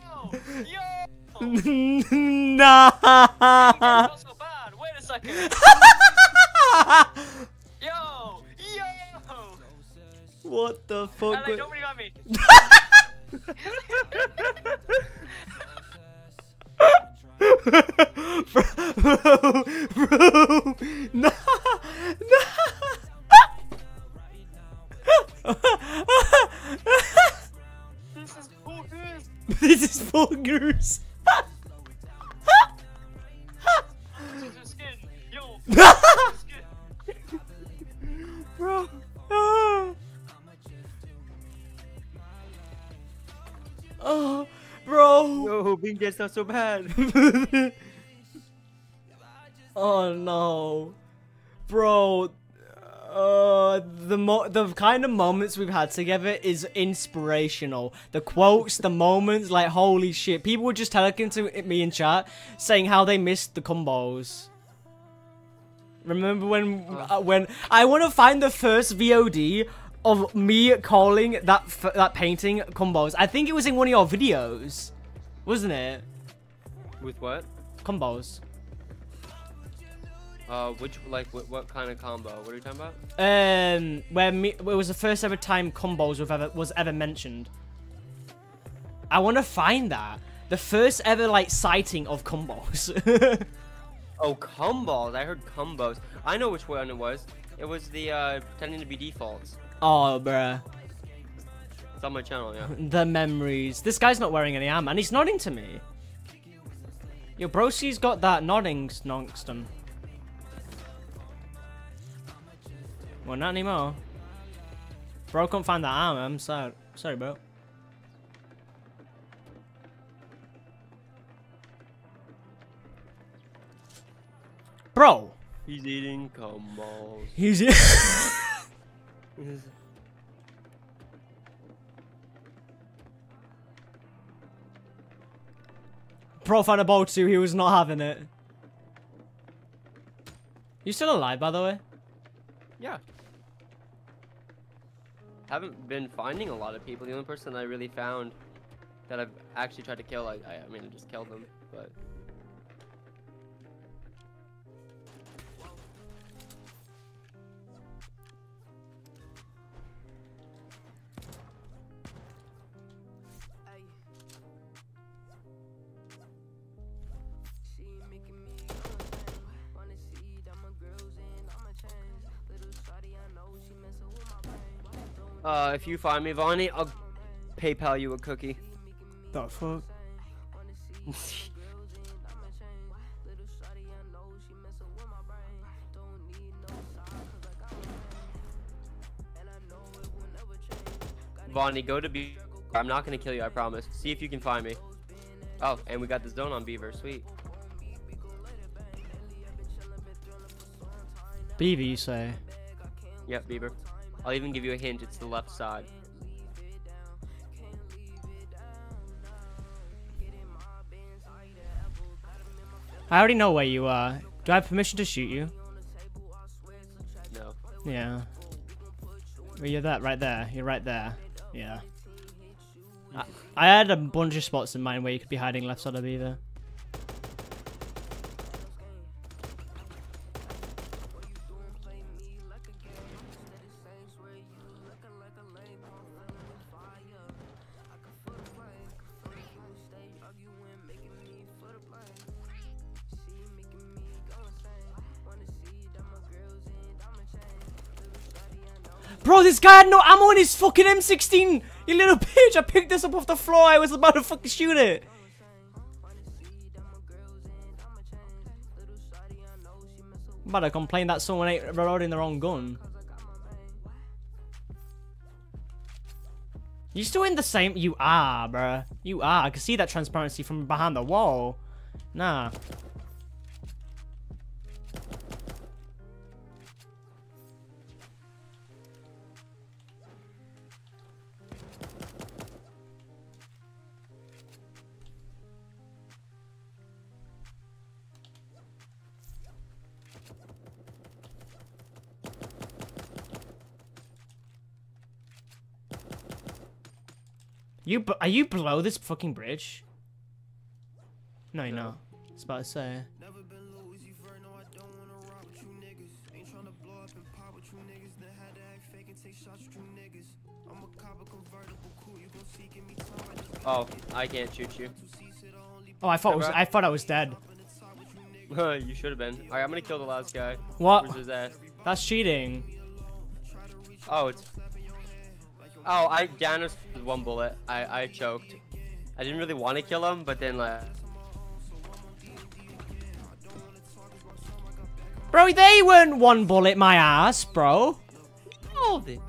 Yo! Yo! nah. So. Wait a second. Yo! Yo! what the fuck? LA, don't on me. bro, bro, nah, nah. This is boogers. this is boogers. This is your skin. Yo! This is your skin. bro. Ah. Oh, bro. No, being dead's not so bad. oh no, bro. Uh, the mo the kind of moments we've had together is inspirational. The quotes, the moments, like holy shit. People were just telling to me in chat saying how they missed the combos. Remember when uh, when I want to find the first VOD of me calling that f that painting combos. I think it was in one of your videos, wasn't it? With what? Combos. Uh, which, like, what, what kind of combo? What are you talking about? Um, where me, it was the first ever time combos was ever was ever mentioned. I want to find that the first ever like sighting of combos. Oh, combos. I heard combos. I know which one it was. It was the, uh, pretending to be defaults. Oh, bruh, It's on my channel, yeah. the memories. This guy's not wearing any armor, and he's nodding to me. Yo, Brosy's got that nodding snongston. Well, not anymore. Bro couldn't find that armor. I'm sorry. Sorry, bro. Bro, He's eating combos. he's. Bro found a bow too. He was not having it. You still alive, by the way? Yeah. Haven't been finding a lot of people. The only person I really found that I've actually tried to kill, I, I, I mean, I just killed them, but. Uh, if you find me, Vonnie, I'll PayPal you a cookie. The fuck? Vonnie, go to B. I'm not gonna kill you, I promise. See if you can find me. Oh, and we got the zone on Beaver. Sweet. Beaver, you say? Yep, Beaver. I'll even give you a hint. It's the left side. I already know where you are. Do I have permission to shoot you? No. Yeah. Well, you're that right there. You're right there. Yeah. I, I had a bunch of spots in mind where you could be hiding left side of Beaver. This guy had no ammo in his fucking M16! You little bitch! I picked this up off the floor. I was about to fucking shoot it. I'm about to complain that someone ain't reloading the wrong gun. You still in the same? You are, bruh. You are. I can see that transparency from behind the wall. Nah. You are you below this fucking bridge? No, you're not. I was about to say. Oh, I can't shoot you. Oh, I thought it was, I thought I was dead. you should have been. Alright, I'm gonna kill the last guy. What? Where's his ass? That's cheating. Oh, it's. Oh, I down with one bullet. I I choked. I didn't really want to kill him, but then like. Bro, they weren't one bullet my ass, bro. Hold it.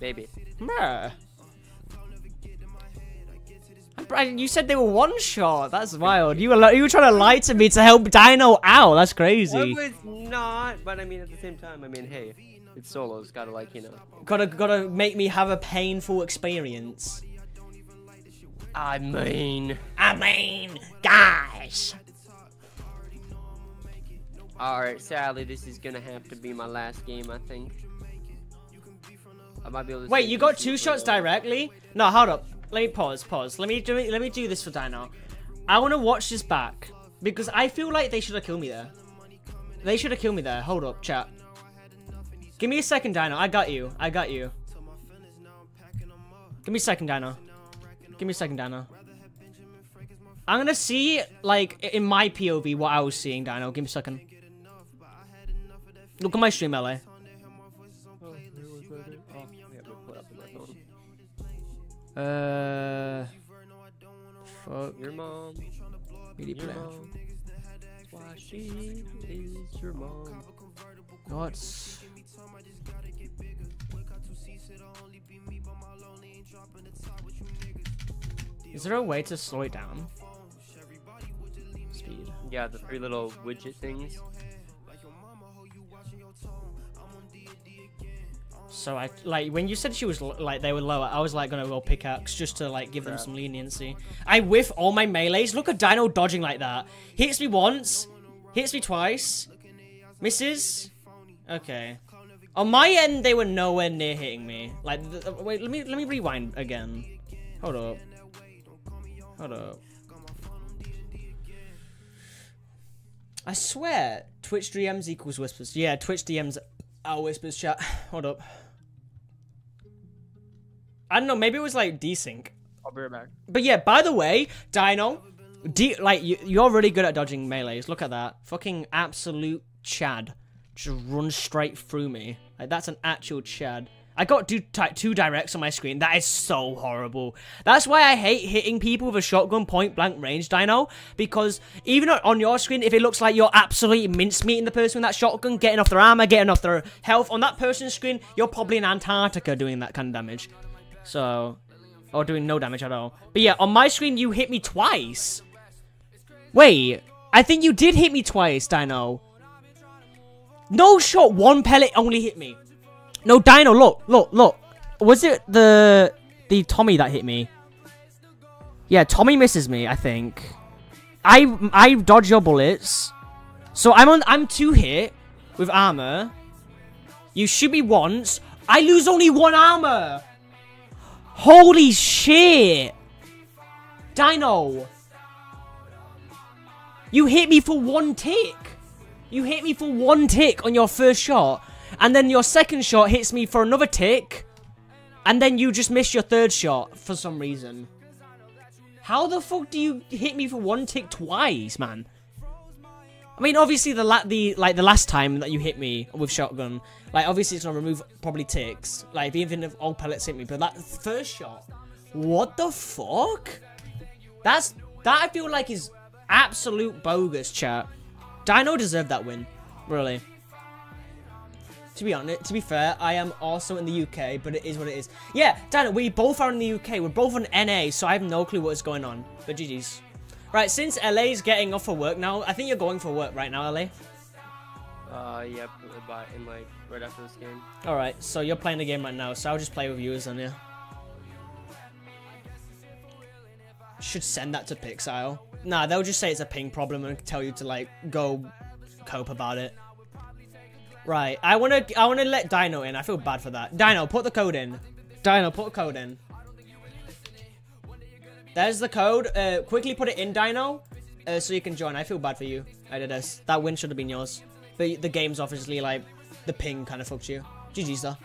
Maybe. Bruh. Brian, you said they were one shot. That's wild. You were you were trying to lie to me to help Dino out. That's I crazy. was not, but I mean at the same time, I mean, hey, it's solos. Gotta like you know. Gotta gotta make me have a painful experience. I mean. I mean, guys. Alright, sadly, this is gonna have to be my last game, I think. I might be able to Wait, you got two shots directly? No, hold up. Let me pause. Pause. Let me do it. Let me do this for Dino. I want to watch this back because I feel like they should have killed me there. They should have killed me there. Hold up, chat. Give me a second, Dino. I got you. I got you. Give me a second, Dino. Give me a second, Dino. I'm gonna see, like, in my POV what I was seeing, Dino. Give me a second. Look at my stream, LA. Uh. Fuck. Your mom. Media Your player. mom. Why she is your mom. What? Is there a way to slow it down? Speed. Yeah, the three little widget things. So I like when you said she was like they were lower, I was like gonna go pickaxe just to like give them some leniency. I whiff all my melees. Look at Dino dodging like that. Hits me once, hits me twice, misses. Okay. On my end, they were nowhere near hitting me. Like, wait, let me let me rewind again. Hold up. Hold up. I swear, Twitch DMs equals whispers. Yeah, Twitch DMs are whispers. Chat. Hold up. I don't know. Maybe it was like desync. I'll be right back. But yeah, by the way, Dino, D- like you, you're really good at dodging melees. Look at that, fucking absolute Chad, just run straight through me. Like that's an actual Chad. I got two, two directs on my screen. That is so horrible. That's why I hate hitting people with a shotgun point blank range, Dino. Because even on- on your screen, if it looks like you're absolutely mincemeating the person with that shotgun, getting off their armor, getting off their health, on that person's screen, you're probably in Antarctica doing that kind of damage. So, or doing no damage at all. But yeah, on my screen, you hit me twice. Wait, I think you did hit me twice, Dino. No shot, one pellet only hit me. No, Dino, look, look, look. Was it the the Tommy that hit me? Yeah, Tommy misses me, I think. I I dodge your bullets. So I'm on I'm two hit with armor. You shoot me once. I lose only one armor. Holy shit. Dino. You hit me for one tick. You hit me for one tick on your first shot. And then your second shot hits me for another tick. And then you just miss your third shot for some reason. How the fuck do you hit me for one tick twice, man? I mean, obviously the la the like the last time that you hit me with shotgun, like obviously it's gonna remove probably ticks, like even if all pellets hit me. But that first shot, what the fuck? That's that I feel like is absolute bogus, chat. Dino deserved that win, really. To be honest, to be fair, I am also in the UK, but it is what it is. Yeah, Dino, we both are in the UK. We're both on NA, so I have no clue what's going on. But GG's. Right, since LA's getting off for work now, I think you're going for work right now, LA. Uh, yeah, but in like right after this game. Alright, so you're playing the game right now, so I'll just play with viewers then, yeah. Should send that to Pixile. Nah, they'll just say it's a ping problem and tell you to, like, go cope about it. Right, I wanna, I wanna let Dino in. I feel bad for that. Dino, put the code in. Dino, put the code in. There's the code. Uh, quickly put it in, Dino, uh, so you can join. I feel bad for you. I did this. That win should have been yours. But the game's obviously, like, the ping kind of fucked you. GG's, though.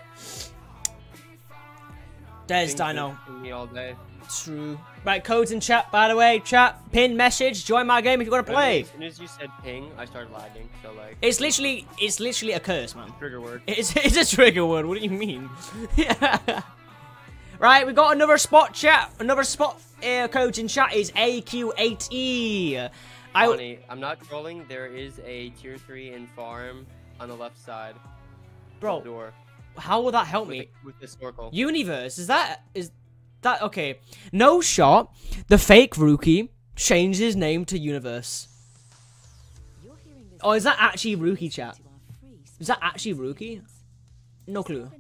There's Dino. Me all day. True. Right, codes in chat, by the way. Chat, pin, message, join my game if you want to play. As soon as you said ping, I started lagging. So like It's literally, it's literally a curse, man. trigger word. It's, it's a trigger word. What do you mean? yeah. Right, we got another spot chat. Another spot uh, code in chat is AQ8E. I Funny, I'm not trolling. There is a tier three in farm on the left side. bro, door how will that help with, me? the, with the snorkel. Universe is that is that okay. No shot. The fake rookie changed his name to Universe. Oh, is that actually rookie chat? Is that actually rookie? No clue.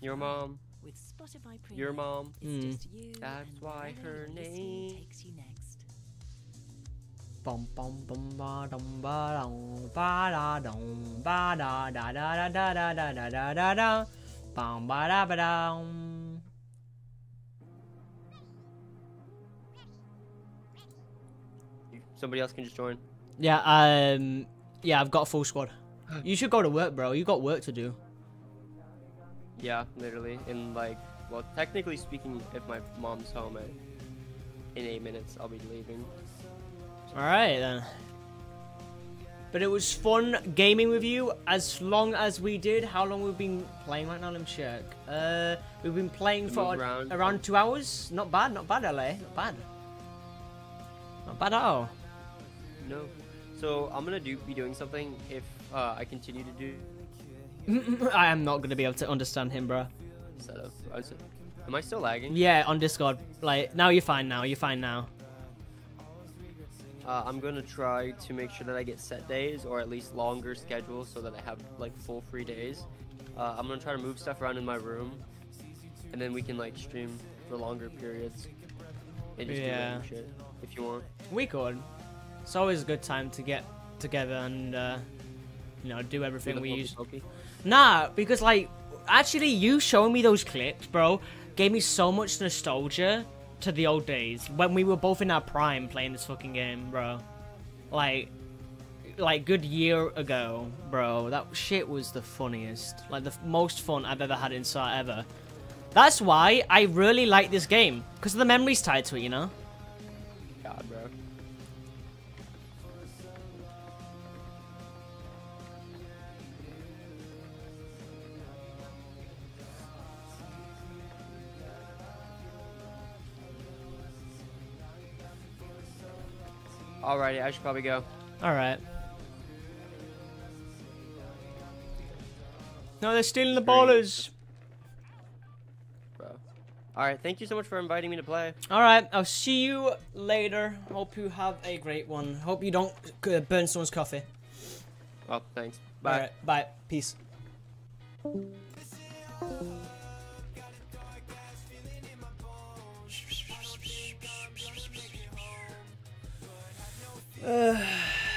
Your mom. With Spotify your mom. Mm. That's why her name. Bum bum bum ba dum ba dum ba da dum ba da da da da da da da da da da da bum ba da ba dum. Somebody else can just join. Yeah, um, yeah, I've got a full squad. You should go to work, bro. You got work to do. Yeah, literally. In like, well, technically speaking, if my mom's home at, in eight minutes, I'll be leaving. All right then. But it was fun gaming with you as long as we did. How long we've been playing right now? Me check. Uh, we've been playing for around. around two hours. Not bad, not bad, LA. Not bad. Not bad at all. No. So I'm gonna do be doing something if uh, I continue to do I am not gonna be able to understand him, bro. setup. I was- Am I still lagging? Yeah, on Discord. Like now, you're fine. Now you're fine. Now. Uh, I'm gonna try to make sure that I get set days or at least longer schedules so that I have like full free days. Uh, I'm gonna try to move stuff around in my room, and then we can like stream for longer periods and just Yeah. random shit if you want. We could. It's always a good time to get together and uh, you know do everything Do we use. Nah, because like actually you showing me those clips, bro, gave me so much nostalgia to the old days when we were both in our prime playing this fucking game, bro. Like like good year ago, bro. That shit was the funniest. Like the most fun I've ever had in SAR ever. That's why I really like this game because of the memories tied to it, you know. Alrighty, I should probably go. All right. No, they're stealing the ballers. Bro. Alright, thank you so much for inviting me to play. All right, I'll see you later. Hope you have a great one. Hope you don't uh, burn someone's coffee. Well, thanks. Bye. Right, bye. Peace. Uh,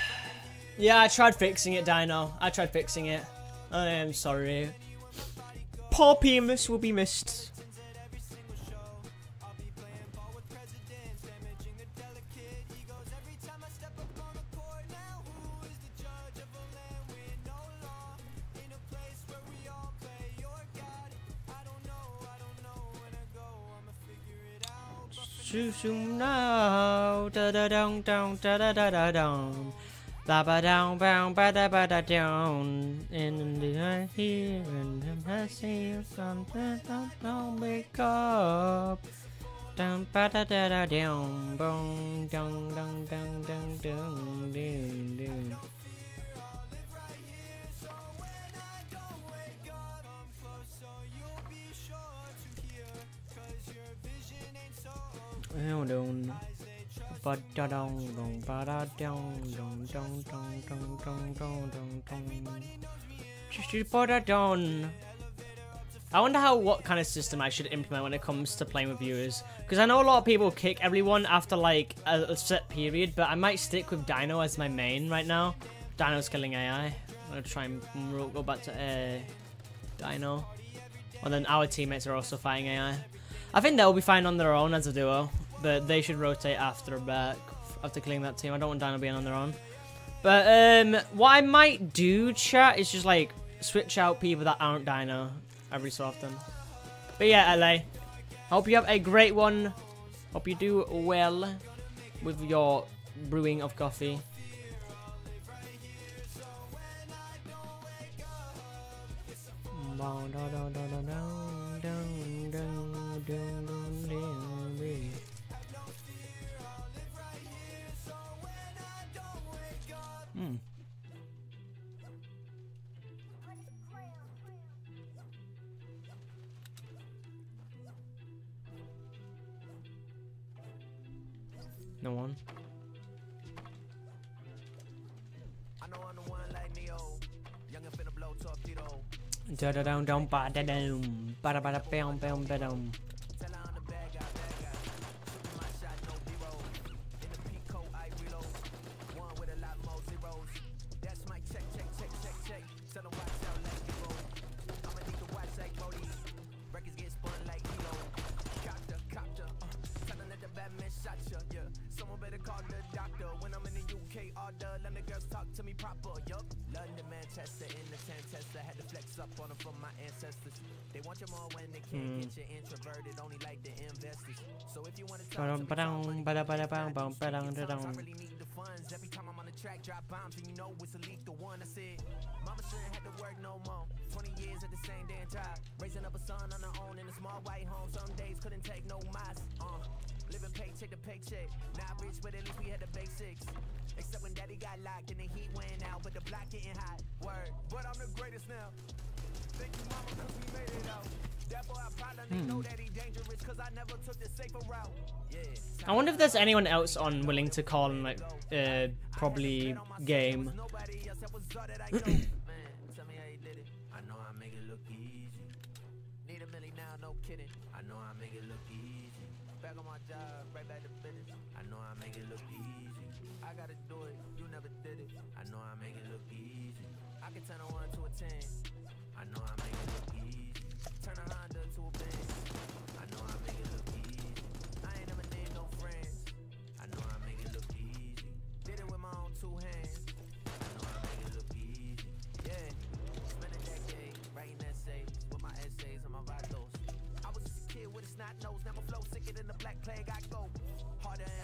yeah, I tried fixing it, Dino. I tried fixing it. I am sorry. Poor Primus will be missed. Shoo shoo now, da da dong dong da da da da dong, ba ba down bound ba da ba da down. In the I hear and I see something don't don't wake up. Down ba da da da down, boom dong dong dong dong dong dong dong. I wonder how what kind of system I should implement when it comes to playing with viewers. Because I know a lot of people kick everyone after like a, a set period, but I might stick with Dino as my main right now. Dino's killing AI. I'm gonna try and go back to uh, Dino. And then our teammates are also fighting AI. I think they'll be fine on their own as a duo, but they should rotate after back after killing that team. I don't want Dino being on their own. But um, what I might do, chat, is just like switch out people that aren't Dino every so often. But yeah, LA. Hope you have a great one. Hope you do well with your brewing of coffee. Hmm. No one. Da da dum dum ba da ba da ba da bam bam ba dum. funds. Every time I'm on the track, drop bombs, and you know it's elite, the one I said. Mama shouldn't have to work no more. 20 years at the same damn job. Raising up a son on her own in a small white home. Some days couldn't take no mas. Uh, living paycheck to paycheck. Not rich, but at least we had the basics. Except when daddy got locked and the heat went out, but the block getting hot. Word. But I'm the greatest now. Thank you, mama, cause we made it out wonder if there's anyone else on willing to call and like uh probably game.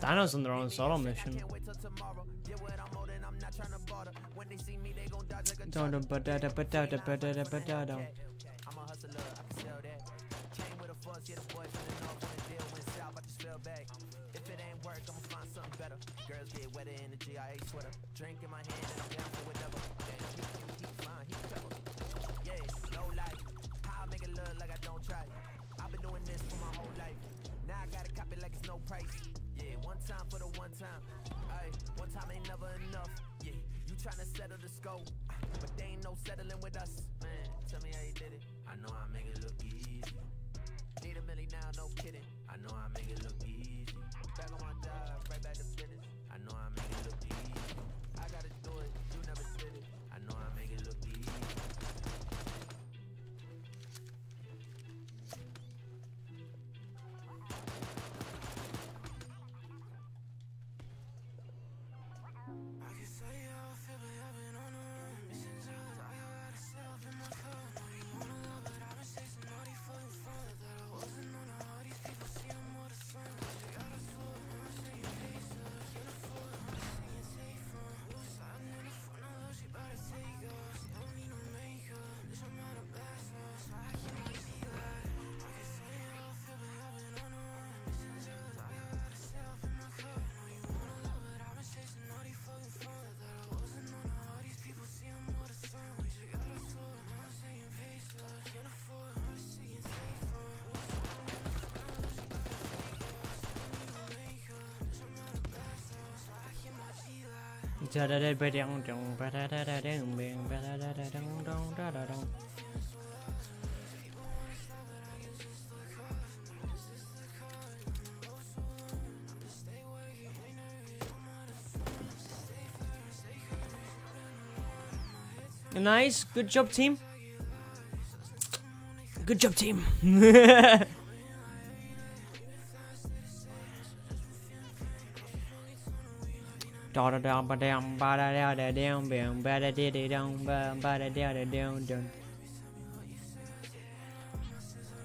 Dino's on their own solo mission. Dun Nice. Good job, team. Good job, team.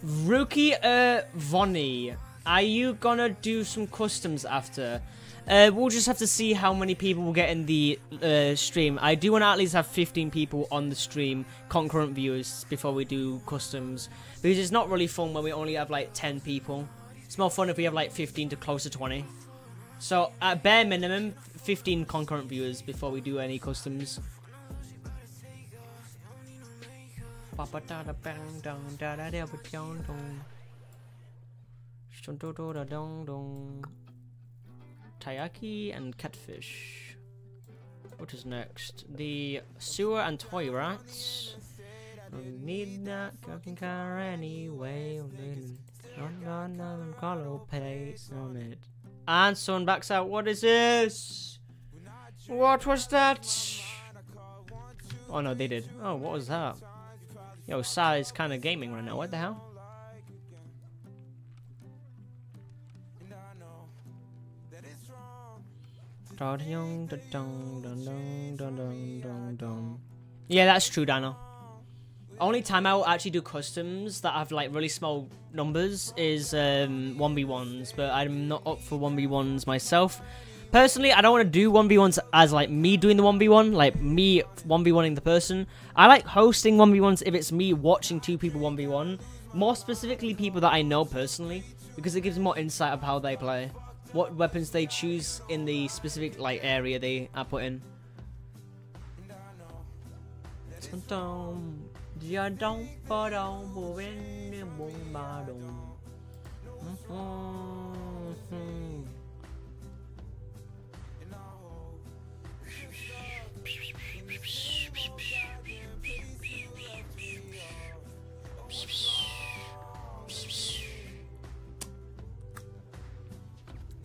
Rookie uh Vonnie, are you gonna do some customs after? Uh, we'll just have to see how many people will get in the uh, stream. I do want to at least have 15 people on the stream, concurrent viewers, before we do customs. Because it's not really fun when we only have like 10 people. It's more fun if we have like 15 to close to 20. So, at bare minimum, 15 concurrent viewers before we do any customs. Taiyaki and catfish. What is next? The sewer and toy rats. Don't need that cooking car anyway. No, no, no, color paste on it. And someone backs out. What is this? What was that? Oh no, they did. Oh, what was that? Yo, Sai is kind of gaming right now. What the hell? Yeah, that's true, Daniel. Only time I will actually do customs that have like really small numbers is um, 1v1s, but I'm not up for 1v1s myself. Personally, I don't want to do 1v1s as like me doing the 1v1, like me 1v1ing the person. I like hosting 1v1s if it's me watching two people 1v1. More specifically, people that I know personally, because it gives more insight of how they play. What weapons they choose in the specific like area they are put in.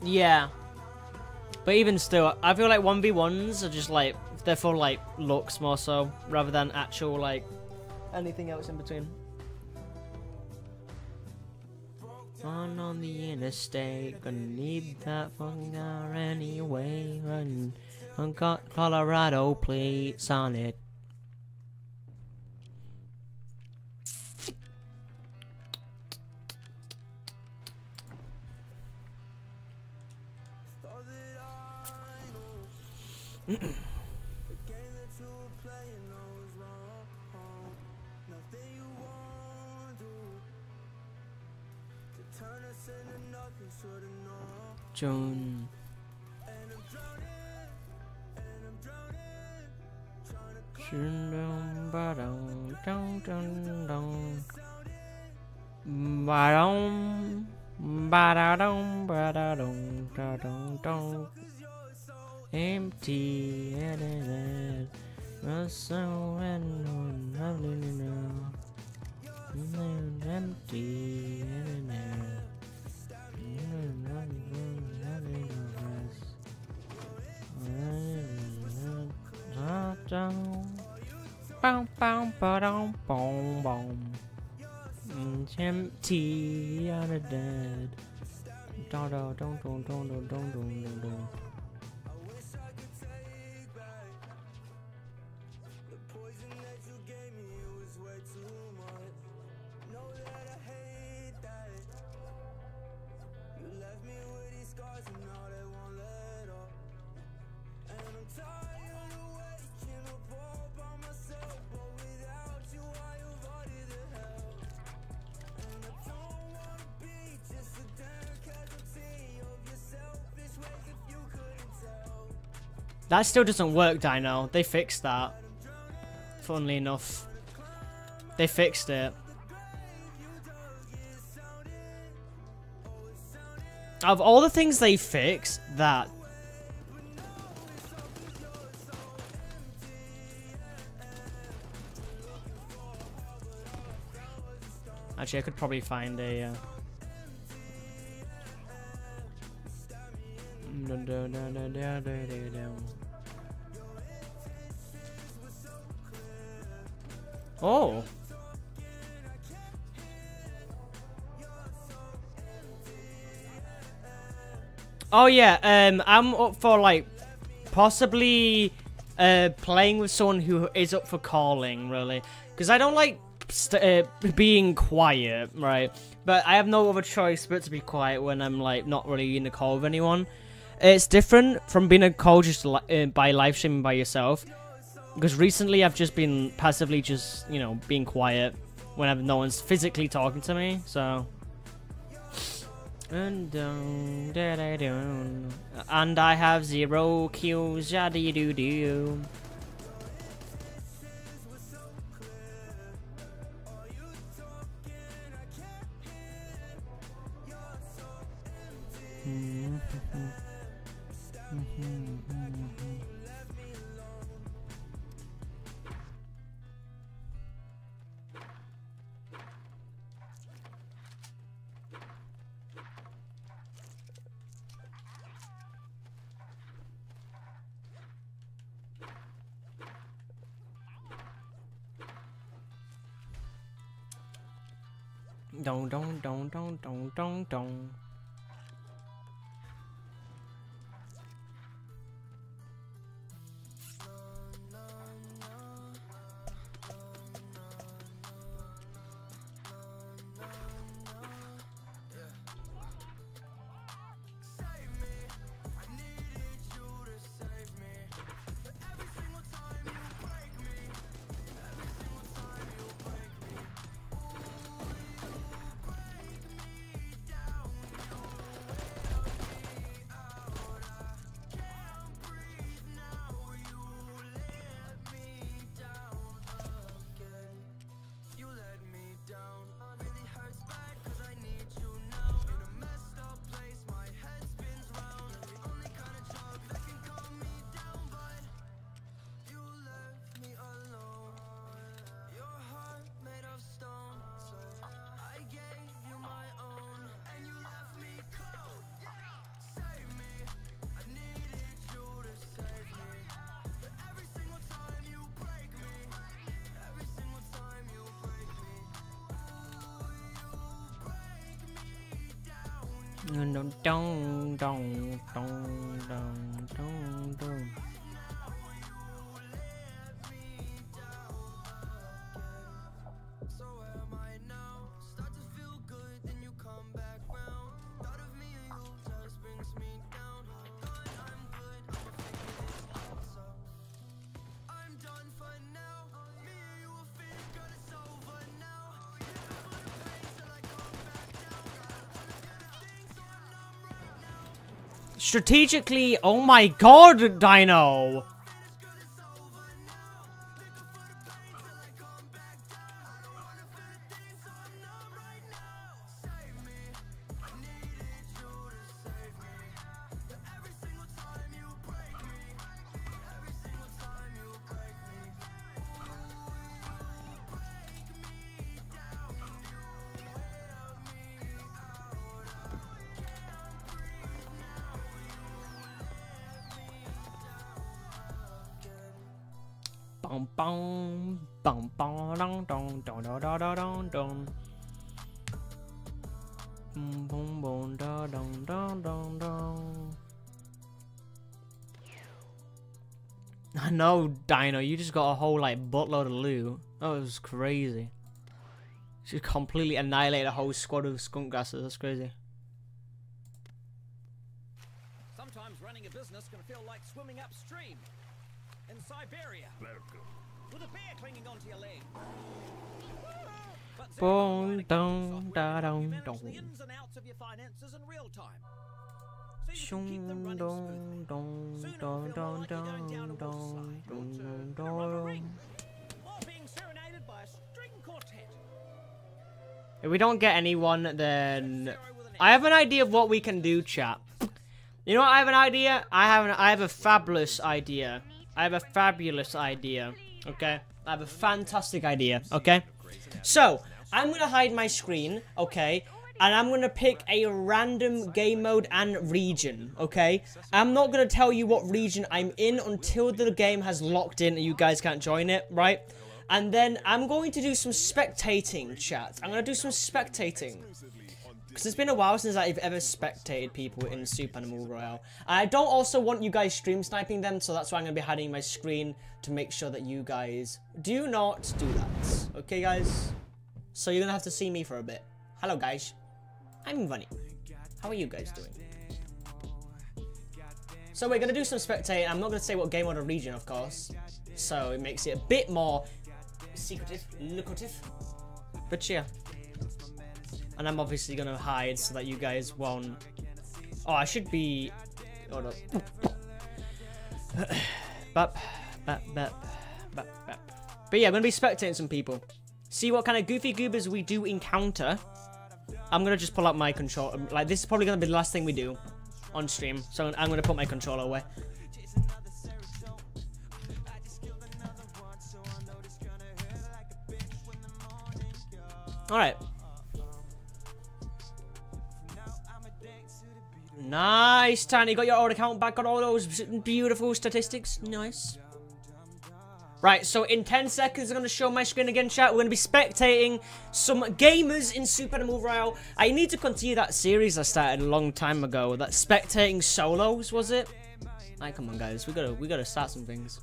Yeah. But even still, I feel like 1v1s are just like, they're for like looks more so, rather than actual like anything else in between. On the interstate, gonna need that fungar anyway. Run, run Colorado plates on it. mm Joan. Empty headed, so and one, empty headed. down. Bow, bow, ba-dum, boom, boom. Empty on of dead. Don't, don't, don't, don't, don't, don't, don't, don't. That still doesn't work, Dino. They fixed that. Funnily enough. They fixed it. Of all the things they fix, that. Actually, I could probably find a... Uh... Oh. Oh yeah, um, I'm up for like possibly uh playing with someone who is up for calling, really, because I don't like uh, being quiet, right? But I have no other choice but to be quiet when I'm like not really in the call with anyone. It's different from being a call just li uh, by live streaming by yourself. Because recently I've just been passively just, you know, being quiet whenever no one's physically talking to me, so... And, um, and I have zero kills, dee doo. Dong dong dong dong dong dong dong. Dong dong dong dong dong dong dong Strategically, oh my god, Dino! Bum bum bum bum. I know, Dino. You just got a whole like buttload of loot. That was crazy. She completely annihilated a whole squad of skunk grasses. That's crazy. Sometimes running a business can feel like swimming upstream in Siberia. With a bear clinging onto your leg. But Boom, dong, da, can help you dong, dong. the ins and outs of your finances in real time. So you can keep Dong dong smoothly. dong dong dong like you're going down dong dong wolf's side, or dong dong dong. or being serenaded by a string quartet. If we don't get anyone, then Zero with an I have an idea of what we can do, chap. You know what? I have an idea. I have an, I have a fabulous idea. I have a fabulous idea. Okay, I have a fantastic idea. Okay, so I'm gonna hide my screen. Okay. And I'm gonna pick a random game mode and region, okay? I'm not gonna tell you what region I'm in until the game has locked in and you guys can't join it, right? And then I'm going to do some spectating, chat. I'm gonna do some spectating. Because it's been a while since I've ever spectated people in Super Animal Royale. I don't also want you guys stream sniping them, so that's why I'm going to be hiding my screen to make sure that you guys do not do that. Okay, guys? So you're going to have to see me for a bit. Hello, guys. I'm Bunny. How are you guys doing? So we're going to do some spectating. I'm not going to say what game or the region, of course. So it makes it a bit more secretive, lucrative. But yeah. And I'm obviously gonna hide so that you guys won't. Oh, I should be. Hold up. bap, bap, bap, bap, bap. But yeah, I'm gonna be spectating some people. See what kind of goofy goobers we do encounter. I'm gonna just pull out my controller. Um, like this is probably gonna be the last thing we do on stream. So I'm gonna put my controller away. All right. Nice, Tiny. Got your old account back. Got all those beautiful statistics. Nice. Right, so in 10 seconds, I'm going to show my screen again, chat. We're going to be spectating some gamers in Super Animal Royale. I need to continue that series I started a long time ago. That spectating solos, was it? Like, come on, guys. We gotta, we gotta start some things.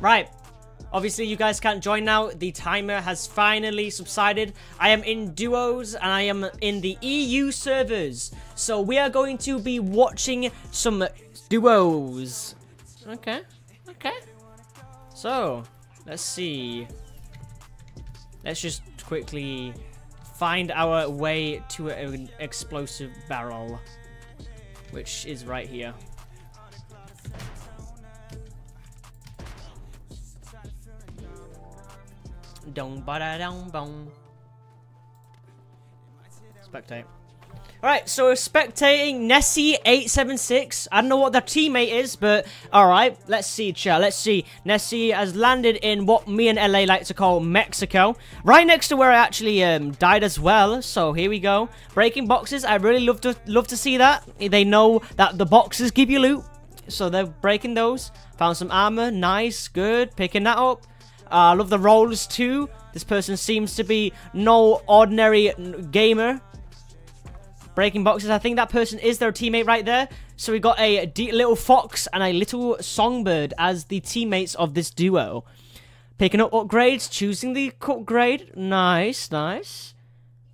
Right. Obviously, you guys can't join now. The timer has finally subsided. I am in duos and I am in the EU servers. So we are going to be watching some duos. Okay. Okay. So, let's see. Let's just quickly find our way to an explosive barrel. Which is right here. Dong ba da dong bong. Spectate. Alright, so spectating Nessie876. I don't know what their teammate is, but alright, let's see, chat. Let's see. Nessie has landed in what me and LA like to call Mexico. Right next to where I actually um, died as well. So here we go. Breaking boxes. I really love to love to see that. They know that the boxes give you loot. So they're breaking those. Found some armor. Nice. Good. Picking that up. I uh, love the roles too. This person seems to be no ordinary gamer. Breaking boxes. I think that person is their teammate right there. So we got a little fox and a little songbird as the teammates of this duo. Picking up upgrades, choosing the upgrade. Nice, nice.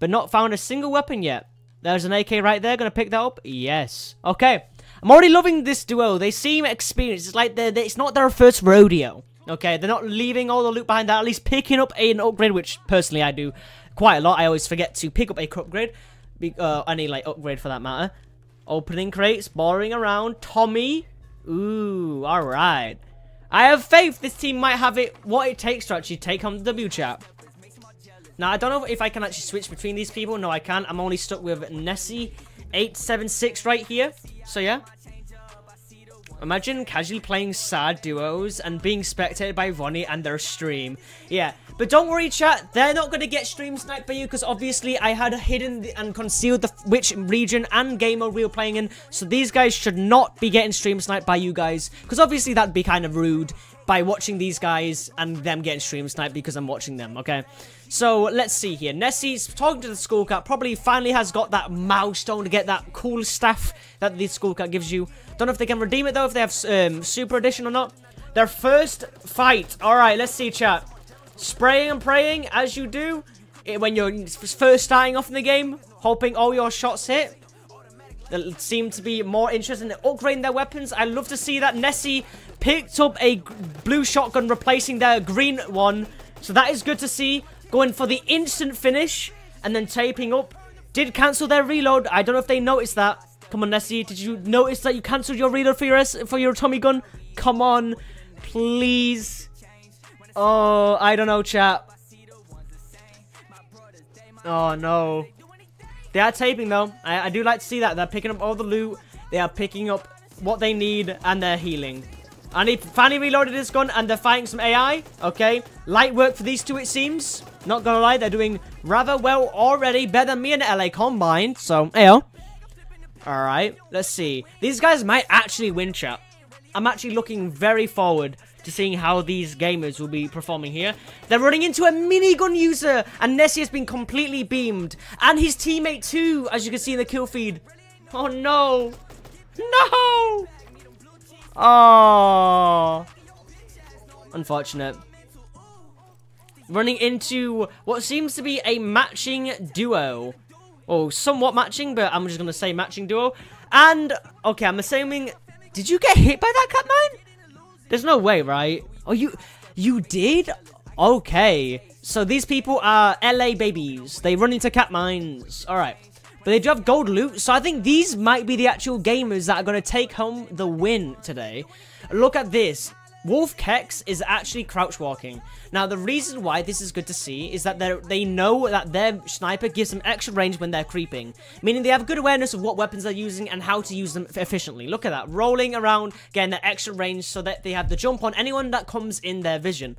But not found a single weapon yet. There's an AK right there. Gonna pick that up? Yes. Okay. I'm already loving this duo. They seem experienced. It's like they're, they it's not their first rodeo. Okay, they're not leaving all the loot behind. They're at least picking up an upgrade, which personally I do quite a lot. I always forget to pick up a upgrade, uh, any like upgrade for that matter. Opening crates, borrowing around. Tommy. Ooh, alright. I have faith this team might have it what it takes to actually take on the W chat. Now, I don't know if I can actually switch between these people. No, I can't. I'm only stuck with Nessie876 right here. So, yeah. Imagine casually playing sad duos and being spectated by Vonnie and their stream. Yeah, but don't worry, chat. They're not going to get stream sniped by you because obviously I had hidden and concealed the which region and game mode we were playing in. So these guys should not be getting stream sniped by you guys because obviously that'd be kind of rude by watching these guys and them getting stream sniped because I'm watching them, okay? So, let's see here. Nessie's talking to the school cat, probably finally has got that milestone to get that cool staff that the school cat gives you. Don't know if they can redeem it, though, if they have um, Super Edition or not. Their first fight. Alright, let's see, chat. Spraying and praying, as you do, when you're first starting off in the game, hoping all your shots hit. They seem to be more interested in upgrading their weapons. I love to see that Nessie picked up a blue shotgun, replacing their green one. So that is good to see. Going for the instant finish and then taping up. Did cancel their reload. I don't know if they noticed that. Come on, Nessie. Did you notice that you cancelled your reload for your, for your Tommy gun? Come on. Please. Oh, I don't know, chat. Oh, no. They are taping, though. I, I do like to see that. They're picking up all the loot. They are picking up what they need, and they're healing. And he finally reloaded his gun, and they're fighting some AI. Okay. Light work for these two, it seems. Not gonna lie, they're doing rather well already. Better than me and LA combined. So, ayo. Alright, let's see. These guys might actually win, chat. I'm actually looking very forward to seeing how these gamers will be performing here. They're running into a minigun user, and Nessie has been completely beamed. And his teammate too, as you can see in the kill feed. Oh no! No! Oh, unfortunate. Running into what seems to be a matching duo. Oh, somewhat matching, but I'm just going to say matching duo. And, okay, I'm assuming... Did you get hit by that cat mine? There's no way, right? Oh, you... You did? Okay. So these people are LA babies. They run into cat mines. Alright. But they do have gold loot, so I think these might be the actual gamers that are going to take home the win today. Look at this. Wolf Kex is actually crouch walking. Now, the reason why this is good to see is that they know that their sniper gives them extra range when they're creeping, meaning they have good awareness of what weapons they're using and how to use them efficiently. Look at that, rolling around, getting that extra range so that they have the jump on anyone that comes in their vision.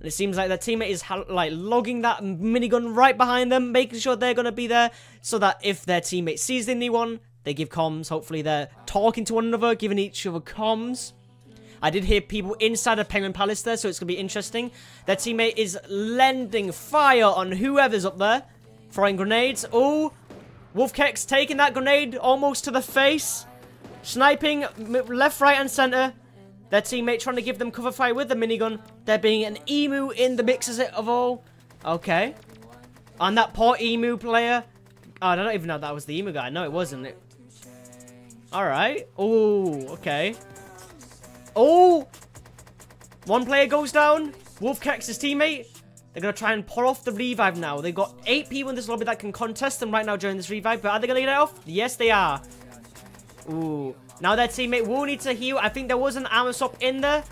And it seems like their teammate is like logging that minigun right behind them, making sure they're going to be there so that if their teammate sees anyone, they give comms. Hopefully they're talking to one another, giving each other comms. I did hear people inside of Penguin Palace there, so it's going to be interesting. Their teammate is lending fire on whoever's up there. Throwing grenades. Oh, Wolfkex taking that grenade almost to the face. Sniping left, right, and center. Their teammate trying to give them cover fire with the minigun. There being an emu in the mix it, of all. Okay. And that poor emu player. Oh, I don't even know that was the emu guy. No, it wasn't. It... Alright. Oh, okay. Oh! One player goes down. Wolf kicks his teammate. They're going to try and pull off the revive now. They've got eight people in this lobby that can contest them right now during this revive. But are they going to get it off? Yes, they are. Ooh. Now their teammate will need to heal. I think there was an armor swap in there.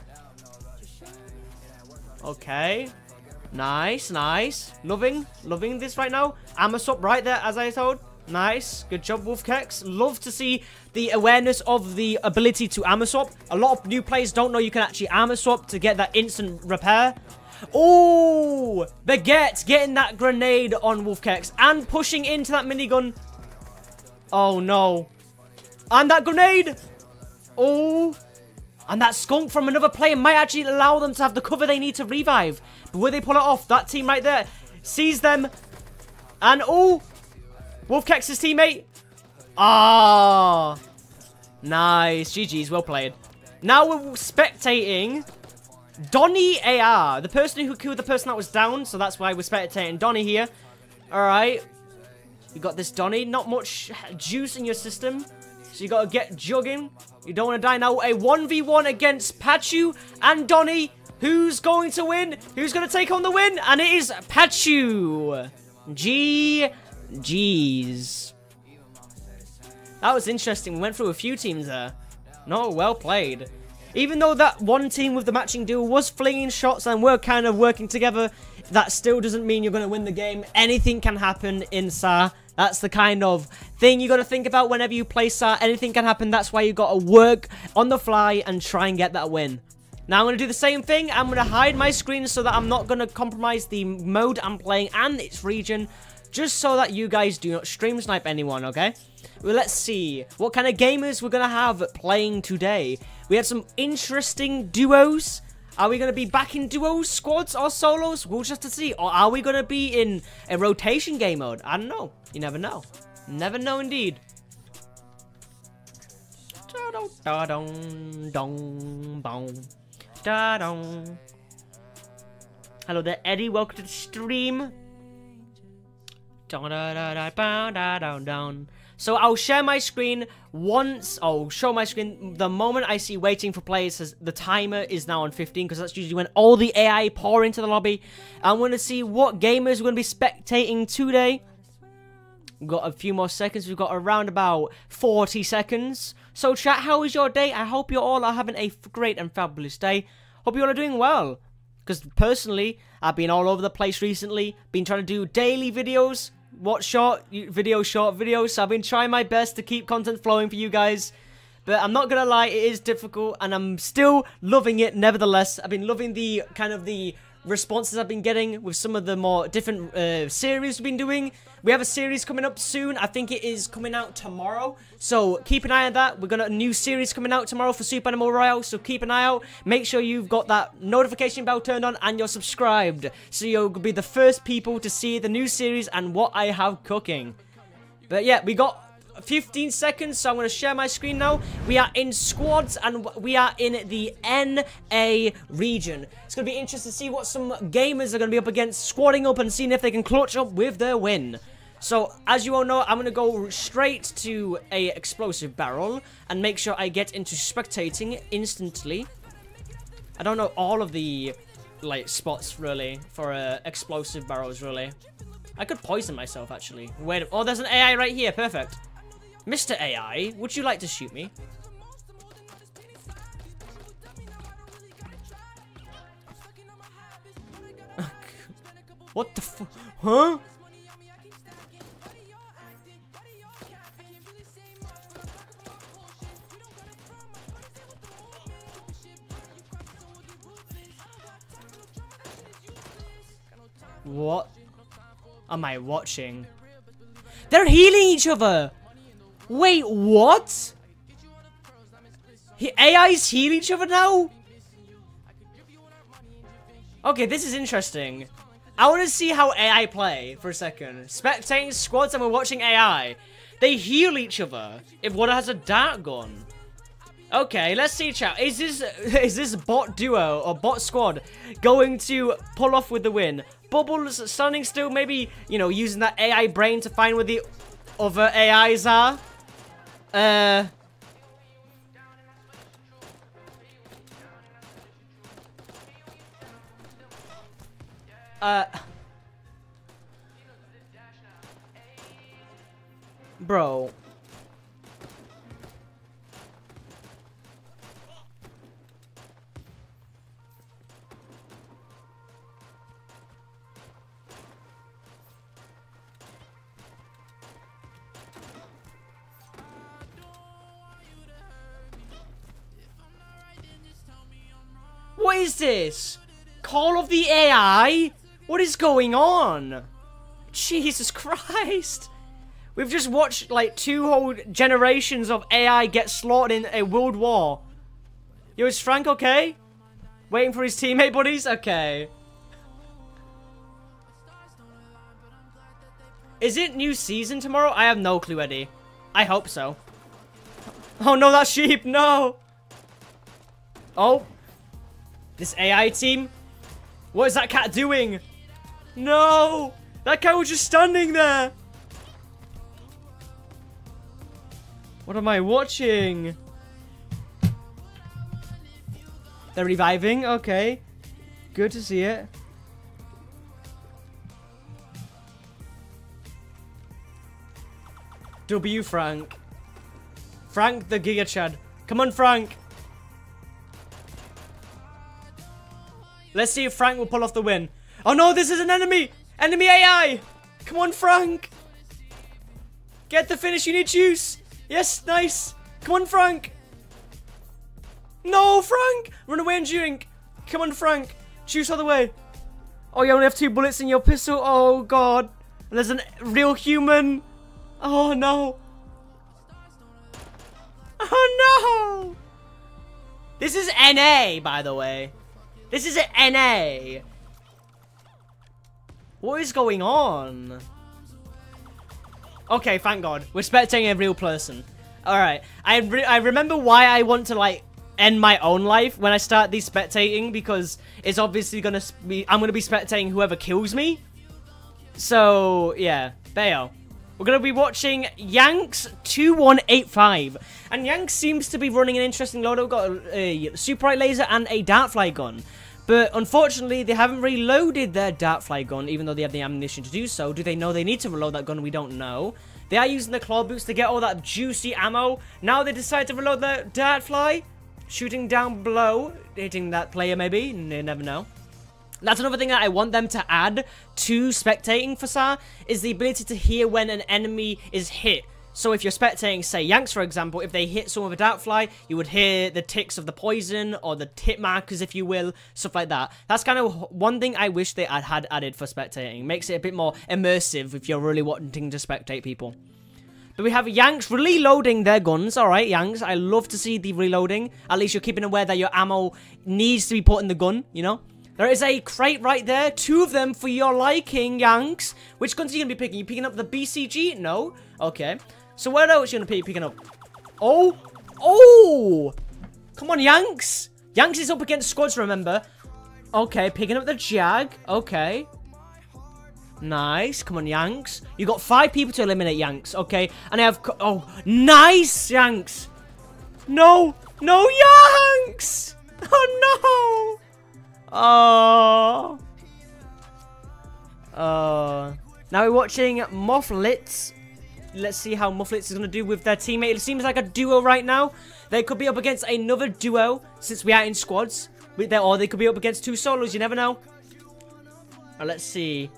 Okay. Nice, nice. Loving, loving this right now. Armor swap right there, as I told. Nice. Good job, Wolfkex. Love to see the awareness of the ability to armor swap. A lot of new players don't know you can actually armor swap to get that instant repair. Oh, Baguette getting that grenade on Wolfkex and pushing into that minigun. Oh, no. And that grenade! Oh! And that skunk from another player might actually allow them to have the cover they need to revive. But will they pull it off? That team right there sees them. And oh! Wolfkex's teammate. Ah! Nice. GG's. Well played. Now we're spectating Donny AR. The person who killed the person that was down. So that's why we're spectating Donny here. Alright. You got this Donny. Not much juice in your system. So you gotta get jugging. You don't want to die now. A 1v1 against Pachu and Donny. Who's going to win? Who's going to take on the win? And it is Pachu. G. G's. That was interesting. We went through a few teams there. No, well played. Even though that one team with the matching duo was flinging shots and were kind of working together, that still doesn't mean you're going to win the game. Anything can happen in SAR. That's the kind of thing you got to think about whenever you play SAR. Anything can happen. That's why you got to work on the fly and try and get that win. Now I'm going to do the same thing. I'm going to hide my screen so that I'm not going to compromise the mode I'm playing and its region. Just so that you guys do not stream snipe anyone, okay? Well, let's see. What kind of gamers we're going to have playing today. We had some interesting duos. Are we going to be back in duos, squads, or solos? We'll just have to see. Or are we going to be in a rotation game mode? I don't know. You never know. Never know indeed. Hello there, Eddie. Welcome to the stream. So I'll share my screen once, I'll show my screen the moment I see waiting for players says the timer is now on 15 because that's usually when all the AI pour into the lobby. I'm going to see what gamers we're going to be spectating today. We've got a few more seconds. We've got around about 40 seconds. So chat, how is your day? I hope you all are having a great and fabulous day. Hope you all are doing well. Because personally, I've been all over the place recently. Been trying to do daily videos what short video, short videos. So I've been trying my best to keep content flowing for you guys. But I'm not gonna lie, it is difficult, and I'm still loving it. Nevertheless, I've been loving the kind of the responses I've been getting with some of the more different uh, series we've been doing. We have a series coming up soon. I think it is coming out tomorrow. So keep an eye on that. We're going to a new series coming out tomorrow for Super Animal Royale. So keep an eye out. Make sure you've got that notification bell turned on and you're subscribed. So you'll be the first people to see the new series and what I have cooking. But yeah, we got 15 seconds, so I'm going to share my screen now. We are in squads, and we are in the NA region. It's going to be interesting to see what some gamers are going to be up against, squadding up and seeing if they can clutch up with their win. So, as you all know, I'm going to go straight to a explosive barrel and make sure I get into spectating instantly. I don't know all of the, like, spots, really, for uh, explosive barrels, really. I could poison myself, actually. Wait, oh, there's an AI right here. Perfect. Mr. AI, would you like to shoot me? what the fu- Huh? What am I watching? They're healing each other! Wait, what? He AIs heal each other now? Okay, this is interesting. I want to see how AI play for a second. Spectating squads and we're watching AI. They heal each other if one has a dart gun. Okay, let's see, chat. Is this is this bot duo or bot squad going to pull off with the win? Bubbles standing still, maybe, you know, using that AI brain to find where the other AIs are. Uh... Uh... Bro. What is this? Call of the AI? What is going on? Jesus Christ. We've just watched like two whole generations of AI get slaughtered in a world war. Yo, is Frank okay? Waiting for his teammate buddies? Okay. Is it new season tomorrow? I have no clue, Eddie. I hope so. Oh no, that sheep, no! Oh, this AI team? What is that cat doing? No! That cat was just standing there! What am I watching? They're reviving? Okay. Good to see it. W Frank. Frank the Giga Chad. Come on, Frank. Let's see if Frank will pull off the win. Oh no, this is an enemy! Enemy AI! Come on, Frank! Get the finish, you need juice! Yes, nice! Come on, Frank! No, Frank! Run away and drink! Come on, Frank! Juice all the way! Oh, you only have two bullets in your pistol? Oh, God! And there's a real human! Oh, no! Oh, no! This is NA, by the way. This is an NA. What is going on? Okay, thank God. We're spectating a real person. Alright. I, re I remember why I want to, like, end my own life when I start these spectating, because it's obviously gonna be- I'm gonna be spectating whoever kills me. So, yeah. Bayo. We're going to be watching Yanks2185. And Yanks seems to be running an interesting load. We've got a, a Super Laser and a Dartfly gun. But unfortunately, they haven't reloaded their Dartfly gun, even though they have the ammunition to do so. Do they know they need to reload that gun? We don't know. They are using the claw boots to get all that juicy ammo. Now they decide to reload their Dartfly. Shooting down below, hitting that player maybe. You never know. That's another thing that I want them to add to spectating for SAR, is the ability to hear when an enemy is hit. So if you're spectating, say, Yanks, for example, if they hit someone with a Dartfly, you would hear the ticks of the poison, or the hit markers, if you will, stuff like that. That's kind of one thing I wish they had, had added for spectating. Makes it a bit more immersive if you're really wanting to spectate people. But we have Yanks reloading their guns. Alright, Yanks, I love to see the reloading. At least you're keeping aware that your ammo needs to be put in the gun, you know? There is a crate right there. Two of them for your liking, Yanks. Which guns are you going to be picking? You picking up the BCG? No? Okay. So what else you going to be picking up? Oh! Oh! Come on, Yanks! Yanks is up against squads, remember? Okay, picking up the Jag. Okay. Nice. Come on, Yanks. You got five people to eliminate Yanks. Okay. And I have... Oh, nice, Yanks. No. No, Yanks! Oh, no! Oh. Oh. Now we're watching Mufflets. Let's see how Mufflets is going to do with their teammate. It seems like a duo right now. They could be up against another duo since we are in squads. Or they could be up against two solos. You never know. Right, let's see.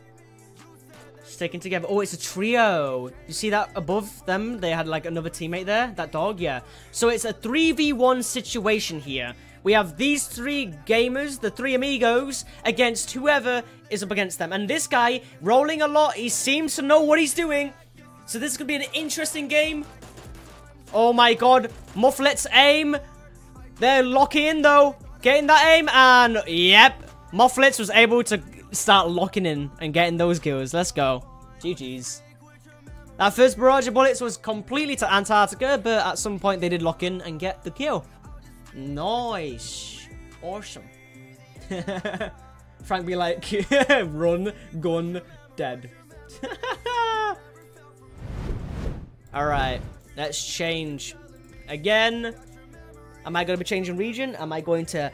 Sticking together. Oh, it's a trio. You see that above them? They had like another teammate there. That dog, yeah. So it's a 3v1 situation here. We have these three gamers, the three amigos, against whoever is up against them. And this guy, rolling a lot, he seems to know what he's doing. So this could be an interesting game. Oh my god. Mufflet's aim. They're locking in though. Getting that aim and yep. Mufflets was able to start locking in and getting those kills. Let's go. GG's. That first barrage of bullets was completely to Antarctica, but at some point they did lock in and get the kill. Nice. Awesome. Frank be like, run, gun, dead. Alright, let's change. Again, am I going to be changing region? Am I going to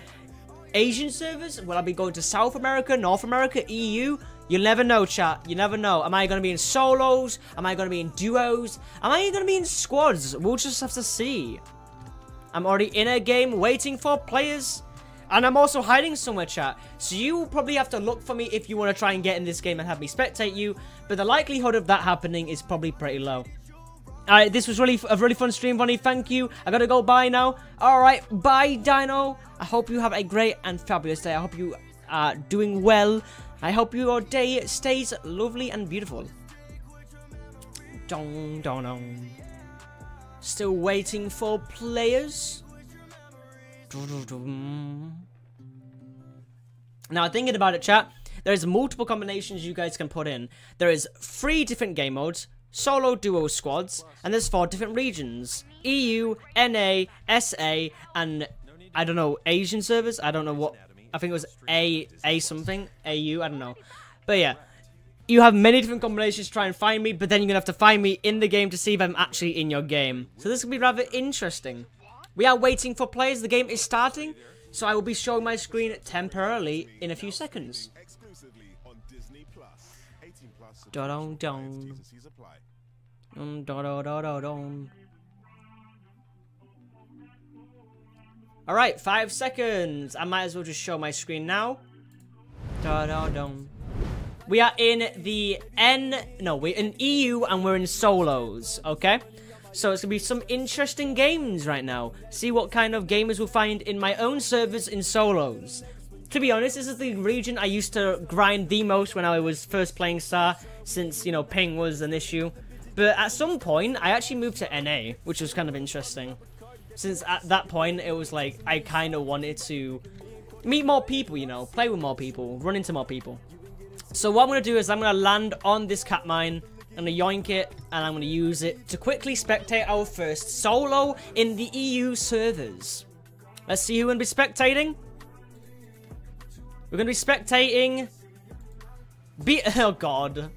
Asian servers? Will I be going to South America, North America, EU? You'll never know, chat. You never know. Am I going to be in solos? Am I going to be in duos? Am I going to be in squads? We'll just have to see. I'm already in a game waiting for players. And I'm also hiding somewhere, chat. So you will probably have to look for me if you want to try and get in this game and have me spectate you. But the likelihood of that happening is probably pretty low. Alright, this was really a really fun stream, Vonnie. Thank you. I gotta go bye now. Alright, bye, Dino. I hope you have a great and fabulous day. I hope you are doing well. I hope your day stays lovely and beautiful. Dong, dong, dong. Still waiting for players. Now, thinking about it, chat, there's multiple combinations you guys can put in. There is three different game modes, solo, duo, squads, and there's four different regions. EU, NA, SA, and I don't know, Asian servers? I don't know what, I think it was A, A something, AU, I don't know. But yeah, you have many different combinations to try and find me, but then you're going to have to find me in the game to see if I'm actually in your game. So this will be rather interesting. We are waiting for players. The game is starting, so I will be showing my screen temporarily in a few seconds. Dong dong. Dum da da da da dong. Alright, five seconds. I might as well just show my screen now. Da da. We are in the N. No, we're in EU and we're in solos, okay? So it's gonna be some interesting games right now. See what kind of gamers we'll find in my own servers in solos. To be honest, this is the region I used to grind the most when I was first playing SAR, since, you know, ping was an issue. But at some point, I actually moved to NA, which was kind of interesting. Since at that point, it was like, I kind of wanted to meet more people, you know, play with more people, run into more people. So what I'm going to do is I'm going to land on this cat mine, I'm going to yoink it, and I'm going to use it to quickly spectate our first solo in the EU servers. Let's see who will be spectating. We're going to be spectating... Be oh god.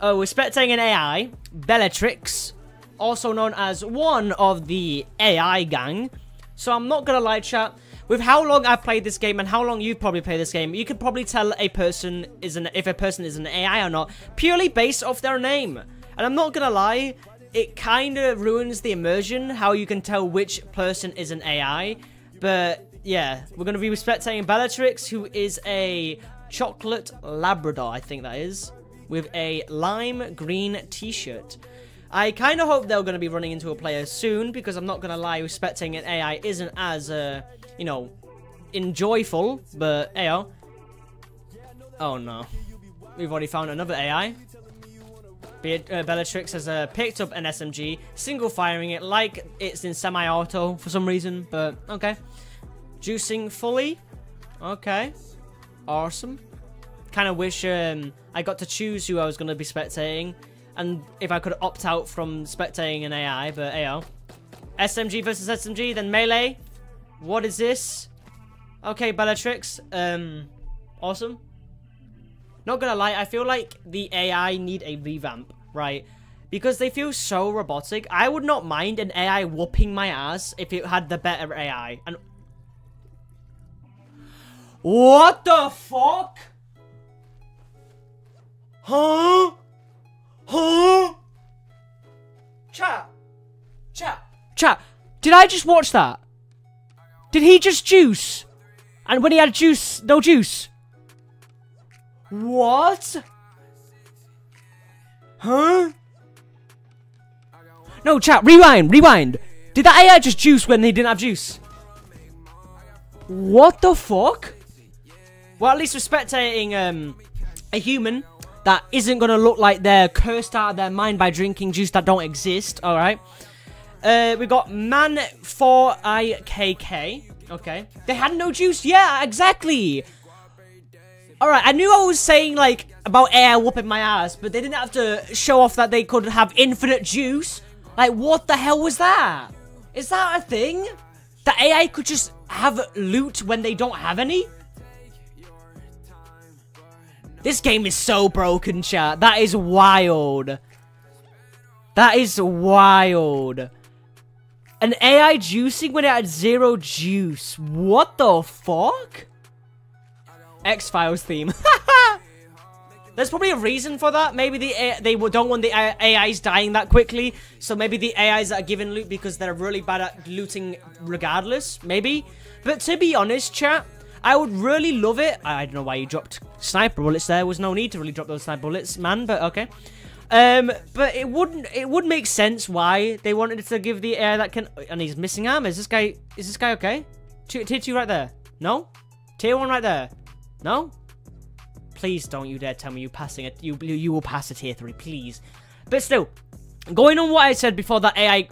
Oh, we're spectating an AI, Bellatrix, also known as one of the AI gang. So I'm not to lie, chat. With how long I've played this game and how long you've probably played this game, you could probably tell a person is an if a person is an AI or not purely based off their name. And I'm not gonna lie, it kind of ruins the immersion how you can tell which person is an AI. But yeah, we're gonna be spectating Bellatrix, who is a chocolate Labrador, I think that is, with a lime green T-shirt. I kind of hope they're going to be running into a player soon because I'm not going to lie, respecting an AI isn't as, uh, you know, enjoyful, but, ayo. Oh no. We've already found another AI. Be uh, Bellatrix has uh, picked up an SMG, single firing it like it's in semi-auto for some reason, but okay. Juicing fully. Okay. Awesome. Kind of wish um, I got to choose who I was going to be spectating. And if I could opt out from spectating an AI, but AO. SMG versus SMG, then melee. What is this? Okay, Bellatrix. Um, awesome. Not gonna lie, I feel like the AI need a revamp, right? Because they feel so robotic. I would not mind an AI whooping my ass if it had the better AI. And what the fuck? Huh? Huh? Chat. Chat. Chat. Did I just watch that? Did he just juice? And when he had juice, no juice? What? Huh? No, chat, rewind, rewind. Did that AI just juice when he didn't have juice? What the fuck? Well, at least we're spectating um, a human that isn't going to look like they're cursed out of their mind by drinking juice that don't exist, alright? Uh, we got Man4IKK. Okay. They had no juice. Yeah, exactly. Alright, I knew I was saying, like, about air whooping my ass, but they didn't have to show off that they could have infinite juice. Like, what the hell was that? Is that a thing? The AI could just have loot when they don't have any? This game is so broken, chat. That is wild. That is wild. An AI juicing when it had zero juice. What the fuck? X-Files theme. There's probably a reason for that. Maybe the A they don't want the AIs dying that quickly. So maybe the AIs are given loot because they're really bad at looting regardless. Maybe. But to be honest, chat, I would really love it. I don't know why you dropped sniper bullets there. There was no need to really drop those sniper bullets, man. But okay. Um, but it wouldn't. It would make sense why they wanted to give the AI that can. And he's missing armor. Is this guy? Is this guy okay? Tier, tier two right there. No. Tier one right there. No. Please don't you dare tell me you're passing it. You you will pass a tier three, please. But still, going on what I said before that AI.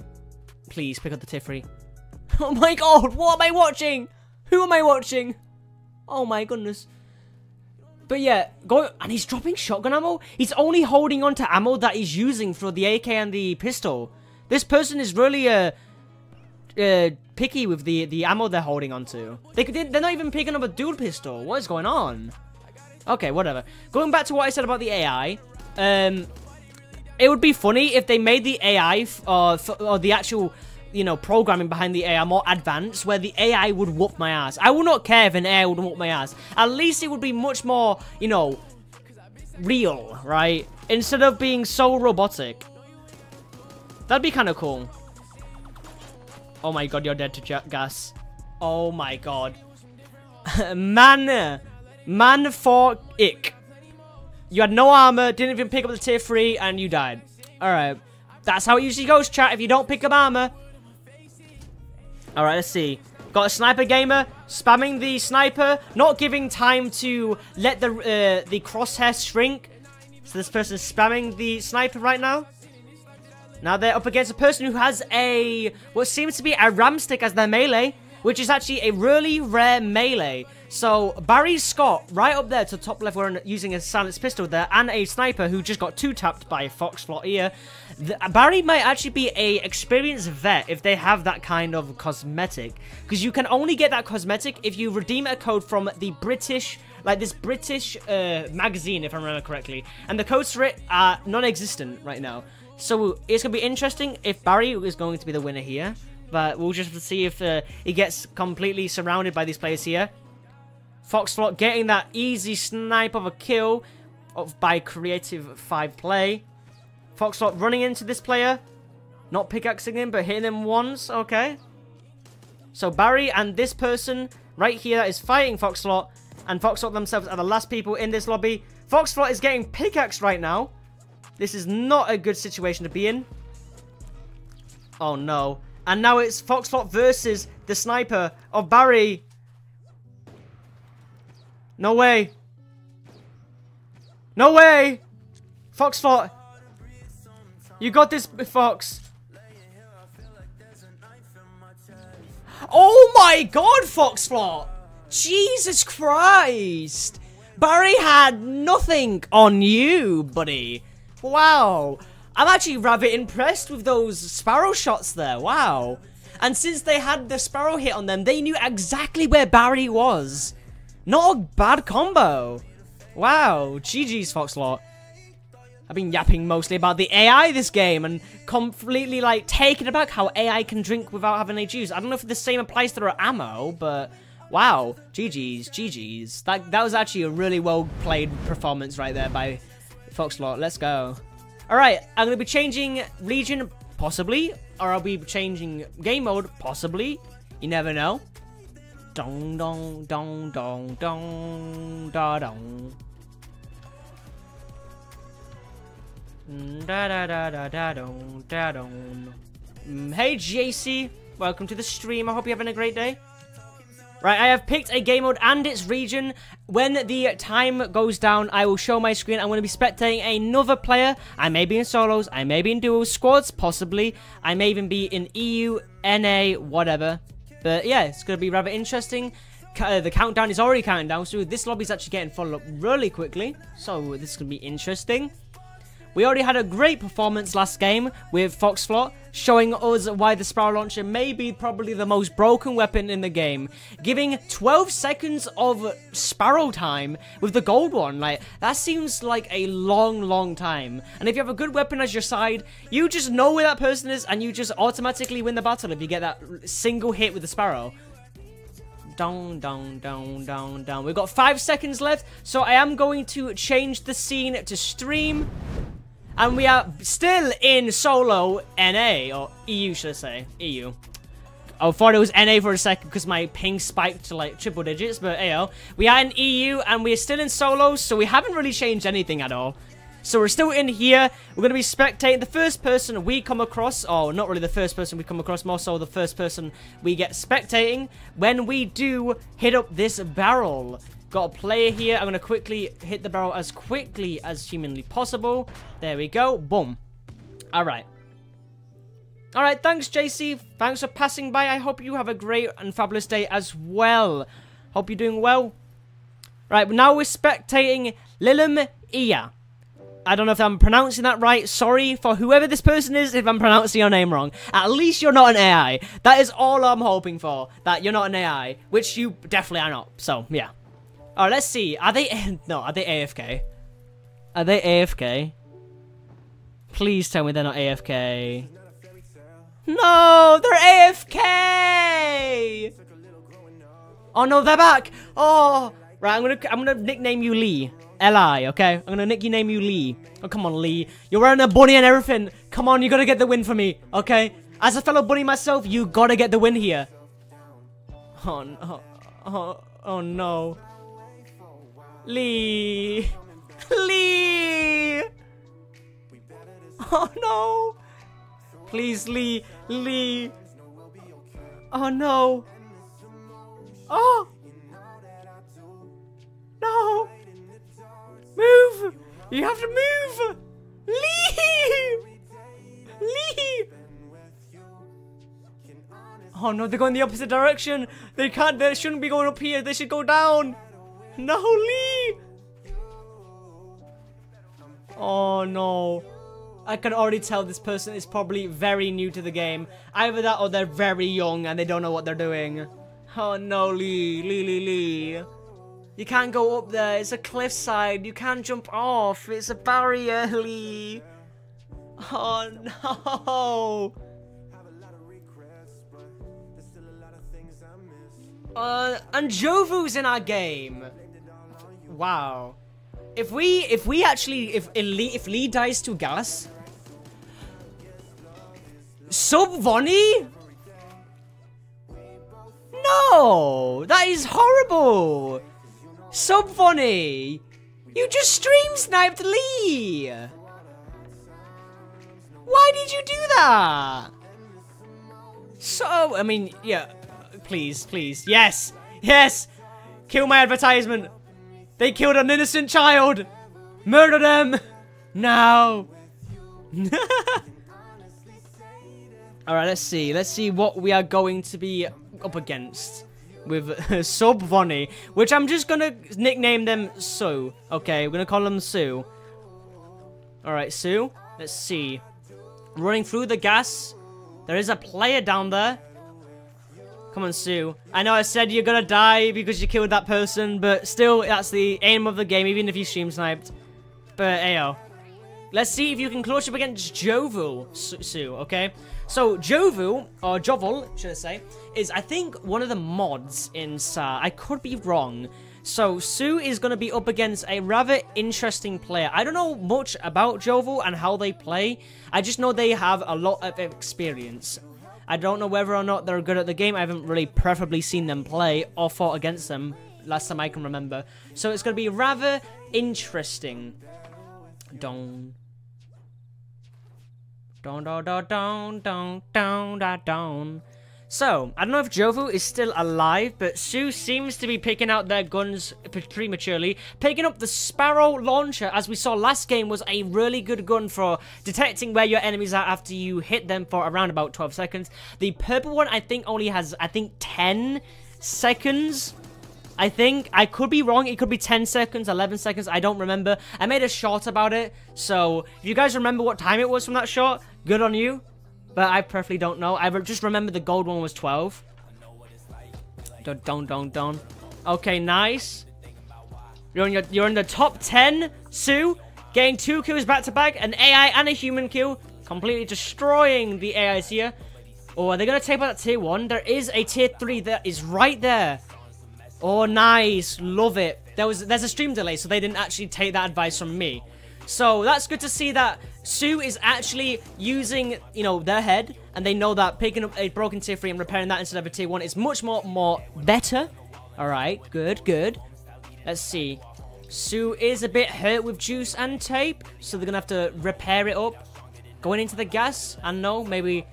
Please pick up the tier three. Oh my god! What am I watching? Who am I watching? Oh my goodness. But yeah, go and he's dropping shotgun ammo. He's only holding on to ammo that he's using for the AK and the pistol. This person is really uh, uh picky with the the ammo they're holding onto. They they're not even picking up a dual pistol. What is going on? Okay, whatever. Going back to what I said about the AI, um, it would be funny if they made the AI uh, or the actual you know, programming behind the AI more advanced, where the AI would whoop my ass. I would not care if an AI would whoop my ass. At least it would be much more, you know, real, right? Instead of being so robotic. That'd be kind of cool. Oh my god, you're dead to gas. Oh my god. man. Man for ick. You had no armor, didn't even pick up the tier 3, and you died. Alright. That's how it usually goes, chat. If you don't pick up armor. Alright, let's see. Got a sniper gamer spamming the sniper, not giving time to let the uh, the crosshair shrink. So this person is spamming the sniper right now. Now they're up against a person who has a what seems to be a ram stick as their melee, which is actually a really rare melee. So Barry Scott, right up there to the top left, we're using a silenced pistol there, and a sniper who just got two tapped by Foxflot here. The, Barry might actually be a experienced vet if they have that kind of cosmetic, because you can only get that cosmetic if you redeem a code from the British, like this British uh, magazine, if I remember correctly, and the codes for it are non-existent right now. So it's gonna be interesting if Barry is going to be the winner here. But we'll just see if uh, he gets completely surrounded by these players here. Foxflot getting that easy snipe of a kill of, by Creative 5 play. Foxtrot running into this player. Not pickaxing him, but hitting him once. Okay. So Barry and this person right here is fighting Foxtrot. And Foxtrot themselves are the last people in this lobby. Foxtrot is getting pickaxed right now. This is not a good situation to be in. Oh no. And now it's Foxtrot versus the sniper of Barry. No way. No way. Foxtrot. You got this, Fox. Oh my god, Foxflot! Jesus Christ! Barry had nothing on you, buddy. Wow. I'm actually rather impressed with those sparrow shots there. Wow. And since they had the sparrow hit on them, they knew exactly where Barry was. Not a bad combo. Wow. GG's, Foxlot. I've been yapping mostly about the AI this game and completely like taken aback how AI can drink without having any juice. I don't know if the same applies to their ammo, but wow, GG's, GG's. That that was actually a really well played performance right there by Foxlot. Let's go. All right, I'm gonna be changing region possibly, or I'll be changing game mode possibly. You never know. Dong dong dong dong dong da dong. Da da da da da da Hey JC, welcome to the stream. I hope you're having a great day. Right, I have picked a game mode and its region. When the time goes down, I will show my screen. I'm going to be spectating another player. I may be in solos, I may be in duos, squads, possibly. I may even be in EU, NA, whatever. But yeah, it's going to be rather interesting. Uh, the countdown is already counting down, so this lobby's actually getting full up really quickly. So this is going to be interesting. We already had a great performance last game with Foxflot, showing us why the Sparrow Launcher may be probably the most broken weapon in the game. Giving 12 seconds of Sparrow time with the gold one, like, that seems like a long, long time. And if you have a good weapon as your side, you just know where that person is and you just automatically win the battle if you get that single hit with the Sparrow down, down, down, down, down. We've got five seconds left, so I am going to change the scene to stream. And we are still in solo NA, or EU should I say, EU. I oh, thought it was NA for a second because my ping spiked to like triple digits, but ayo. We are in EU and we're still in solos, so we haven't really changed anything at all. So we're still in here. We're going to be spectating the first person we come across. Oh, not really the first person we come across, more so the first person we get spectating when we do hit up this barrel. Got a player here. I'm going to quickly hit the barrel as quickly as humanly possible. There we go. Boom. All right. All right, thanks, JC. Thanks for passing by. I hope you have a great and fabulous day as well. Hope you're doing well. Right, now we're spectating Lilim Iya. I don't know if I'm pronouncing that right. Sorry for whoever this person is if I'm pronouncing your name wrong. At least you're not an AI. That is all I'm hoping for. That you're not an AI. Which you definitely are not. So, yeah. Alright, let's see. Are they... No, are they AFK? Are they AFK? Please tell me they're not AFK. No, they're AFK! Oh no, they're back! Oh! Right, I'm gonna I'm gonna nickname you Lee. L-I, okay? I'm gonna nickname you Lee. Oh, come on, Lee. You're wearing a bunny and everything. Come on, you gotta get the win for me, okay? As a fellow bunny myself, you gotta get the win here. Oh no. Oh, oh, oh no. Lee. Lee. Oh no. Please, Lee. Lee. Oh no. Oh. No. Move. You have to move. Lee. Lee. Oh no, they're going the opposite direction. They can't, they shouldn't be going up here. They should go down. No, Lee. Oh no. I can already tell this person is probably very new to the game. Either that or they're very young and they don't know what they're doing. Oh no, Lee. Lee, Lee, Lee. You can't go up there. It's a cliffside. You can't jump off. It's a barrier, Lee. Oh no. Uh, and Jovu's in our game. Wow. If we, if we actually, if Lee, if Lee dies to gas, sub Vonnie? No, that is horrible. Sub Vonnie, you just stream sniped Lee. Why did you do that? So, I mean, yeah, please, please, yes, yes, kill my advertisement. They killed an innocent child. Murder them now. All right, let's see. Let's see what we are going to be up against with Sub Vonnie, which I'm just gonna nickname them Sue. Okay, we're gonna call them Sue. All right, Sue. Let's see. Running through the gas. There is a player down there. Come on, Sue. I know I said you're gonna die because you killed that person, but still, that's the aim of the game, even if you stream sniped. But, ayo. Let's see if you can clutch up against Jovu, Sue, okay? So, Jovu, or Jovel, should I say, is, I think, one of the mods in SAR. I could be wrong. So, Sue is going to be up against a rather interesting player. I don't know much about Jovu and how they play. I just know they have a lot of experience. I don't know whether or not they're good at the game. I haven't really preferably seen them play or fought against them last time I can remember. So it's going to be rather interesting. Don. Don, don, don, don, don, don, don. So, I don't know if Jovu is still alive, but Sue seems to be picking out their guns prematurely. Picking up the Sparrow Launcher, as we saw last game, was a really good gun for detecting where your enemies are after you hit them for around about 12 seconds. The purple one, I think, only has, I think, 10 seconds. I think. I could be wrong. It could be 10 seconds, 11 seconds. I don't remember. I made a short about it. So, if you guys remember what time it was from that short, good on you. But I perfectly don't know. I just remember the gold one was 12. Don't, don't, don't, don't. Okay, nice. You're in, your, you're in the top 10, Sue. Getting two kills back to back. An AI and a human kill. Completely destroying the AIs here. Oh, are they going to take out that tier 1? There is a tier 3 that is right there. Oh, nice. Love it. There was There's a stream delay, so they didn't actually take that advice from me. So that's good to see that Sue is actually using, you know, their head, and they know that picking up a broken tier 3 and repairing that instead of a tier 1 is much more, more better. Alright, good, good. Let's see. Sue is a bit hurt with juice and tape, so they're gonna have to repair it up. Going into the gas, I know, maybe...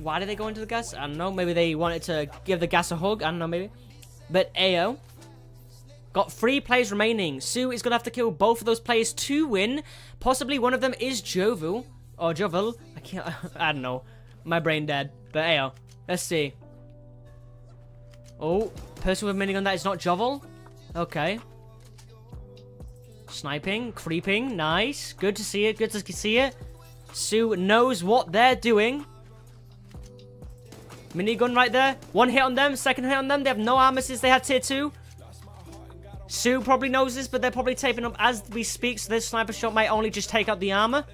Why did they go into the gas? I don't know, maybe they wanted to give the gas a hug, I don't know, maybe. But Ayo, Got three players remaining. Sue is going to have to kill both of those players to win. Possibly one of them is Jovu. Or Jovel. I can't... I don't know. My brain dead. But hey, let's see. Oh, person with minigun that is not Jovel. Okay. Sniping, creeping, nice. Good to see it, good to see it. Sue knows what they're doing. Minigun right there. One hit on them, second hit on them. They have no armor since they had tier 2. Sue probably knows this, but they're probably taping up as we speak, so this sniper shot might only just take out the armor.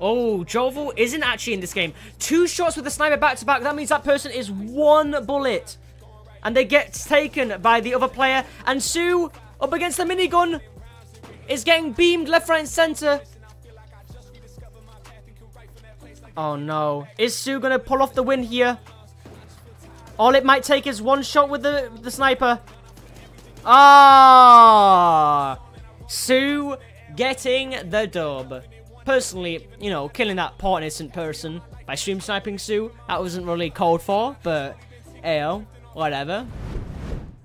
Oh, Jovel isn't actually in this game. Two shots with the sniper back-to-back. -back. That means that person is one bullet. And they get taken by the other player. And Sue, up against the minigun, is getting beamed left, right, and center. Oh no. Is Sue gonna pull off the win here? All it might take is one shot with the, the sniper. Ah! Sue getting the dub. Personally, you know, killing that poor innocent person by stream sniping Sue, that wasn't really called for, but, ayo, whatever.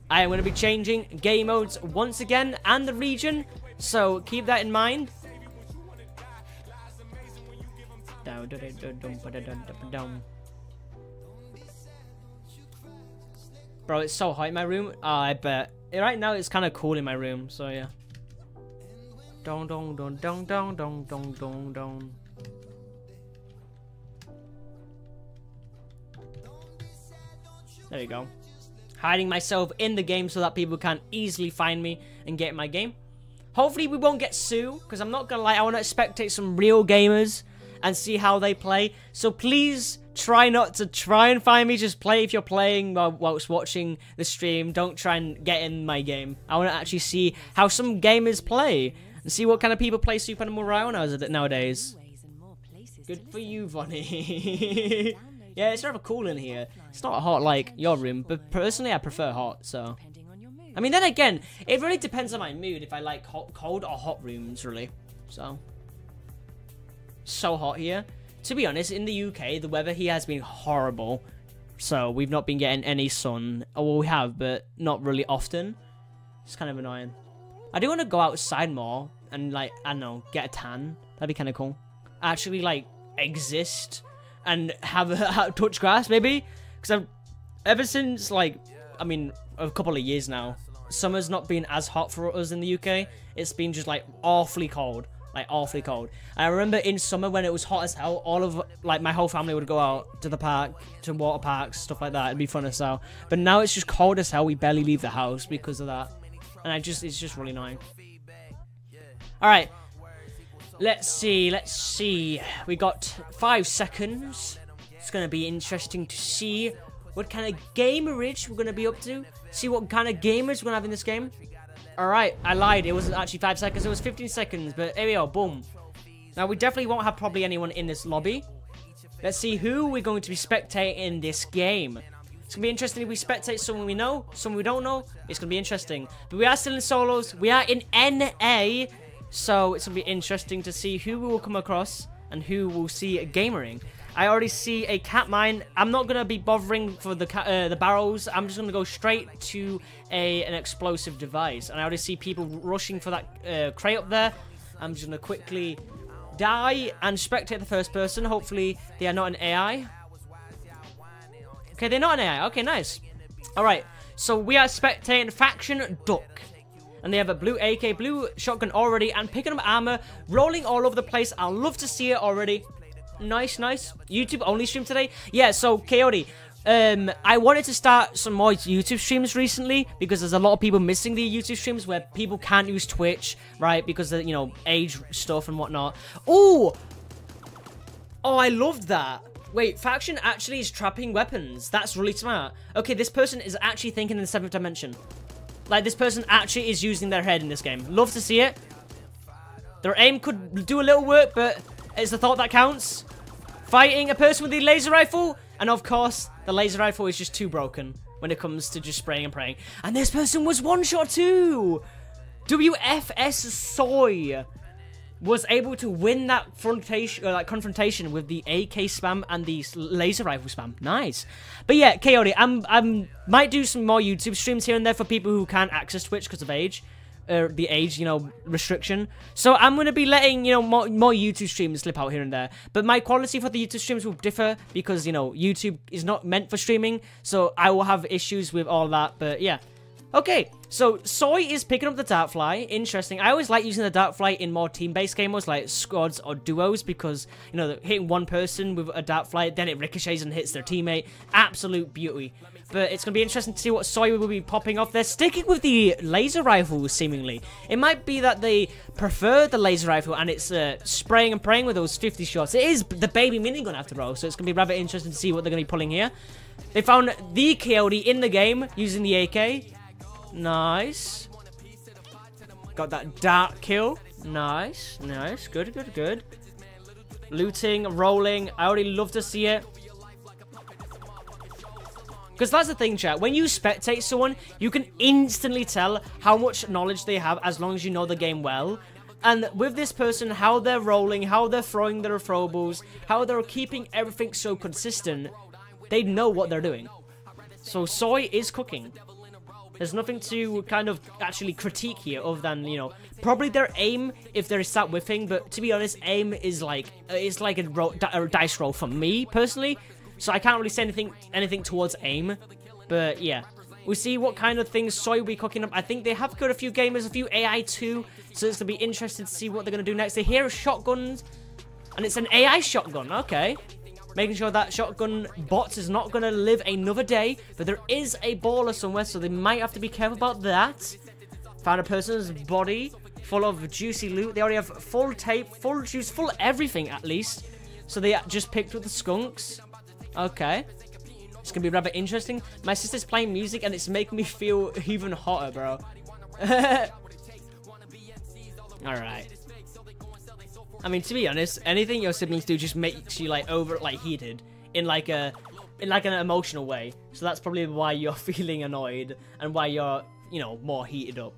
I am going to be changing game modes once again and the region, so keep that in mind. Down, down, down, down, down, down, down. Bro, it's so hot in my room. I bet. Eh, right now, it's kind of cool in my room, so yeah. Dong, dong, dong, dong, dong, dong, dong, dong, dong. There you go. Hiding myself in the game so that people can easily find me and get my game. Hopefully we won't get sued, because I'm not going to lie, I want to spectate some real gamers and see how they play. So please try not to try and find me. Just play if you're playing whilst watching the stream. Don't try and get in my game. I want to actually see how some gamers play and see what kind of people play Super Royale nowadays. Good for you, Vonnie. yeah, it's rather cool in here. It's not hot like your room, but personally I prefer hot, so... I mean, then again, it really depends on my mood if I like hot, cold or hot rooms, really. So... So hot here. To be honest, in the UK, the weather here has been horrible. So, we've not been getting any sun. Oh, well, we have, but not really often. It's kind of annoying. I do want to go outside more and, like, I don't know, get a tan. That'd be kind of cool. Actually, like, exist and have a touch grass, maybe? Because I've, ever since, like, I mean, a couple of years now, summer's not been as hot for us in the UK. It's been just, like, awfully cold. Like, awfully cold. I remember in summer when it was hot as hell, all of, like, my whole family would go out to the park, to water parks, stuff like that. It'd be fun as hell. But now it's just cold as hell. We barely leave the house because of that. And I just, it's just really annoying. Alright. Let's see, let's see. We got five seconds. It's going to be interesting to see what kind of gamerage we're going to be up to. See what kind of gamers we're to have in this game. Alright, I lied. It wasn't actually five seconds. It was 15 seconds. But here we go. Boom. Now, we definitely won't have probably anyone in this lobby. Let's see who we're going to be spectating in this game. It's going to be interesting if we spectate someone we know, someone we don't know. It's going to be interesting. But we are still in solos. We are in NA. So it's going to be interesting to see who we will come across and who will see gamering. I already see a cat mine. I'm not going to be bothering for the uh, the barrels. I'm just going to go straight to a an explosive device. And I already see people rushing for that uh, crate up there. I'm just going to quickly die and spectate the first person. Hopefully they are not an AI. Okay, they're not an AI. Okay, nice. Alright, so we are spectating Faction Duck. And they have a blue AK, blue shotgun already, and picking up armor, rolling all over the place. I love to see it already. Nice, nice. YouTube only stream today? Yeah, so, Coyote, um, I wanted to start some more YouTube streams recently because there's a lot of people missing the YouTube streams where people can't use Twitch, right? Because of, you know, age stuff and whatnot. Oh! Oh, I loved that. Wait, Faction actually is trapping weapons. That's really smart. Okay, this person is actually thinking in the seventh dimension. Like, this person actually is using their head in this game. Love to see it. Their aim could do a little work, but it's the thought that counts. Fighting a person with the laser rifle. And of course, the laser rifle is just too broken when it comes to just spraying and praying. And this person was one shot too. WFS Soy was able to win that frontation, uh, like confrontation with the AK spam and the laser rifle spam. Nice. But yeah, Coyote, I'm I'm might do some more YouTube streams here and there for people who can't access Twitch because of age. Uh, the age, you know, restriction. So I'm going to be letting, you know, more, more YouTube streams slip out here and there. But my quality for the YouTube streams will differ because, you know, YouTube is not meant for streaming. So I will have issues with all that. But yeah. Okay, so Soy is picking up the Dartfly. Interesting. I always like using the Dartfly in more team-based game modes like squads or duos because, you know, hitting one person with a Dartfly, then it ricochets and hits their teammate. Absolute beauty. But it's going to be interesting to see what Soy will be popping off. They're sticking with the laser rifle, seemingly. It might be that they prefer the laser rifle and it's uh, spraying and praying with those 50 shots. It is the baby minigun after all, so it's going to be rather interesting to see what they're going to be pulling here. They found the Coyote in the game using the AK. Nice. Got that dark kill. Nice, nice. Good, good, good. Looting, rolling. I already love to see it. Because that's the thing, chat. When you spectate someone, you can instantly tell how much knowledge they have as long as you know the game well. And with this person, how they're rolling, how they're throwing their throwables, how they're keeping everything so consistent, they know what they're doing. So Soy is cooking. There's nothing to kind of actually critique here other than, you know, probably their aim if they're sat whiffing, but to be honest, aim is like, it's like a, a dice roll for me, personally. So I can't really say anything anything towards aim. But yeah, We'll see what kind of things Soy will be cooking up. I think they have got a few gamers, a few AI too, so it's going to be interesting to see what they're going to do next. They hear shotguns, and it's an AI shotgun, okay. Making sure that shotgun bot is not going to live another day, but there is a baller somewhere, so they might have to be careful about that. Found a person's body full of juicy loot. They already have full tape, full juice, full everything at least. So they just picked with the skunks. Okay. It's gonna be rather interesting. My sister's playing music and it's making me feel even hotter, bro. Alright. I mean, to be honest, anything your siblings do just makes you, like, over, like, heated. In, like, a... In, like, an emotional way. So that's probably why you're feeling annoyed. And why you're, you know, more heated up.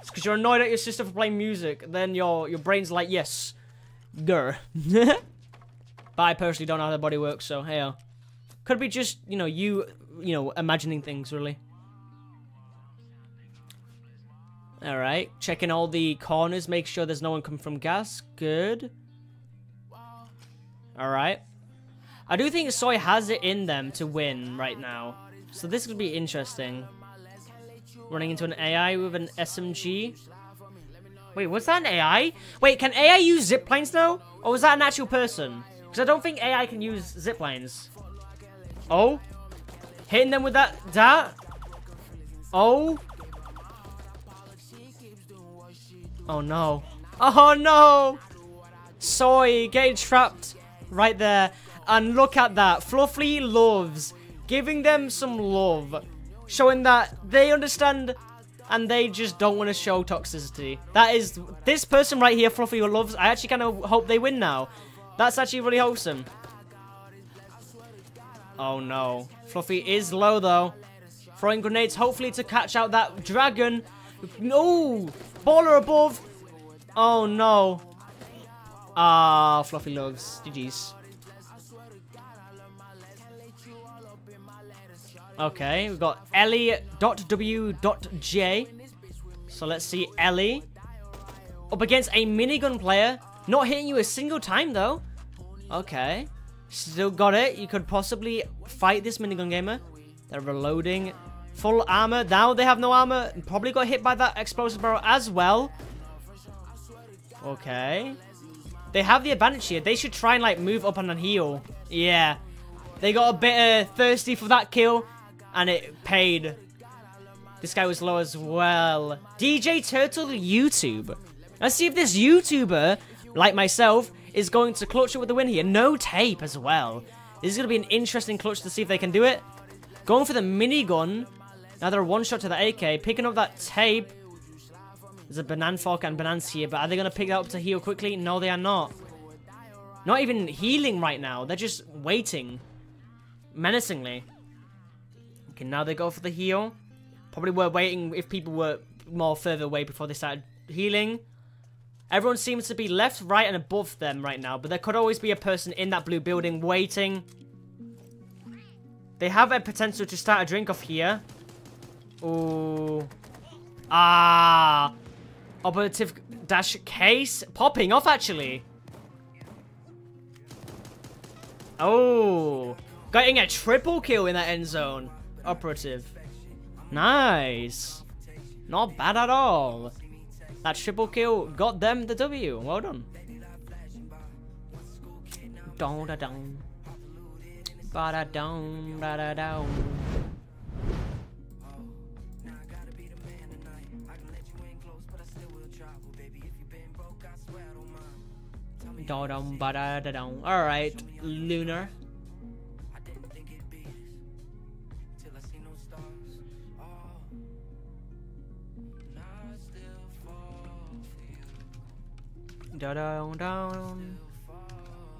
It's because you're annoyed at your sister for playing music. Then your, your brain's like, yes. Grr. But I personally don't know how the body works, so hey. -oh. Could be just, you know, you, you know, imagining things, really. Alright, checking all the corners, make sure there's no one coming from gas. Good. Alright. I do think Soy has it in them to win right now. So this could be interesting. Running into an AI with an SMG. Wait, was that an AI? Wait, can AI use zip planes now? Or was that an actual person? Because I don't think AI can use zip lines. Oh. Hitting them with that dart. Oh. Oh no. Oh no. Soy getting trapped right there. And look at that. Fluffy loves giving them some love. Showing that they understand and they just don't want to show toxicity. That is, this person right here, Fluffy loves, I actually kind of hope they win now. That's actually really wholesome. Oh no. Fluffy is low though. Throwing grenades hopefully to catch out that dragon. No! Baller above. Oh no. Ah, Fluffy loves. GG's. Okay, we've got Ellie.w.j. So let's see Ellie. Up against a minigun player. Not hitting you a single time though. Okay. Still got it. You could possibly fight this minigun gamer. They're reloading. Full armor. Now they have no armor. Probably got hit by that explosive barrel as well. Okay. They have the advantage here. They should try and like move up on a heal. Yeah. They got a bit uh, thirsty for that kill. And it paid. This guy was low as well. DJ Turtle YouTube. Let's see if this YouTuber, like myself, is going to clutch it with the win here. No tape as well. This is going to be an interesting clutch to see if they can do it. Going for the minigun. Now they're one shot to the AK. Picking up that tape. There's a Banan and Banans here, but are they going to pick that up to heal quickly? No, they are not. Not even healing right now. They're just waiting. Menacingly. Okay, now they go for the heal. Probably were waiting if people were more further away before they started healing. Everyone seems to be left, right, and above them right now, but there could always be a person in that blue building waiting. They have a potential to start a drink off here. Ooh. Ah. Operative dash case popping off, actually. Oh. Getting a triple kill in that end zone. Operative. Nice. Not bad at all. That triple kill got them the W. Well done. Don da don. Ba da don da da don. Da dum ba da da dum. All right, Lunar. Da da down.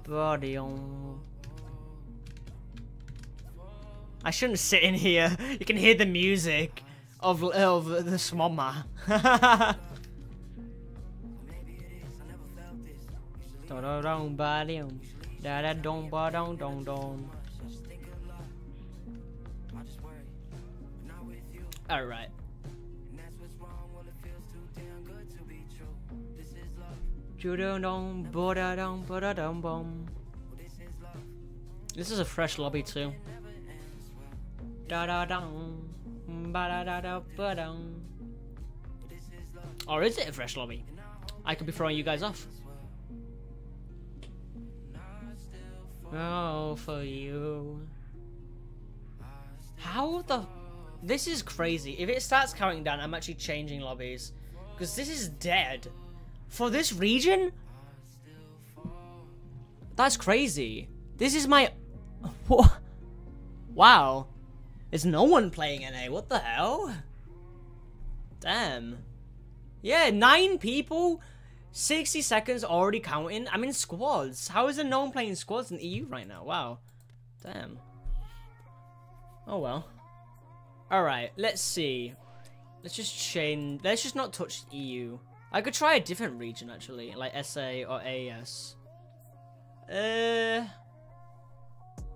Body on. I shouldn't sit in here. You can hear the music of of the Smoma. Da da. Da da ba. All right. This is a fresh lobby too. Or is it a fresh lobby? I could be throwing you guys off. Oh, for you. How the... This is crazy. If it starts counting down, I'm actually changing lobbies. Because this is dead. For this region? That's crazy. This is my... What? Wow. There's no one playing NA. What the hell? Damn. Yeah, nine people 60 seconds already counting. I'm in squads. How is there no one playing squads in EU right now? Wow. Damn. Oh well. Alright, let's see. Let's just change. Let's just not touch EU. I could try a different region actually, like SA or AS. Uh.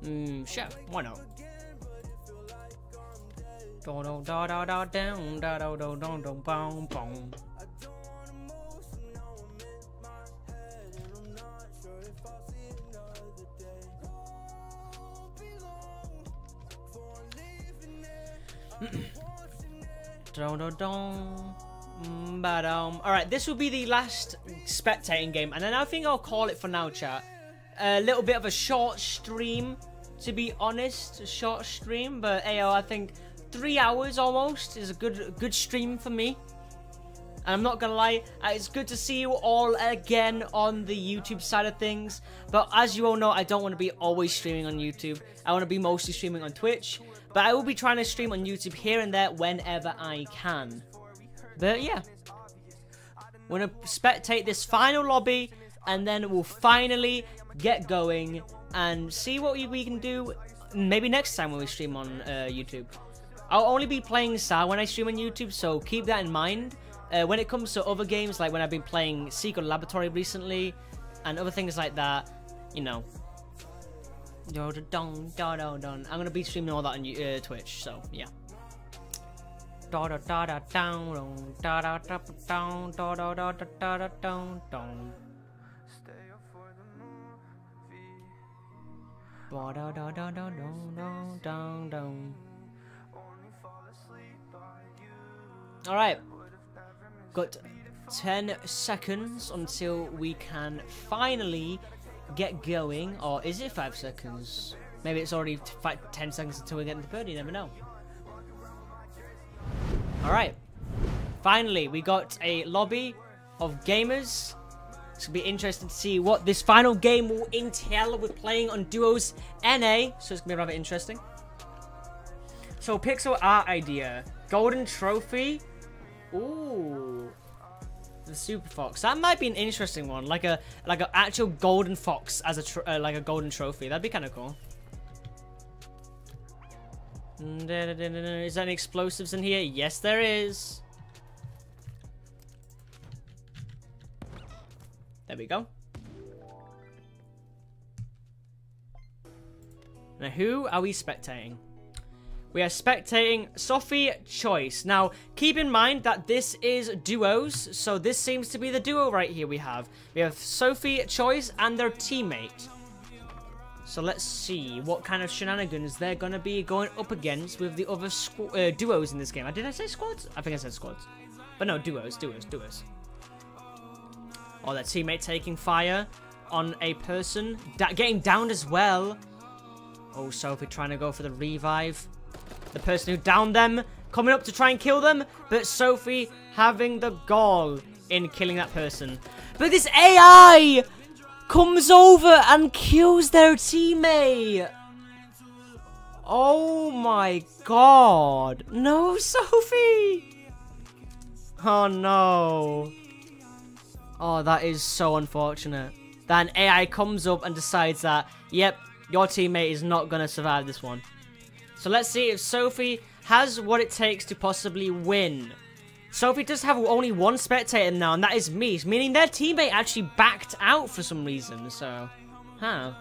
Hmm, sure. Why not? Da da Mm, But um, all right, this will be the last spectating game, and then I think I'll call it for now, chat. A little bit of a short stream, to be honest, a short stream, but AO, I think three hours almost is a good good stream for me. And I'm not gonna lie, uh, it's good to see you all again on the YouTube side of things. But as you all know, I don't want to be always streaming on YouTube. I want to be mostly streaming on Twitch. But I will be trying to stream on YouTube here and there whenever I can. But yeah. We're gonna spectate this final lobby and then we'll finally get going and see what we, can do maybe next time when we stream on uh, YouTube. I'll only be playing SAR when I stream on YouTube, so keep that in mind. Uh, when it comes to other games, like when I've been playing Secret Laboratory recently, and other things like that, you know. I'm gonna be streaming all that on uh, Twitch, so yeah. Da da da da down, da da da da down, da da da da da da down. Ba da da da da dong, dong, dong, dong. All right. Got 10 seconds until we can finally get going. Or is it 5 seconds? Maybe it's already t- fi 10 seconds until we get into bird. You never know. Alright. Finally, we got a lobby of gamers. It's going to be interesting to see what this final game will entail. We're playing on Duos NA, so it's going to be rather interesting. So, pixel art idea. Golden trophy. Ooh. The super fox. That might be an interesting one. Like a like an actual golden fox as a tr uh, like a golden trophy. That'd be kind of cool. Is there any explosives in here? Yes, there is. There we go. Now, who are we spectating? We are spectating Sophie Choice. Now, keep in mind that this is duos, so this seems to be the duo right here we have. We have Sophie Choice and their teammate. So let's see what kind of shenanigans they're going to be going up against with the other uh, duos in this game. Did I say squads? I think I said squads. But no, duos, duos, duos. Oh, their teammate taking fire on a person. Da getting downed as well. Oh, Sophie trying to go for the revive. The person who downed them coming up to try and kill them. But Sophie having the gall in killing that person. But this AI comes over and kills their teammate. Oh my god. No, Sophie. Oh no. Oh, that is so unfortunate. That an AI comes up and decides that, yep, your teammate is not going to survive this one. So let's see if Sophie has what it takes to possibly win. Sophie does have only one spectator now, and that is me, meaning their teammate actually backed out for some reason, so... Huh.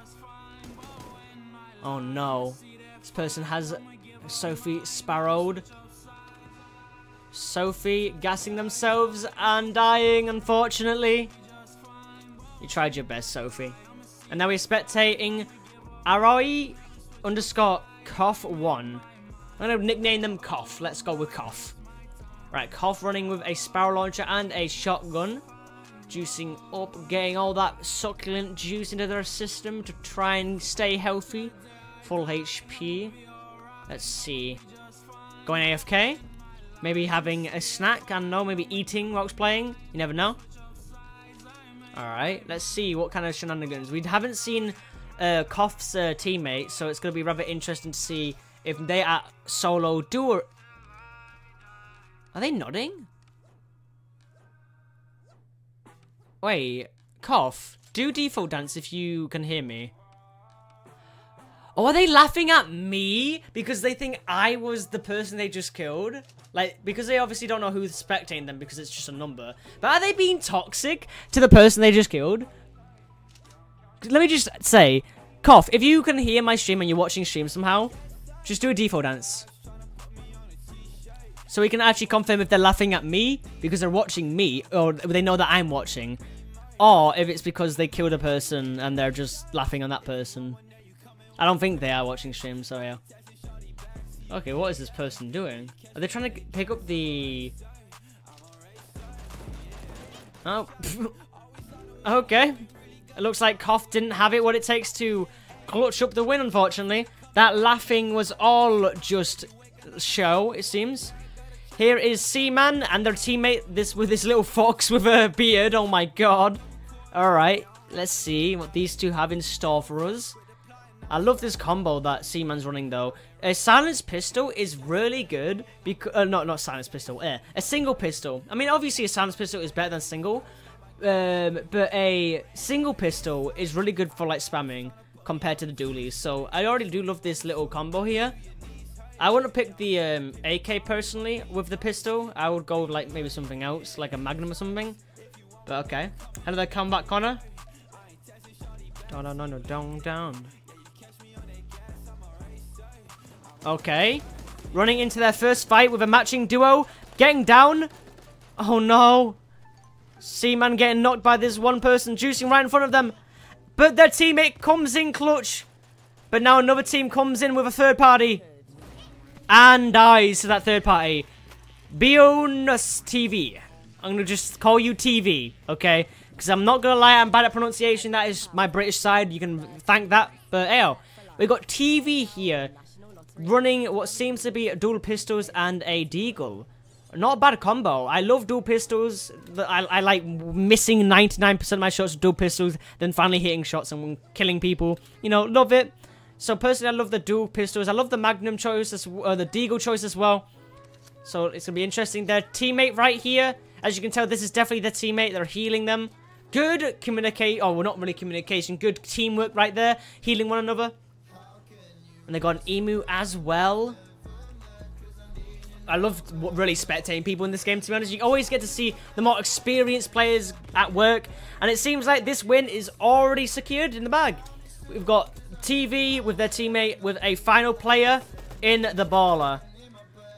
Oh no. This person has Sophie sparrowed. Sophie gassing themselves and dying, unfortunately. You tried your best, Sophie. And now we're spectating Aroi underscore Cough 1. I'm going to nickname them Cough. Let's go with Cough. Right, Cough running with a Sparrow Launcher and a Shotgun. Juicing up, getting all that succulent juice into their system to try and stay healthy. Full HP. Let's see. Going AFK. Maybe having a snack, I don't know, maybe eating whilst playing. You never know. Alright, let's see what kind of shenanigans. We haven't seen uh, Cough's uh, teammate, so it's going to be rather interesting to see if they are solo duo. Are they nodding? Wait, Cough, do default dance if you can hear me. Oh, are they laughing at me because they think I was the person they just killed? Like, because they obviously don't know who's spectating them because it's just a number. But are they being toxic to the person they just killed? Let me just say, Cough, if you can hear my stream and you're watching stream somehow, just do a default dance. So we can actually confirm if they're laughing at me because they're watching me, or they know that I'm watching. Or if it's because they killed a person and they're just laughing on that person. I don't think they are watching stream, so yeah. Okay, what is this person doing? Are they trying to pick up the... Oh. okay. It looks like Cough didn't have it what it takes to clutch up the win, unfortunately. That laughing was all just show, it seems. Here is Seaman and their teammate this with this little fox with a beard. Oh my god. Alright, let's see what these two have in store for us. I love this combo that Seaman's running though. A silenced pistol is really good because uh, not not silenced pistol, eh, a single pistol. I mean, obviously a silenced pistol is better than single, um, but a single pistol is really good for like spamming compared to the dualies. So I already do love this little combo here. I wouldn't pick the um, AK personally with the pistol. I would go with like maybe something else, like a Magnum or something. But okay. How did that come back, Connor? Down, down, down, down, down. Okay. Running into their first fight with a matching duo. Getting down. Oh no. Seaman getting knocked by this one person juicing right in front of them. But their teammate comes in clutch. But now another team comes in with a third party. And dies to that third party. Bionus TV. I'm to just call you TV, okay? Because I'm not to lie, I'm bad at pronunciation. That is my British side. You can thank that. But, hey, we got TV here running what seems to be dual pistols and a deagle. Not a bad combo. I love dual pistols. I, I like missing 99% of my shots with dual pistols, then finally hitting shots and killing people. You know, love it. So personally, I love the dual pistols. I love the Magnum choice, as, uh, the Deagle choice as well. So it's going to be interesting. Their teammate right here, as you can tell, this is definitely their teammate. They're healing them. Good communicate. Oh, well, not really communication. Good teamwork right there. Healing one another. And they got an emu as well. I love really spectating people in this game, to be honest. You always get to see the more experienced players at work. And it seems like this win is already secured in the bag. We've got TV with their teammate with a final player in the baller.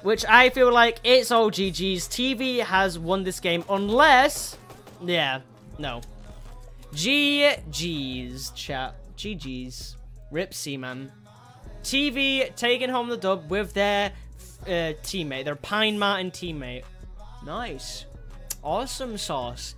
Which I feel like it's all GG's. TV has won this game unless... Yeah, no. GG's, chat. GG's. Rip Seaman. TV taking home the dub with their uh, teammate, their Pine Marten teammate. Nice. Awesome sauce.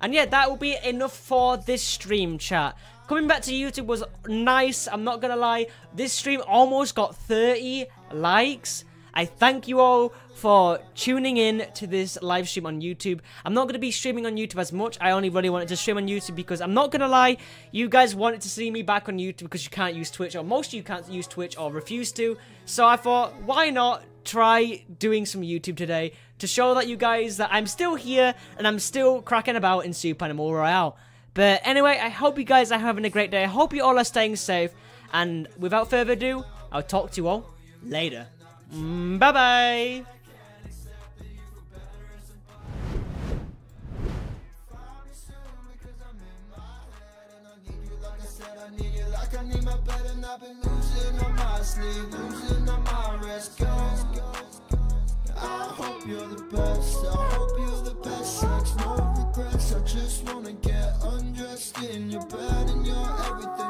And yeah, that will be enough for this stream, chat. Coming back to YouTube was nice, I'm not gonna lie. This stream almost got 30 likes. I thank you all for tuning in to this live stream on YouTube. I'm not going to be streaming on YouTube as much. I only really wanted to stream on YouTube because I'm not going to lie, you guys wanted to see me back on YouTube because you can't use Twitch, or most of you can't use Twitch or refuse to. So I thought, why not try doing some YouTube today to show that you guys that I'm still here and I'm still cracking about in Super Animal Royale. But anyway, I hope you guys are having a great day. I hope you all are staying safe. And without further ado, I'll talk to you all later. Mm, bye bye. I hope you're the best. I hope you're the best. Sex, wanna get undressed in. Your bed and your everything.